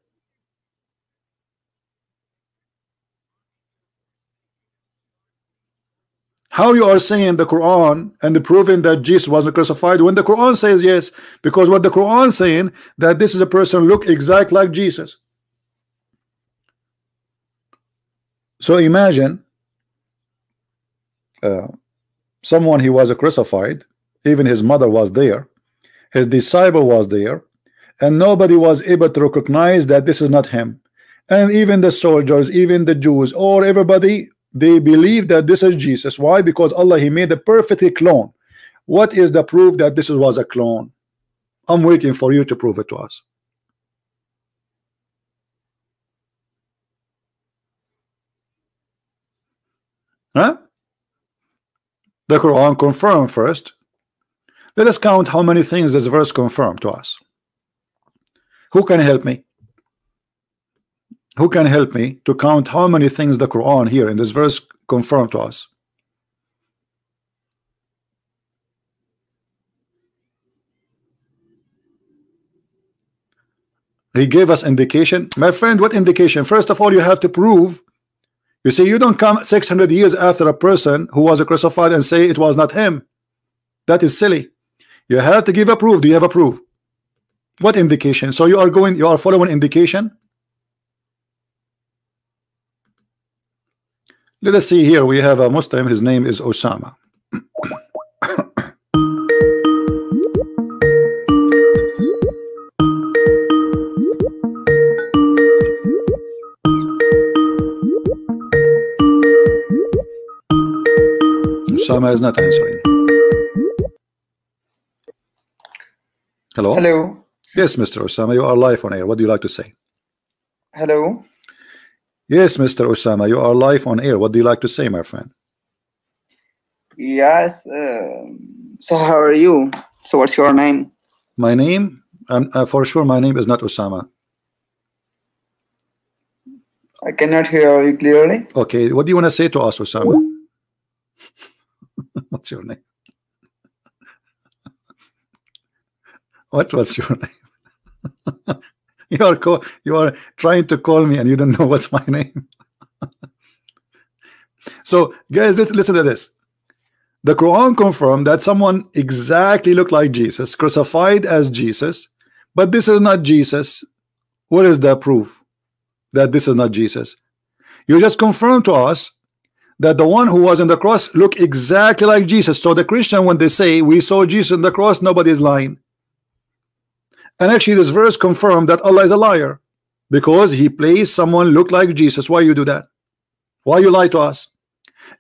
How you are saying the Quran and proving that Jesus wasn't crucified when the Quran says yes because what the Quran saying that this is a person look exact like Jesus. So imagine uh, someone he was crucified even his mother was there his disciple was there and nobody was able to recognize that this is not him. And even the soldiers even the Jews or everybody they believe that this is Jesus. Why? Because Allah he made a perfect clone. What is the proof that this was a clone? I'm waiting for you to prove it to us. Huh? The Quran confirmed first. Let us count how many things this verse confirmed to us who can help me? Who can help me to count how many things the Quran here in this verse confirm to us? He gave us indication. My friend what indication? First of all you have to prove. You see you don't come 600 years after a person who was crucified and say it was not him. That is silly. You have to give a proof. Do you have a proof what indication so you are going you are following indication Let us see here. We have a Muslim. His name is Osama. Osama is not answering. Hello. Hello. Yes, Mr. Osama, you are live on air. What do you like to say? Hello. Yes, Mr. Osama, you are live on air. What do you like to say, my friend? Yes. Uh, so, how are you? So, what's your name? My name? Um, uh, for sure, my name is not Osama. I cannot hear you clearly. Okay, what do you want to say to us, Osama? *laughs* What's your name? *laughs* What was your name? You are you are trying to call me and you don't know what's my name. *laughs* so, guys, let's listen to this. The Quran confirmed that someone exactly looked like Jesus, crucified as Jesus, but this is not Jesus. What is the proof that this is not Jesus? You just confirmed to us that the one who was on the cross looked exactly like Jesus. So the Christian, when they say we saw Jesus on the cross, nobody is lying. And actually, this verse confirmed that Allah is a liar because He plays someone look like Jesus. Why you do that? Why you lie to us?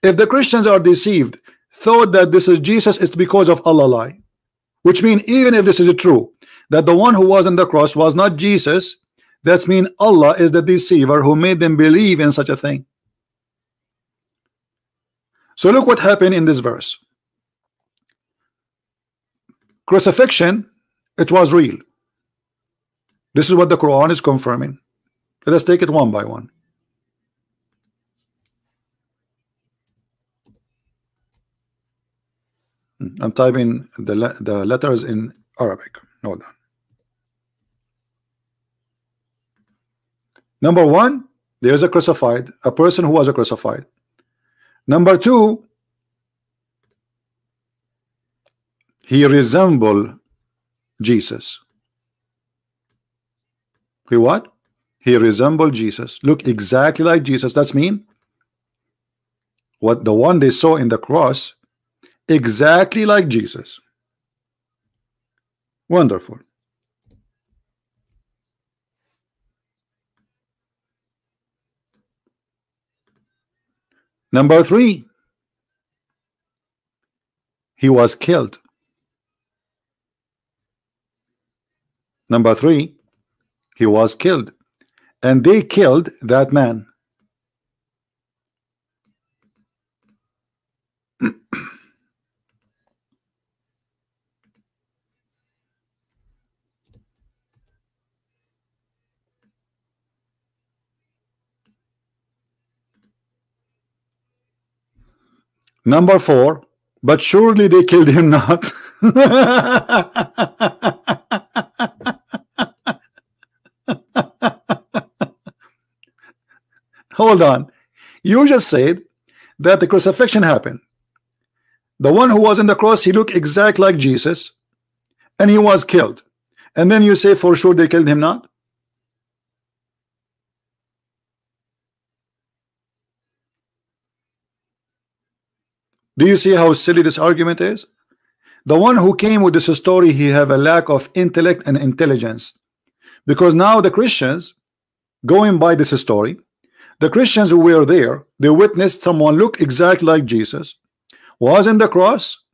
If the Christians are deceived, thought that this is Jesus, it's because of Allah lie. Which means even if this is true, that the one who was on the cross was not Jesus, that's mean Allah is the deceiver who made them believe in such a thing. So look what happened in this verse. Crucifixion, it was real. This is what the Quran is confirming. Let us take it one by one. Hmm, I'm typing the, le the letters in Arabic. Hold on. Number one, there's a crucified, a person who was a crucified. Number two, he resembled Jesus. He what? He resembled Jesus. Look exactly like Jesus. That's mean what the one they saw in the cross exactly like Jesus. Wonderful. Number three, he was killed. Number three, he was killed. And they killed that man. *clears throat* Number four, but surely they killed him not. *laughs* Hold on. You just said that the crucifixion happened. The one who was in the cross, he looked exact like Jesus, and he was killed. And then you say for sure they killed him not? Do you see how silly this argument is? The one who came with this story, he have a lack of intellect and intelligence. Because now the Christians, going by this story, the Christians who were there, they witnessed someone look exactly like Jesus, was in the cross,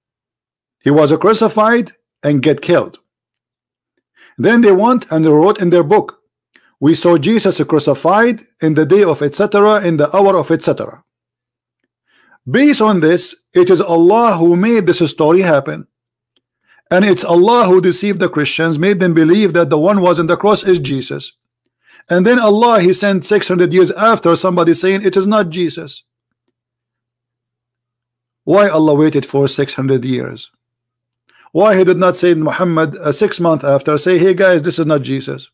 he was crucified and get killed. Then they went and they wrote in their book, we saw Jesus crucified in the day of etc. in the hour of etc. Based on this, it is Allah who made this story happen. And it's Allah who deceived the Christians, made them believe that the one was on the cross is Jesus. And then Allah, He sent 600 years after somebody saying it is not Jesus. Why Allah waited for 600 years? Why He did not say Muhammad uh, six months after, say, hey guys, this is not Jesus.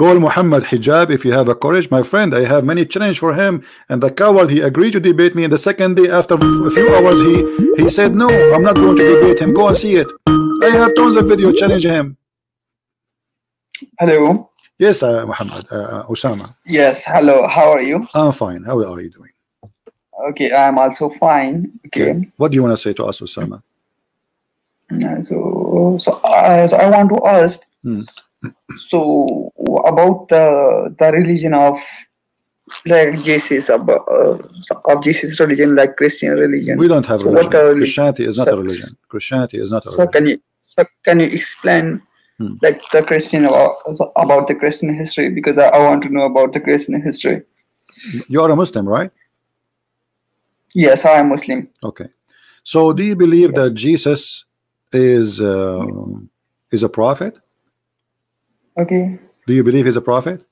Call Muhammad hijab if you have a courage. My friend, I have many challenge for him. And the coward, he agreed to debate me. And the second day, after a few hours, he, he said, no, I'm not going to debate him. Go and see it. I have tons of video challenge him. Hello. Yes, uh, Muhammad, uh, Osama. Yes, hello. How are you? I'm fine. How are you doing? Okay, I'm also fine. Okay. What do you want to say to us, Osama? Uh, So, so, uh, so I want to ask. Hmm. So about the the religion of like Jesus about uh, of Jesus religion, like Christian religion. We don't have So what religion. Christianity is not so- a religion. Christianity is not a religion. So can you so can you explain Hmm. like the Christian about, about the Christian history because I, I want to know about the Christian history. You are a Muslim, right? Yes, I am Muslim. Okay. So do you believe Yes. that Jesus is uh, is a prophet? Okay. Do you believe he's a prophet?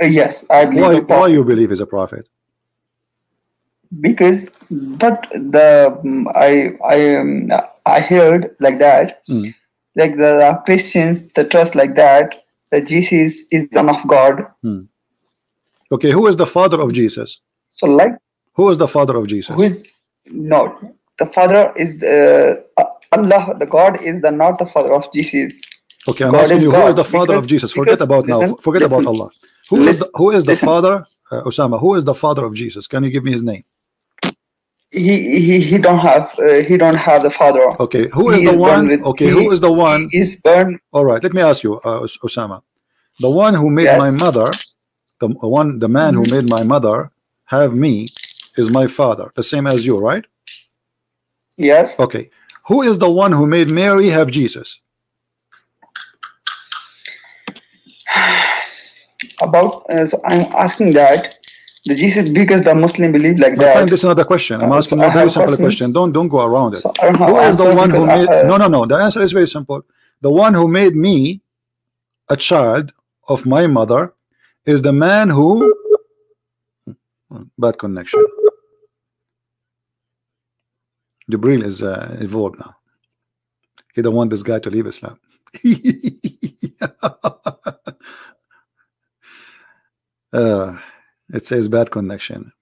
Uh, yes, I believe. Why, why you believe he's a prophet? because but the um, I I um, I heard like that Mm. like the, the Christians the trust like that that Jesus is the son of God Okay, who is the father of Jesus? so like Who is the father of Jesus? who is no the father is the uh, Allah the God is the not the father of Jesus Okay, I'm God asking is you, who is the father of Jesus? Forget because- about now. Forget listen, about Allah. Who is listen, the, who is the father? Uh, Osama, who is the father of Jesus? Can you give me his name? he he, he don't have uh, he don't have the father Okay, who is He the is one? with- Okay, he- who is the one? is born All right, let me ask you, uh, Osama. The one who made Yes. my mother, the one, the man who made my mother have me, is my father. The same as you, right? yes Okay. Who is the one who made Mary have Jesus? About uh, so I'm asking that the Jesus because the Muslim believe like My that friend, this is another question. I'm Uh, asking so a I very simple questions. question. Don't don't go around it. So I Who is the one who made? uh, No, no, no. The answer is very simple. The one who made me a child of my mother is the man who. Bad connection. Jibril is uh, evolved now. He don't want this guy to leave Islam. *laughs* uh, it says bad connection.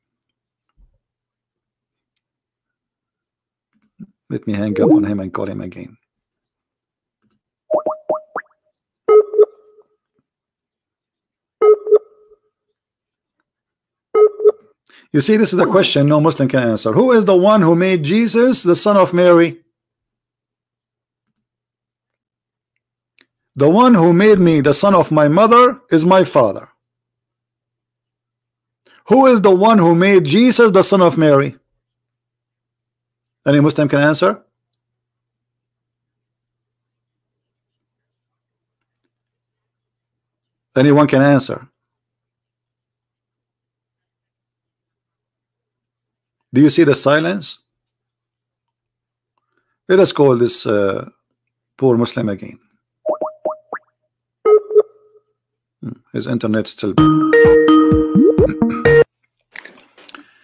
Let me hang up on him and call him again. You see, this is the question no Muslim can answer. Who is the one who made Jesus the son of Mary? The one who made me the son of my mother is my father. Who is the one who made Jesus the son of Mary? Any Muslim can answer? Anyone can answer. Do you see the silence? Let us call this uh, poor Muslim again. His internet still.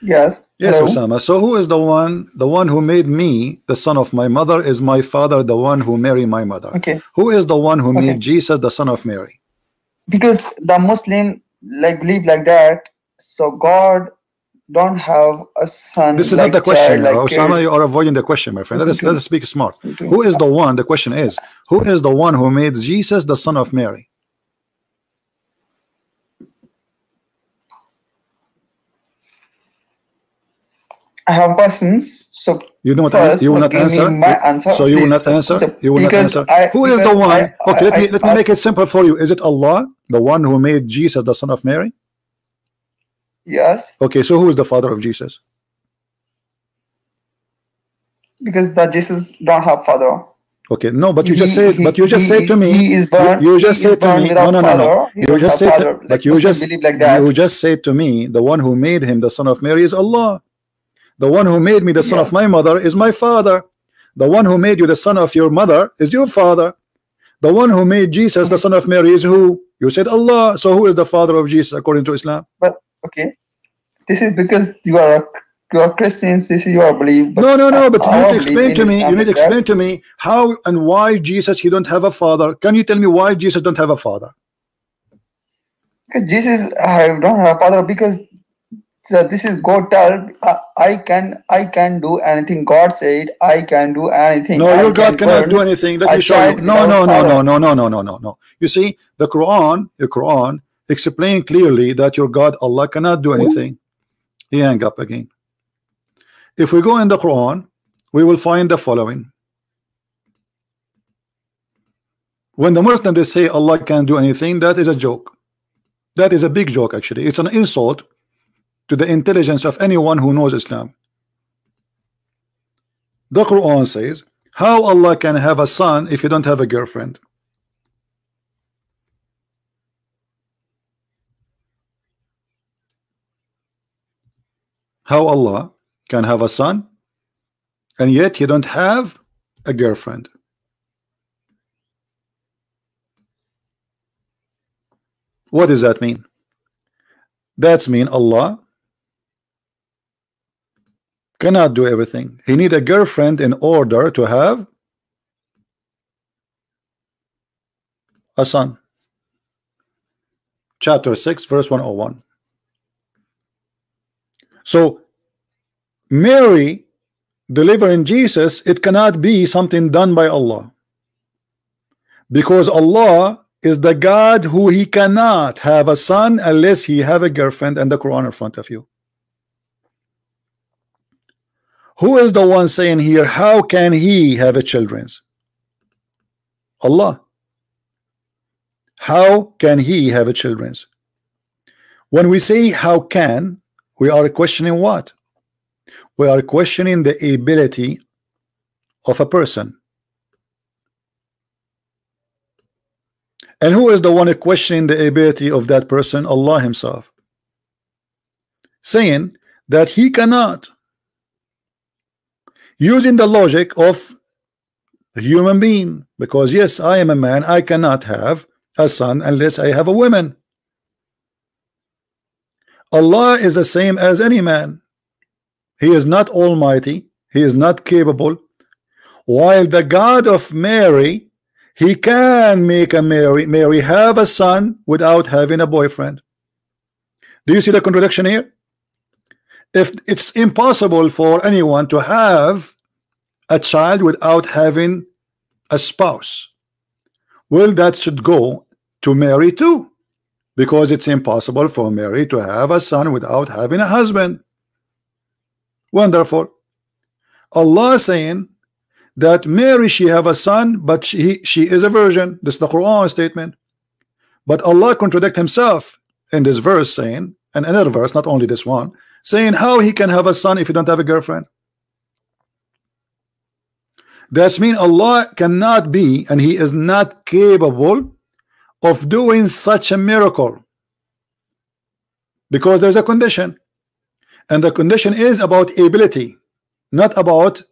yes Yes, hello? Osama. So who is the one? The one who made me the son of my mother is my father. The one who married my mother. okay Who is the one who Okay. made Jesus the son of Mary? because the Muslim like believe like that so God don't have a son This is like not the question, child, like Osama. kid. You are avoiding the question, my friend. Let us let us speak smart. Listen to me. Who is the one? The question is, who is the one who made Jesus the son of Mary? I have questions so You don't First, you will not answer. my answer, So you will not answer. So, You will not answer. I- Who is the one? I- okay, let I- me let me make it simple for you. Is it Allah, the one who made Jesus the son of Mary? yes Okay, so who is the father of Jesus? because the Jesus don't have father Okay, no, but you He- just said, he- but you just he- said to me, he is born- you, you just said to me, no, no, no, no, you just said, Like but you just, believe like that. you just said to me, the one who made him the son of Mary is Allah. The one who made me the son of my mother is my father. The one who made you the son of your mother is your father. The one who made Jesus the son of Mary is who? You said Allah. So who is the father of Jesus according to Islam? But okay, this is because you are a, you are Christians. This is your belief. No, no, no. But you need to explain to me. You need to explain to me how and why Jesus he don't have a father. Can you tell me why Jesus don't have a father? Because Jesus, I don't have a father because so this is God tell uh, I can I can do anything. God said I can do anything. No, I your God can cannot burn do anything. Let a me show you. No, no, no, no, no, no, no, no, no, no. You see, the Quran, the Quran explain clearly that your God Allah cannot do anything. He hang up again. If we go in the Quran, we will find the following. When the Muslims they say Allah can't do anything, that is a joke. That is a big joke actually. It's an insult to the intelligence of anyone who knows Islam. The Quran says, How Allah can have a son if you don't have a girlfriend? How Allah can have a son and yet you don't have a girlfriend? What does that mean? That's mean Allah cannot do everything. He need a girlfriend in order to have a son. Chapter 6, verse 101. So Mary delivering Jesus, it cannot be something done by Allah. Because Allah is the God who he cannot have a son unless he have a girlfriend and the Quran in front of you. Who is the one saying here, how can he have a children's? Allah. How can he have a children's? When we say how can, we are questioning what? We are questioning the ability of a person. And who is the one questioning the ability of that person? Allah himself. Saying that he cannot using the logic of human being because yes I am a man I cannot have a son unless I have a woman. Allah is the same as any man. He is not almighty he is not capable. While the God of Mary he can make a Mary Mary have a son without having a boyfriend. Do you see the contradiction here if it's impossible for anyone to have a child without having a spouse well that should go to Mary too because it's impossible for Mary to have a son without having a husband. Wonderful. Allah saying that Mary she have a son but she she is a virgin. This is the Quran statement. But Allah contradict himself in this verse saying and another verse not only this one saying how he can have a son if he don't have a girlfriend. That's mean Allah cannot be and he is not capable of doing such a miracle. Because there's a condition. And the condition is about ability not about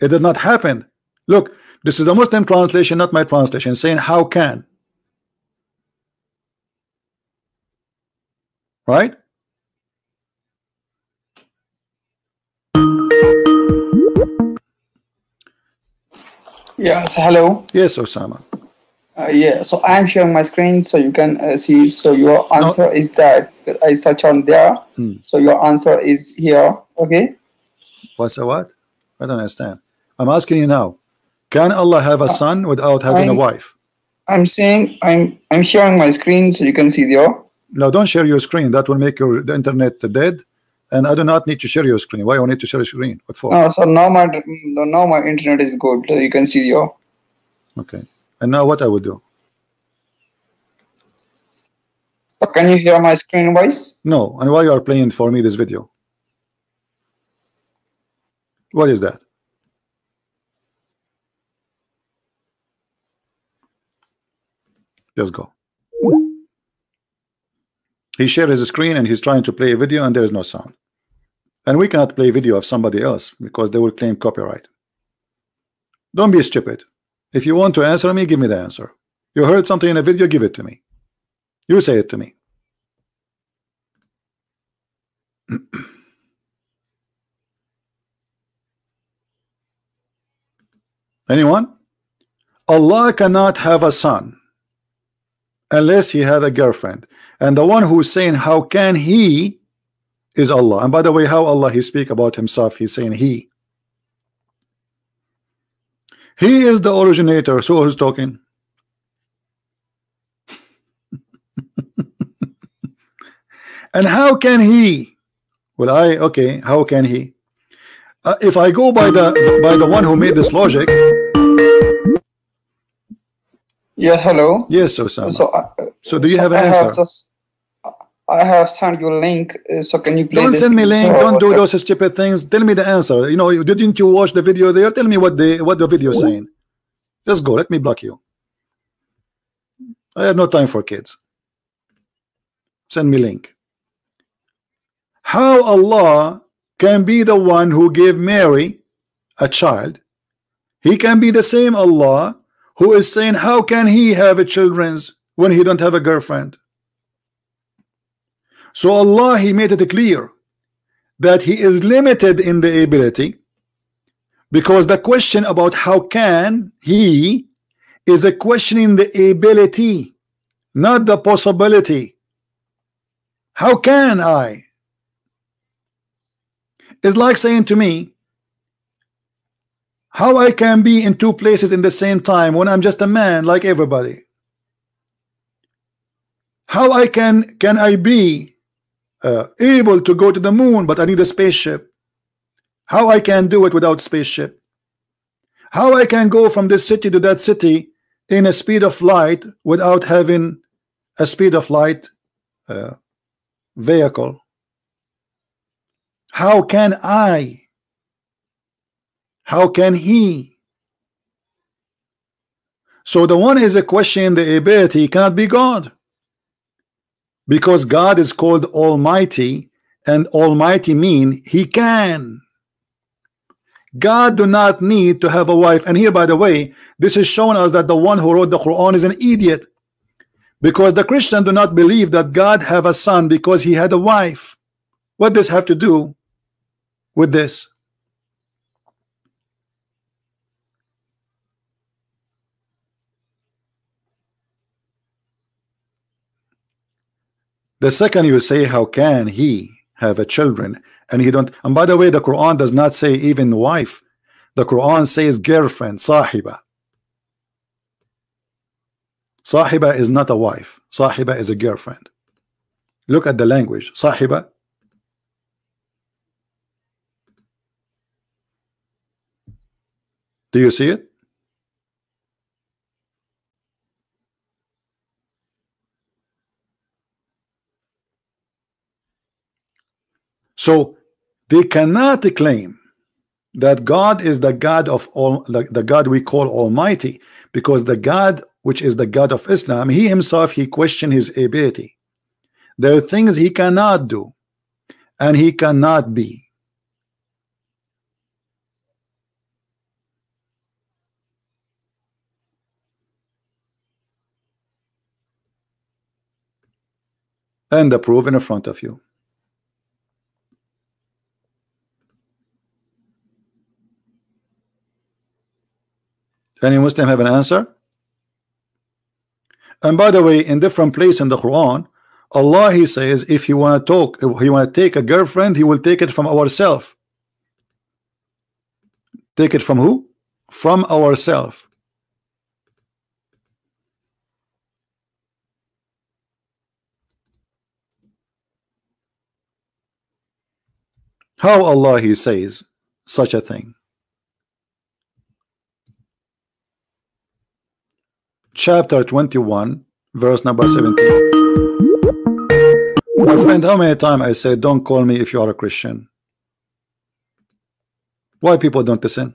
it did not happen. Look this is the Muslim translation not my translation saying how can right Yes, hello. Yes, Osama. Uh, yeah, so I'm sharing my screen so you can uh, see. So your answer is that I search on there. Hmm. So your answer is here. Okay. What's a what? I don't understand. I'm asking you now. Can Allah have a son without having a I'm- wife? I'm saying I'm I'm sharing my screen so you can see there. No, don't share your screen. That will make your the internet dead. And I do not need to share your screen. Why I need to share your screen? What for? No, so now my now my internet is good. You can see your. Okay. And now what I will do? So can you hear my screen voice? No. And why you are playing for me this video? What is that? Just go. He shared his screen and he's trying to play a video and there is no sound. And we cannot play video of somebody else because they will claim copyright. Don't be stupid. If you want to answer me, give me the answer. You heard something in a video, give it to me. You say it to me. *clears throat* Anyone? Allah cannot have a son unless he had a girlfriend. And the one who's saying, How can he is Allah. And by the way, how Allah he speak about himself, he's saying he. He is the originator. So who's talking? *laughs* and how can he? Well, I okay. How can he? Uh, if I go by the by the one who made this logic, Yes, hello. yes, Osama. So, uh, So do you so have an I answer? Have just, I have sent you a link. uh, So can you play Don't send me link. Don't do those stupid things. Tell me the answer. You know, didn't you watch the video there? Tell me what the what the video is saying. Just go. Let me block you. I have no time for kids. Send me link. How Allah can be the one who gave Mary a child? He can be the same Allah who is saying, how can he have a children's when he don't have a girlfriend? So Allah he made it clear that he is limited in the ability because the question about how can he is a question in the ability not the possibility how can I it's like saying to me how I can be in two places in the same time when I'm just a man like everybody? How I can can I be uh, able to go to the moon but I need a spaceship? How I can do it without spaceship? How I can go from this city to that city in a speed of light without having a speed of light uh, vehicle? How can I how can he? So the one is a question the ability cannot be God. Because God is called Almighty and Almighty mean he can. God do not need to have a wife. And here by the way this is showing us that the one who wrote the Quran is an idiot. Because the Christian do not believe that God have a son because he had a wife. What does have to do with this The second you say, how can he have a children? And he don't. And by the way, the Quran does not say even wife. The Quran says girlfriend, sahiba. Sahiba is not a wife. Sahiba is a girlfriend. Look at the language. Sahiba. Do you see it? So they cannot claim that God is the God of all the, the God we call Almighty because the God which is the God of Islam he himself he questioned his ability. There are things he cannot do and he cannot be. And the proof in front of you Any Muslim have an answer? And by the way, in different place in the Quran, Allah He says, if you want to talk, if you want to take a girlfriend, He will take it from ourself. Take it from who? From ourself. How Allah He says such a thing? Chapter 21 verse number 17 my friend how many times I say don't call me if you are a Christian why people don't listen?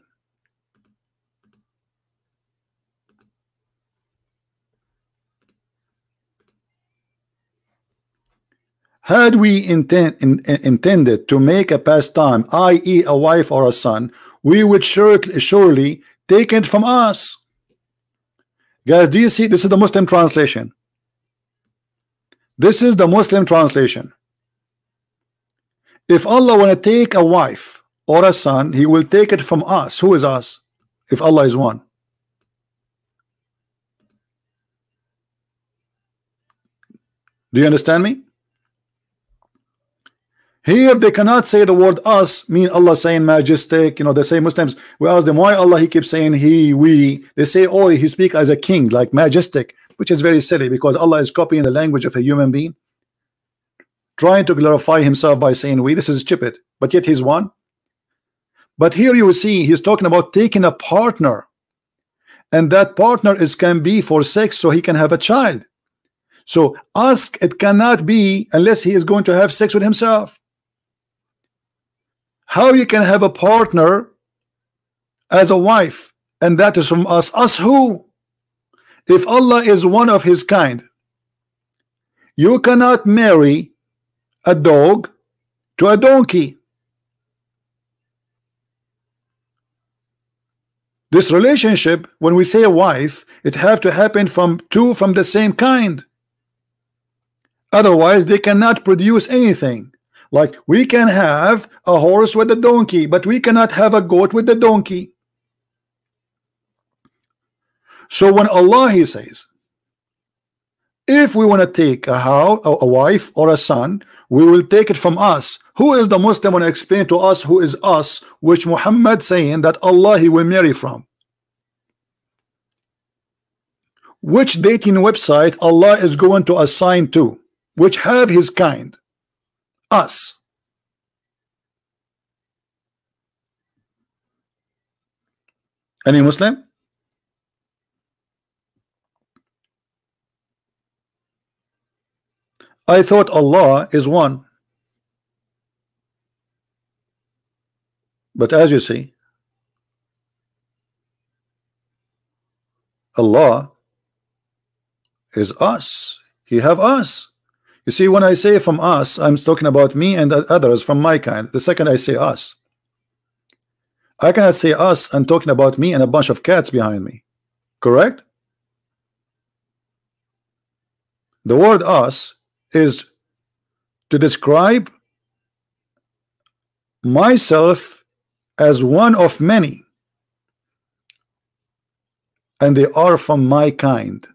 Had we intend, in, intended to make a pastime i.e. a wife or a son we would surely, surely take it from us Guys, do you see? This is the Muslim translation. This is the Muslim translation. If Allah want to take a wife or a son, He will take it from us. Who is us? If Allah is one. Do you understand me? Here they cannot say the word us, mean Allah saying majestic. You know, they say Muslims, we ask them why Allah he keeps saying he, we. They say, oh, he speak as a king, like majestic, which is very silly because Allah is copying the language of a human being, trying to glorify himself by saying we. This is stupid, but yet he's one. But here you see he's talking about taking a partner, and that partner is can be for sex so he can have a child. So ask it cannot be unless he is going to have sex with himself how you can have a partner as a wife and that is from us. Us who? If Allah is one of his kind you cannot marry a dog to a donkey. This relationship when we say a wife it have to happen from two from the same kind. Otherwise, they cannot produce anything. Like we can have a horse with a donkey, but we cannot have a goat with the donkey. So when Allah He says, if we want to take a how a wife or a son, we will take it from us. Who is the Muslim to explain to us who is us, which Muhammad saying that Allah He will marry from? Which dating website Allah is going to assign to, which have His kind? Us. Any Muslim? I thought Allah is one. But as you see, Allah is us. He have us. You see, when I say from us, I'm talking about me and others from my kind. The second I say us, I cannot say us and talking about me and a bunch of cats behind me. Correct? The word us is to describe myself as one of many and they are from my kind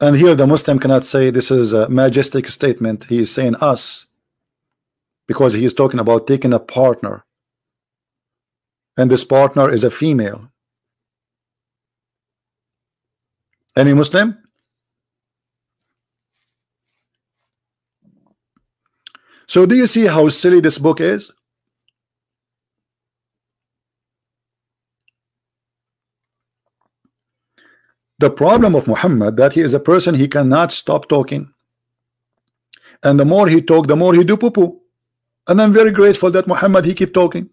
and here the Muslim cannot say this is a majestic statement he is saying us because he is talking about taking a partner and this partner is a female. Any Muslim? So do you see how silly this book is? The problem of Muhammad that he is a person he cannot stop talking. And the more he talk, the more he do poo poo. And I'm very grateful that Muhammad he keep talking.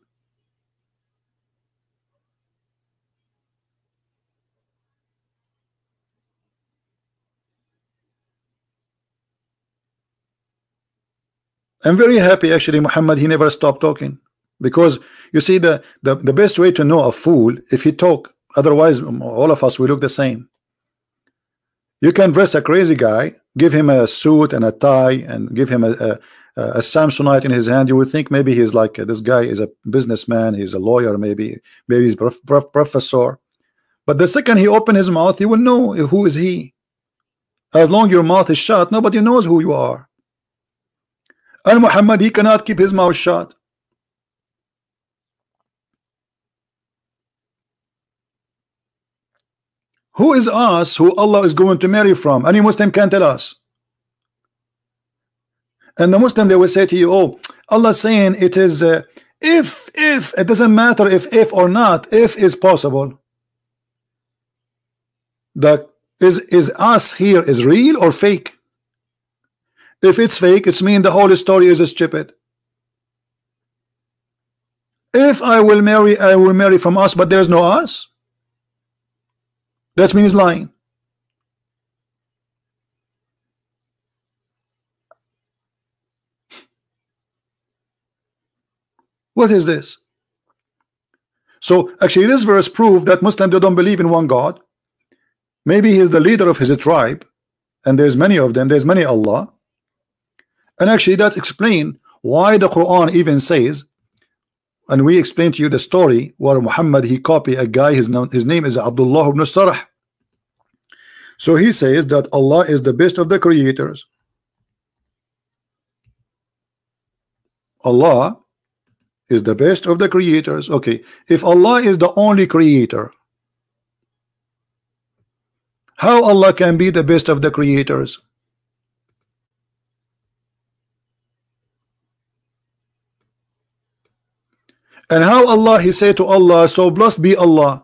I'm very happy actually Muhammad he never stopped talking because you see the, the the best way to know a fool if he talk otherwise all of us we look the same you can dress a crazy guy give him a suit and a tie and give him a, a, a Samsonite in his hand. You would think maybe he's like this guy is a businessman he's a lawyer maybe maybe he's prof, prof, professor. But the second he open his mouth you will know who is he. As long your mouth is shut nobody knows who you are. And Muhammad he cannot keep his mouth shut who is us who Allah is going to marry from any Muslim can tell us and the Muslim they will say to you oh Allah saying it is uh, if if it doesn't matter if if or not if is possible that is is us here is real or fake if it's fake, it's mean the whole story is stupid. If I will marry, I will marry from us, but there's no us. That means lying. What is this? So actually this verse proves that Muslims don't believe in one God. Maybe he's the leader of his tribe and there's many of them, there's many Allah and actually that explain why the Quran even says and we explain to you the story where Muhammad he copy a guy his, name, his name is Abdullah ibn Sarh. So he says that Allah is the best of the creators. Allah is the best of the creators. Okay if Allah is the only creator how Allah can be the best of the creators And how Allah he say to Allah, so blessed be Allah.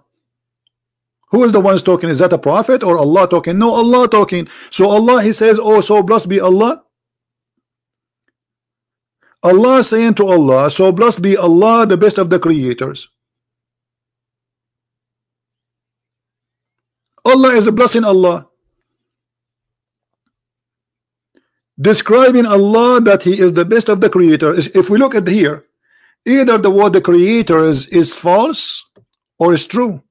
Who is the ones talking? Is that a prophet or Allah talking? No, Allah talking. So Allah he says, oh, so blessed be Allah. Allah saying to Allah, so blessed be Allah, the best of the creators. Allah is a blessing Allah. Describing Allah that He is the best of the creators. If we look at here, either the word the creator is, is false or is true.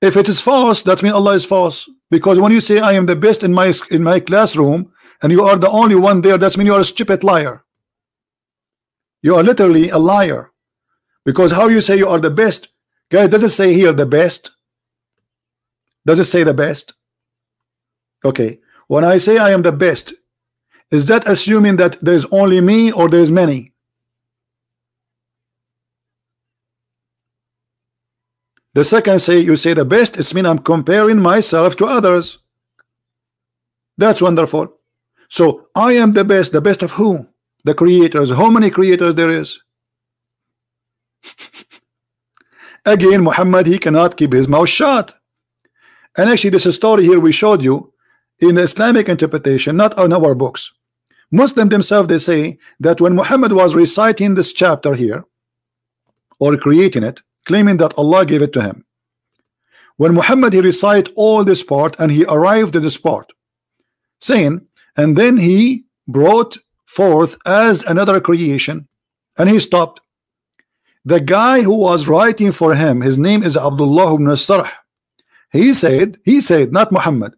If it is false, that means Allah is false. Because when you say I am the best in my in my classroom and you are the only one there, that means you are a stupid liar. You are literally a liar. Because how you say you are the best? Guys, does it say here the best? Does it say the best? Okay. When I say I am the best, is that assuming that there's only me or there's many? The second say you say the best, it's mean I'm comparing myself to others. That's wonderful. So I am the best, the best of who? The creators. How many creators there is? *laughs* Again, Muhammad, he cannot keep his mouth shut. And actually, this story here we showed you in Islamic interpretation, not on our books. Muslim themselves, they say that when Muhammad was reciting this chapter here, or creating it, claiming that Allah gave it to him. When Muhammad he recite all this part and he arrived at this part, saying, and then he brought forth as another creation, and he stopped. The guy who was writing for him, his name is Abdullah ibn Sarh. He said, he said, not Muhammad.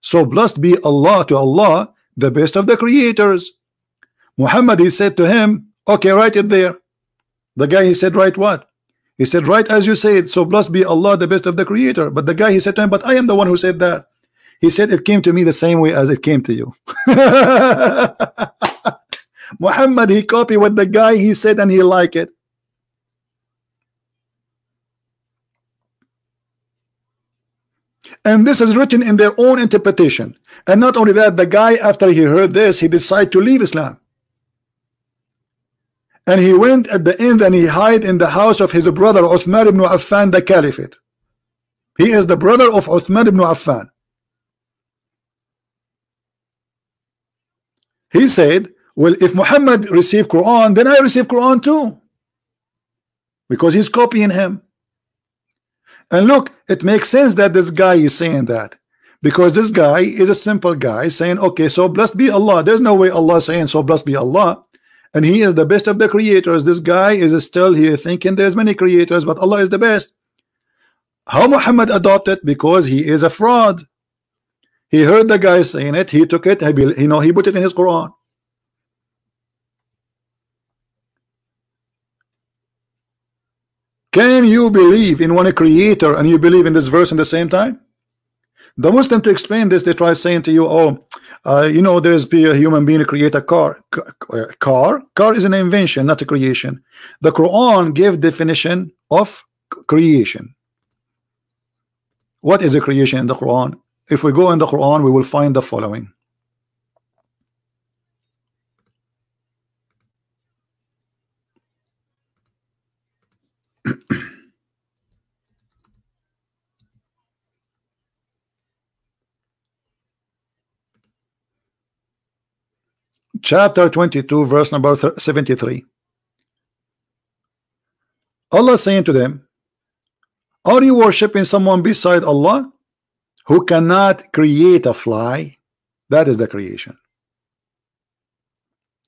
So blessed be Allah to Allah, the best of the creators. Muhammad he said to him, okay, write it there. The guy he said, write what? He said, right as you said, so blessed be Allah, the best of the creator. But the guy, he said to him, but I am the one who said that. He said, it came to me the same way as it came to you. *laughs* Muhammad, he copied what the guy he said and he liked it. And this is written in their own interpretation. And not only that, the guy, after he heard this, he decided to leave Islam and he went at the end and he hid in the house of his brother Uthman ibn Affan the caliphate. He is the brother of Uthman ibn Affan. He said well if Muhammad received Quran then I receive Quran too because he's copying him. And look it makes sense that this guy is saying that because this guy is a simple guy saying okay so blessed be Allah. There's no way Allah saying so blessed be Allah and he is the best of the creators. This guy is still here thinking there's many creators but Allah is the best. How Muhammad adopted because he is a fraud. He heard the guy saying it he took it you know he put it in his Quran. Can you believe in one creator and you believe in this verse at the same time? The Muslim to explain this they try saying to you oh uh, you know, there's be a human being to create a car. Car, car is an invention, not a creation. The Quran gave definition of creation. What is a creation in the Quran? If we go in the Quran, we will find the following. *clears throat* chapter 22 verse number 73 Allah saying to them are you worshiping someone beside Allah who cannot create a fly? That is the creation.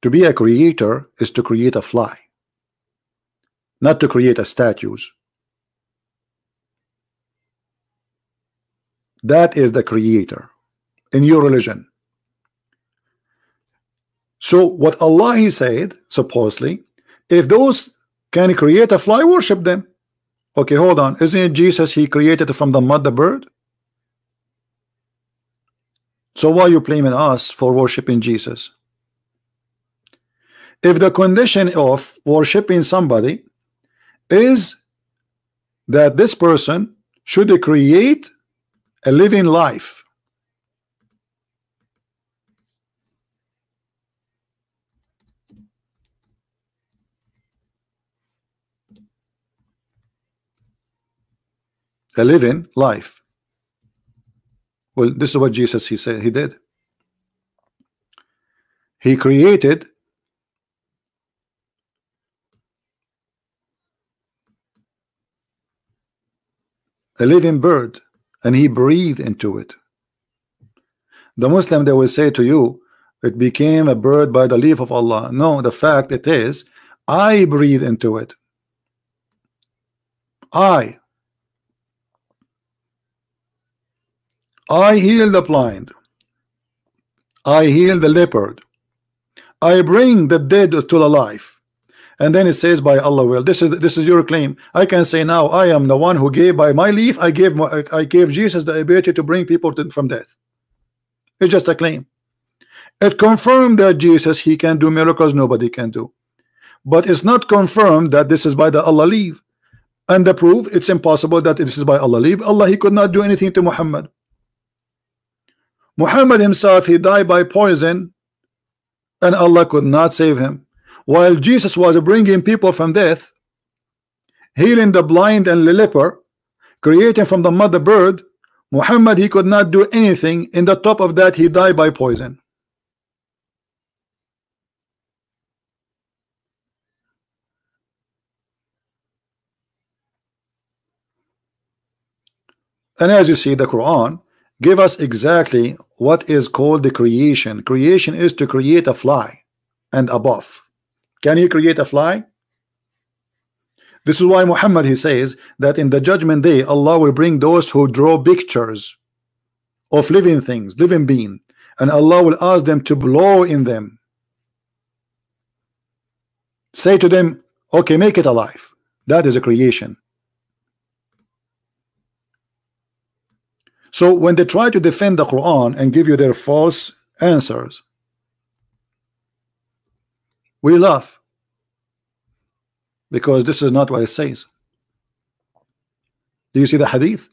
To be a creator is to create a fly not to create a statues. That is the creator in your religion so what Allah he said supposedly if those can create a fly worship them okay hold on. Isn't it Jesus he created from the mud the bird? So why are you blaming us for worshiping Jesus? If the condition of worshiping somebody is that this person should create a living life a living life. Well, this is what Jesus he said he did. He created a living bird and he breathed into it. The Muslim they will say to you, it became a bird by the leave of Allah. No, the fact it is I breathe into it. I. I heal the blind. I heal the leopard. I bring the dead to the life. And then it says by Allah will. This is this is your claim. I can say now I am the one who gave by my leave. I gave I gave Jesus the ability to bring people to, from death. It's just a claim. It confirmed that Jesus he can do miracles nobody can do. But it's not confirmed that this is by the Allah leave. And the proof it's impossible that this is by Allah leave. Allah he could not do anything to Muhammad. Muhammad himself he died by poison and Allah could not save him. While Jesus was bringing people from death healing the blind and the leper creating from the mother bird Muhammad he could not do anything. In the top of that he died by poison. And as you see the Quran give us exactly what is called the creation. Creation is to create a fly and above. Can you create a fly? This is why Muhammad he says that in the judgment day Allah will bring those who draw pictures of living things living being and Allah will ask them to blow in them. Say to them okay make it alive. That is a creation So when they try to defend the Quran and give you their false answers, we laugh because this is not what it says. Do you see the hadith?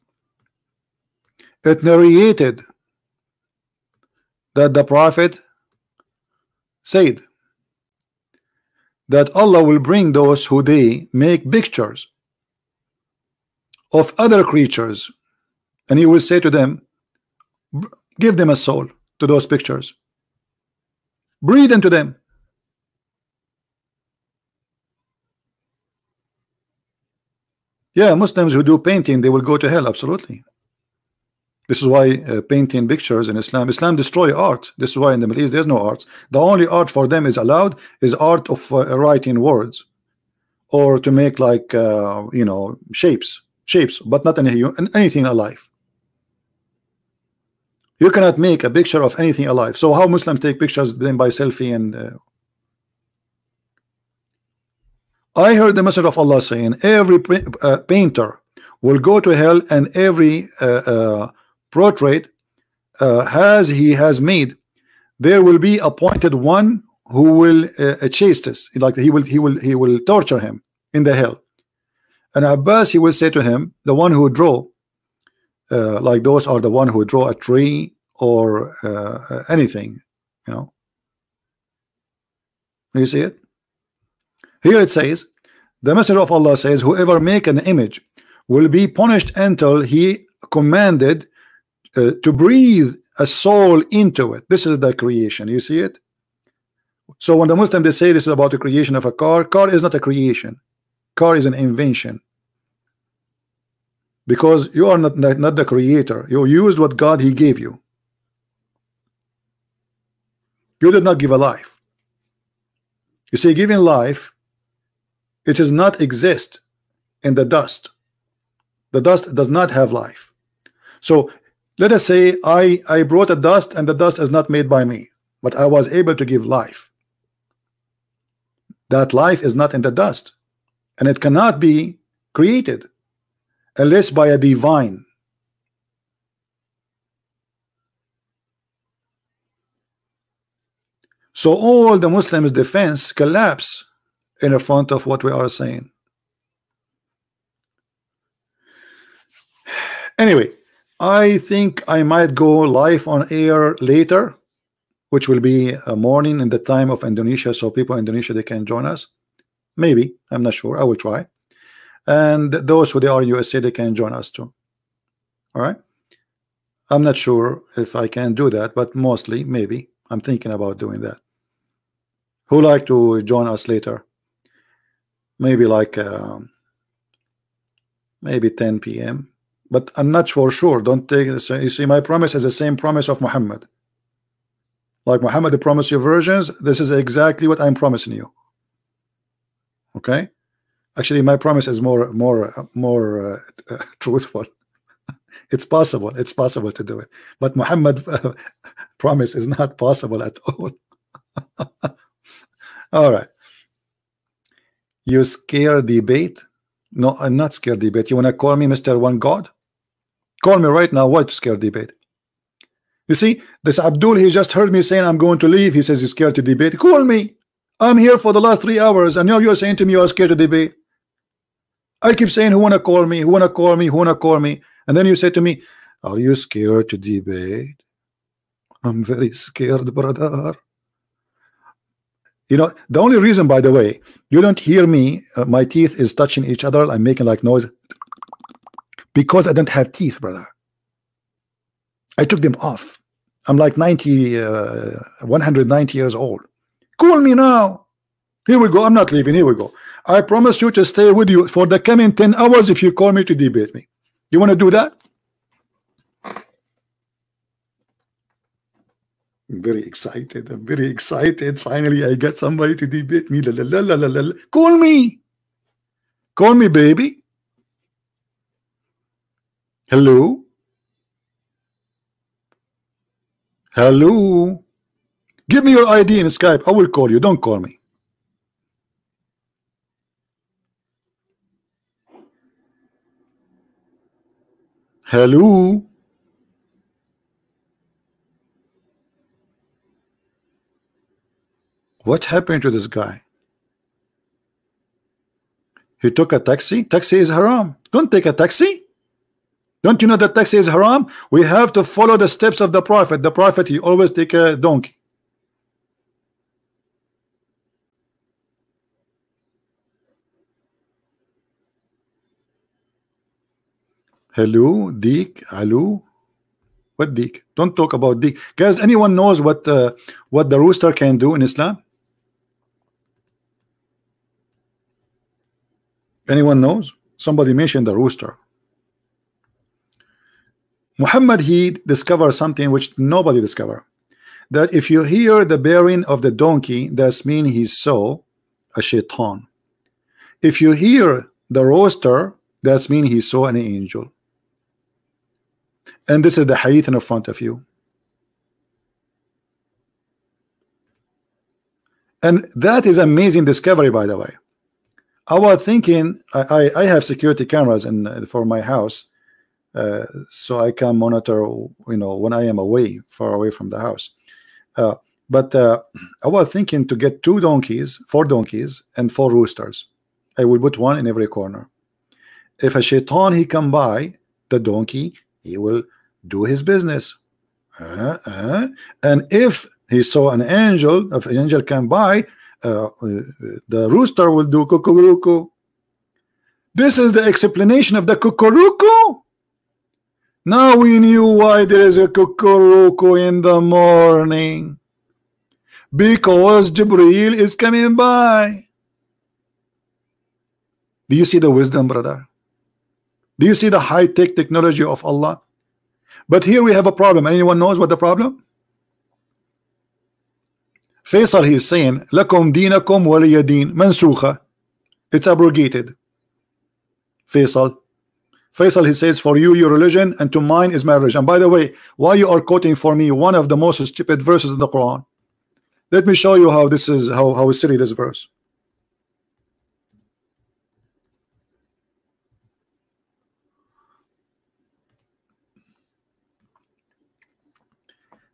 It narrated that the Prophet said that Allah will bring those who they make pictures of other creatures and he will say to them give them a soul to those pictures. Breathe into them. Yeah Muslims who do painting they will go to hell absolutely. This is why uh, painting pictures in Islam Islam destroy art. This is why in the Middle East there's no arts the only art for them is allowed is art of uh, writing words or to make like uh, you know shapes shapes but not any, anything alive you cannot make a picture of anything alive. So how Muslims take pictures then by selfie and uh... I heard the message of Allah saying every uh, painter will go to hell and every uh, uh portrait uh, has he has made there will be appointed one who will uh, chase this like he will he will he will torture him in the hell and Abbas he will say to him the one who draw uh, like those are the one who draw a tree or uh, anything you know? You see it? Here it says the messenger of Allah says whoever make an image will be punished until he commanded uh, to breathe a soul into it this is the creation. You see it? So when the Muslim they say this is about the creation of a car car is not a creation. Car is an invention because you are not, not, not the creator. You used what God he gave you. You did not give a life. You see giving life it does not exist in the dust. The dust does not have life. So let us say I I brought a dust and the dust is not made by me but I was able to give life. That life is not in the dust and it cannot be created unless by a divine. So all the Muslims defense collapse in front of what we are saying. Anyway I think I might go live on air later which will be a morning in the time of Indonesia so people in Indonesia they can join us. Maybe I'm not sure I will try and those who they are USA they can join us too. All right? I'm not sure if I can do that but mostly maybe I'm thinking about doing that. Who like to join us later? Maybe like um, maybe 10 p.m but I'm not for sure. Don't take you see my promise is the same promise of Muhammad. Like Muhammad promised you versions this is exactly what I'm promising you. Okay, actually, my promise is more more more uh, uh, *laughs* truthful. it's possible. It's possible to do it, but Muhammad uh, *laughs* promise is not possible at all. *laughs* all right. You scare debate? No, I'm not scared debate. You want to call me Mr. One God? Call me right now. What scare debate? You see, this Abdul, he just heard me saying I'm going to leave. He says he's scared to debate. Call me. I'm here for the last three hours, and now you're saying to me you're scared to debate. I keep saying who wanna call me, who wanna call me, who wanna call me, and then you say to me, Are you scared to debate? I'm very scared, brother. You know, the only reason, by the way, you don't hear me, uh, my teeth is touching each other, I'm making like noise because I don't have teeth, brother. I took them off. I'm like 90, uh, 190 years old. Call me now. Here we go. I'm not leaving. Here we go. I promise you to stay with you for the coming 10 hours if you call me to debate me. You want to do that? I'm very excited. I'm very excited. Finally, I get somebody to debate me. La, la, la, la, la, la. Call me. Call me, baby. Hello? Hello? Give me your ID in Skype. I will call you. Don't call me. Hello? What happened to this guy? He took a taxi. Taxi is haram. Don't take a taxi. Don't you know that taxi is haram? We have to follow the steps of the Prophet. The Prophet, he always take a donkey. Hello, Deek, hello. What Deek? Don't talk about Deek. Guys, anyone knows what uh, what the rooster can do in Islam? Anyone knows? Somebody mentioned the rooster. Muhammad he discovered something which nobody discovered. That if you hear the bearing of the donkey, that's mean he saw a shaitan. If you hear the rooster, that's mean he saw an angel. And this is the hadith in front of you. And that is amazing discovery, by the way. I was thinking I, I have security cameras in for my house, uh, so I can monitor you know when I am away, far away from the house. Uh, but uh, I was thinking to get two donkeys, four donkeys, and four roosters. I will put one in every corner. If a shaitan he come by, the donkey he will do his business. Uh, uh, and if he saw an angel, if an angel come by, uh, the rooster will do cuckoo. This is the explanation of the cuckoo. Now we knew why there is a cuckoo in the morning. Because Jibreel is coming by. Do you see the wisdom, brother? Do you see the high-tech technology of Allah? But here we have a problem. Anyone knows what the problem? Faisal he is saying lakum dinakum waliyadin mansukha. It's abrogated. Faisal. Faisal he says for you your religion and to mine is religion. And by the way why you are quoting for me one of the most stupid verses in the Quran? Let me show you how this is how, how silly this verse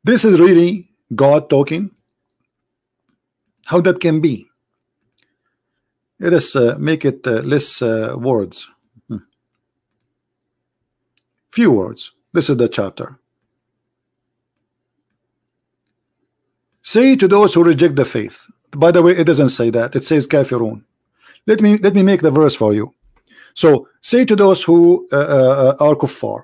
this is really God talking how that can be? Let us uh, make it uh, less uh, words. Hmm. Few words. This is the chapter. Say to those who reject the faith. By the way, it doesn't say that. It says kafirun. Let me let me make the verse for you. So say to those who uh, uh, are kuffar,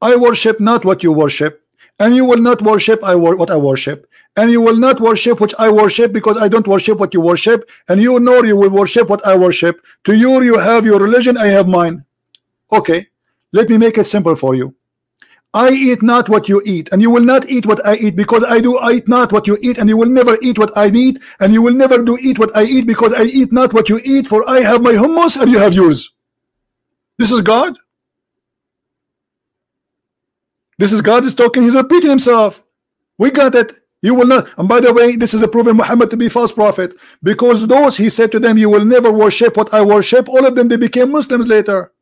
I worship not what you worship, and you will not worship I what I worship, and you will not worship which I worship because I don't worship what you worship. And you nor you will worship what I worship. To you you have your religion I have mine. Okay let me make it simple for you. I eat not what you eat, and you will not eat what I eat, because I do eat not what you eat, and you will never eat what I eat, and you will never do eat what I eat, because I eat not what you eat, for I have my hummus and you have yours. This is God. This is God is talking, he's repeating himself. We got it. You will not, and by the way, this is a proven Muhammad to be false prophet because those he said to them, You will never worship what I worship, all of them they became Muslims later.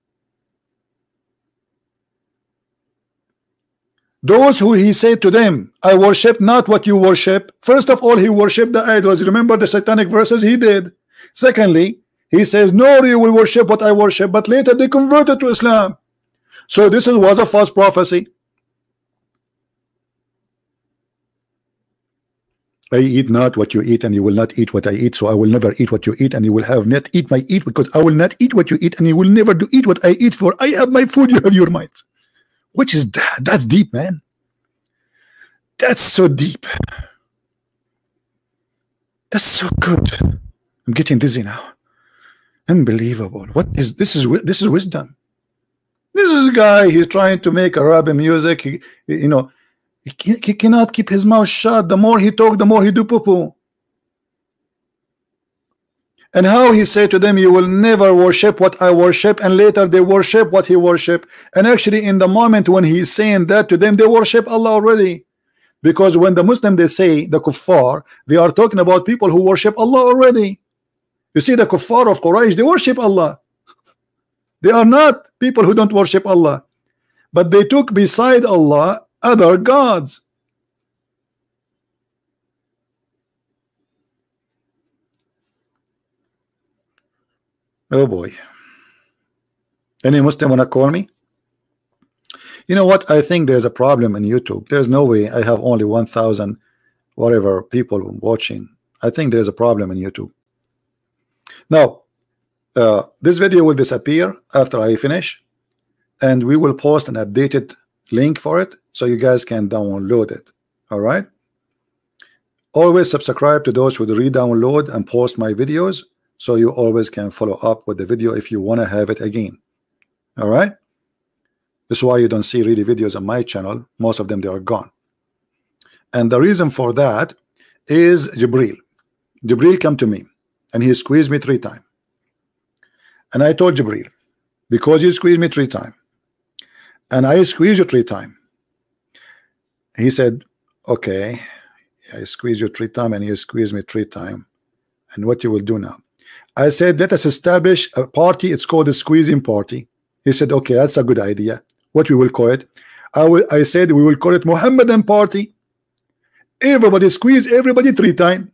Those who he said to them, I worship not what you worship. First of all, he worshiped the idols. Remember the satanic verses he did. Secondly, he says, No, you will worship what I worship, but later they converted to Islam. So this was a false prophecy. I eat not what you eat, and you will not eat what I eat. So I will never eat what you eat, and you will have not eat my eat, because I will not eat what you eat, and you will never do eat what I eat. For I have my food, *laughs* you have your mind. Which is that? That's deep, man. That's so deep. That's so good. I'm getting dizzy now. Unbelievable. What is this? Is this is wisdom? This is a guy. He's trying to make Arabic music. He, you know, he, he cannot keep his mouth shut. The more he talk, the more he do poo poo. And how he said to them, you will never worship what I worship, and later they worship what he worship. And actually, in the moment when he's saying that to them, they worship Allah already. Because when the Muslim they say the kuffar, they are talking about people who worship Allah already. You see, the kuffar of Quraysh, they worship Allah. They are not people who don't worship Allah. But they took beside Allah other gods. Oh boy. Any Muslim wanna call me? You know what? I think there's a problem in YouTube. There's no way I have only 1,000 whatever people watching. I think there's a problem in YouTube. Now, uh, this video will disappear after I finish, and we will post an updated link for it so you guys can download it. All right. Always subscribe to those who re-download and post my videos so you always can follow up with the video if you want to have it again all right this is why you don't see really videos on my channel most of them they are gone and the reason for that is Jibril Jibril come to me and he squeezed me three times and I told Jibril because you squeezed me three times and I squeezed you three times he said okay I squeezed you three times and you squeezed me three times and what you will do now I said, let us establish a party. It's called the squeezing party. He said, okay, that's a good idea. What we will call it? I, will, I said, we will call it Mohammedan party. Everybody squeeze everybody three times.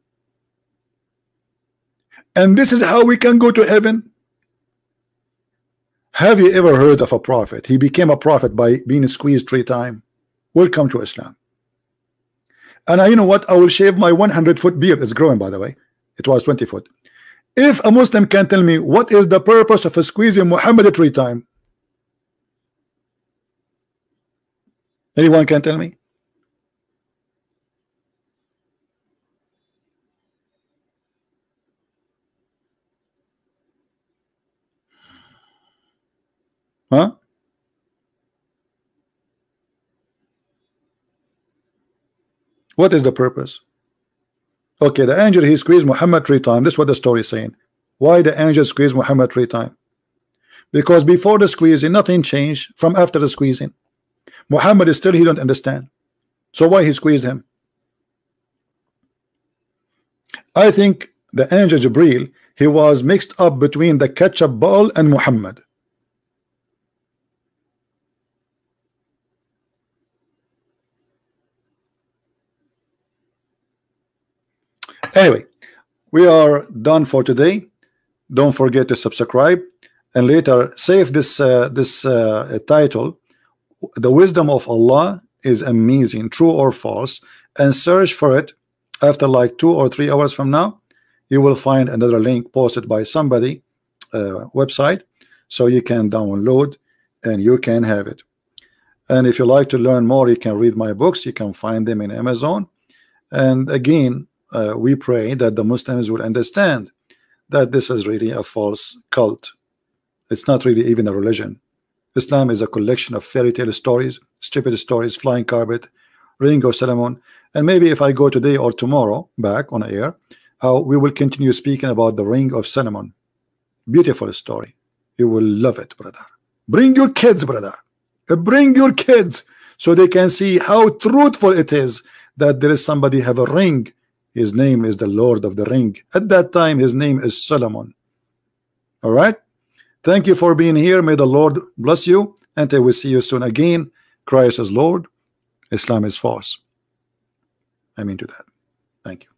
And this is how we can go to heaven. Have you ever heard of a prophet? He became a prophet by being squeezed three times. Welcome to Islam. And I, you know what? I will shave my 100 foot beard. It's growing, by the way. It was 20 foot. If a Muslim can tell me what is the purpose of squeezing Muhammad three times, anyone can tell me? Huh? What is the purpose? Okay, the angel he squeezed Muhammad three times. This is what the story is saying. Why the angel squeezed Muhammad three times? Because before the squeezing, nothing changed from after the squeezing. Muhammad is still he don't understand. So why he squeezed him? I think the angel Jibril he was mixed up between the ketchup ball and Muhammad. Anyway, we are done for today. Don't forget to subscribe and later save this uh, this uh, title. The wisdom of Allah is amazing, true or false, and search for it after like two or three hours from now. You will find another link posted by somebody uh, website, so you can download and you can have it. And if you like to learn more, you can read my books. You can find them in Amazon. And again, uh, we pray that the Muslims will understand that this is really a false cult. It's not really even a religion. Islam is a collection of fairy tale stories, stupid stories, flying carpet, ring of Solomon, and maybe if I go today or tomorrow back on air, uh, we will continue speaking about the ring of Solomon. Beautiful story. You will love it, brother. Bring your kids, brother. Uh, bring your kids so they can see how truthful it is that there is somebody have a ring. His name is the Lord of the Ring. At that time, his name is Solomon. All right. Thank you for being here. May the Lord bless you. And I will see you soon again. Christ is Lord. Islam is false. I mean to that. Thank you.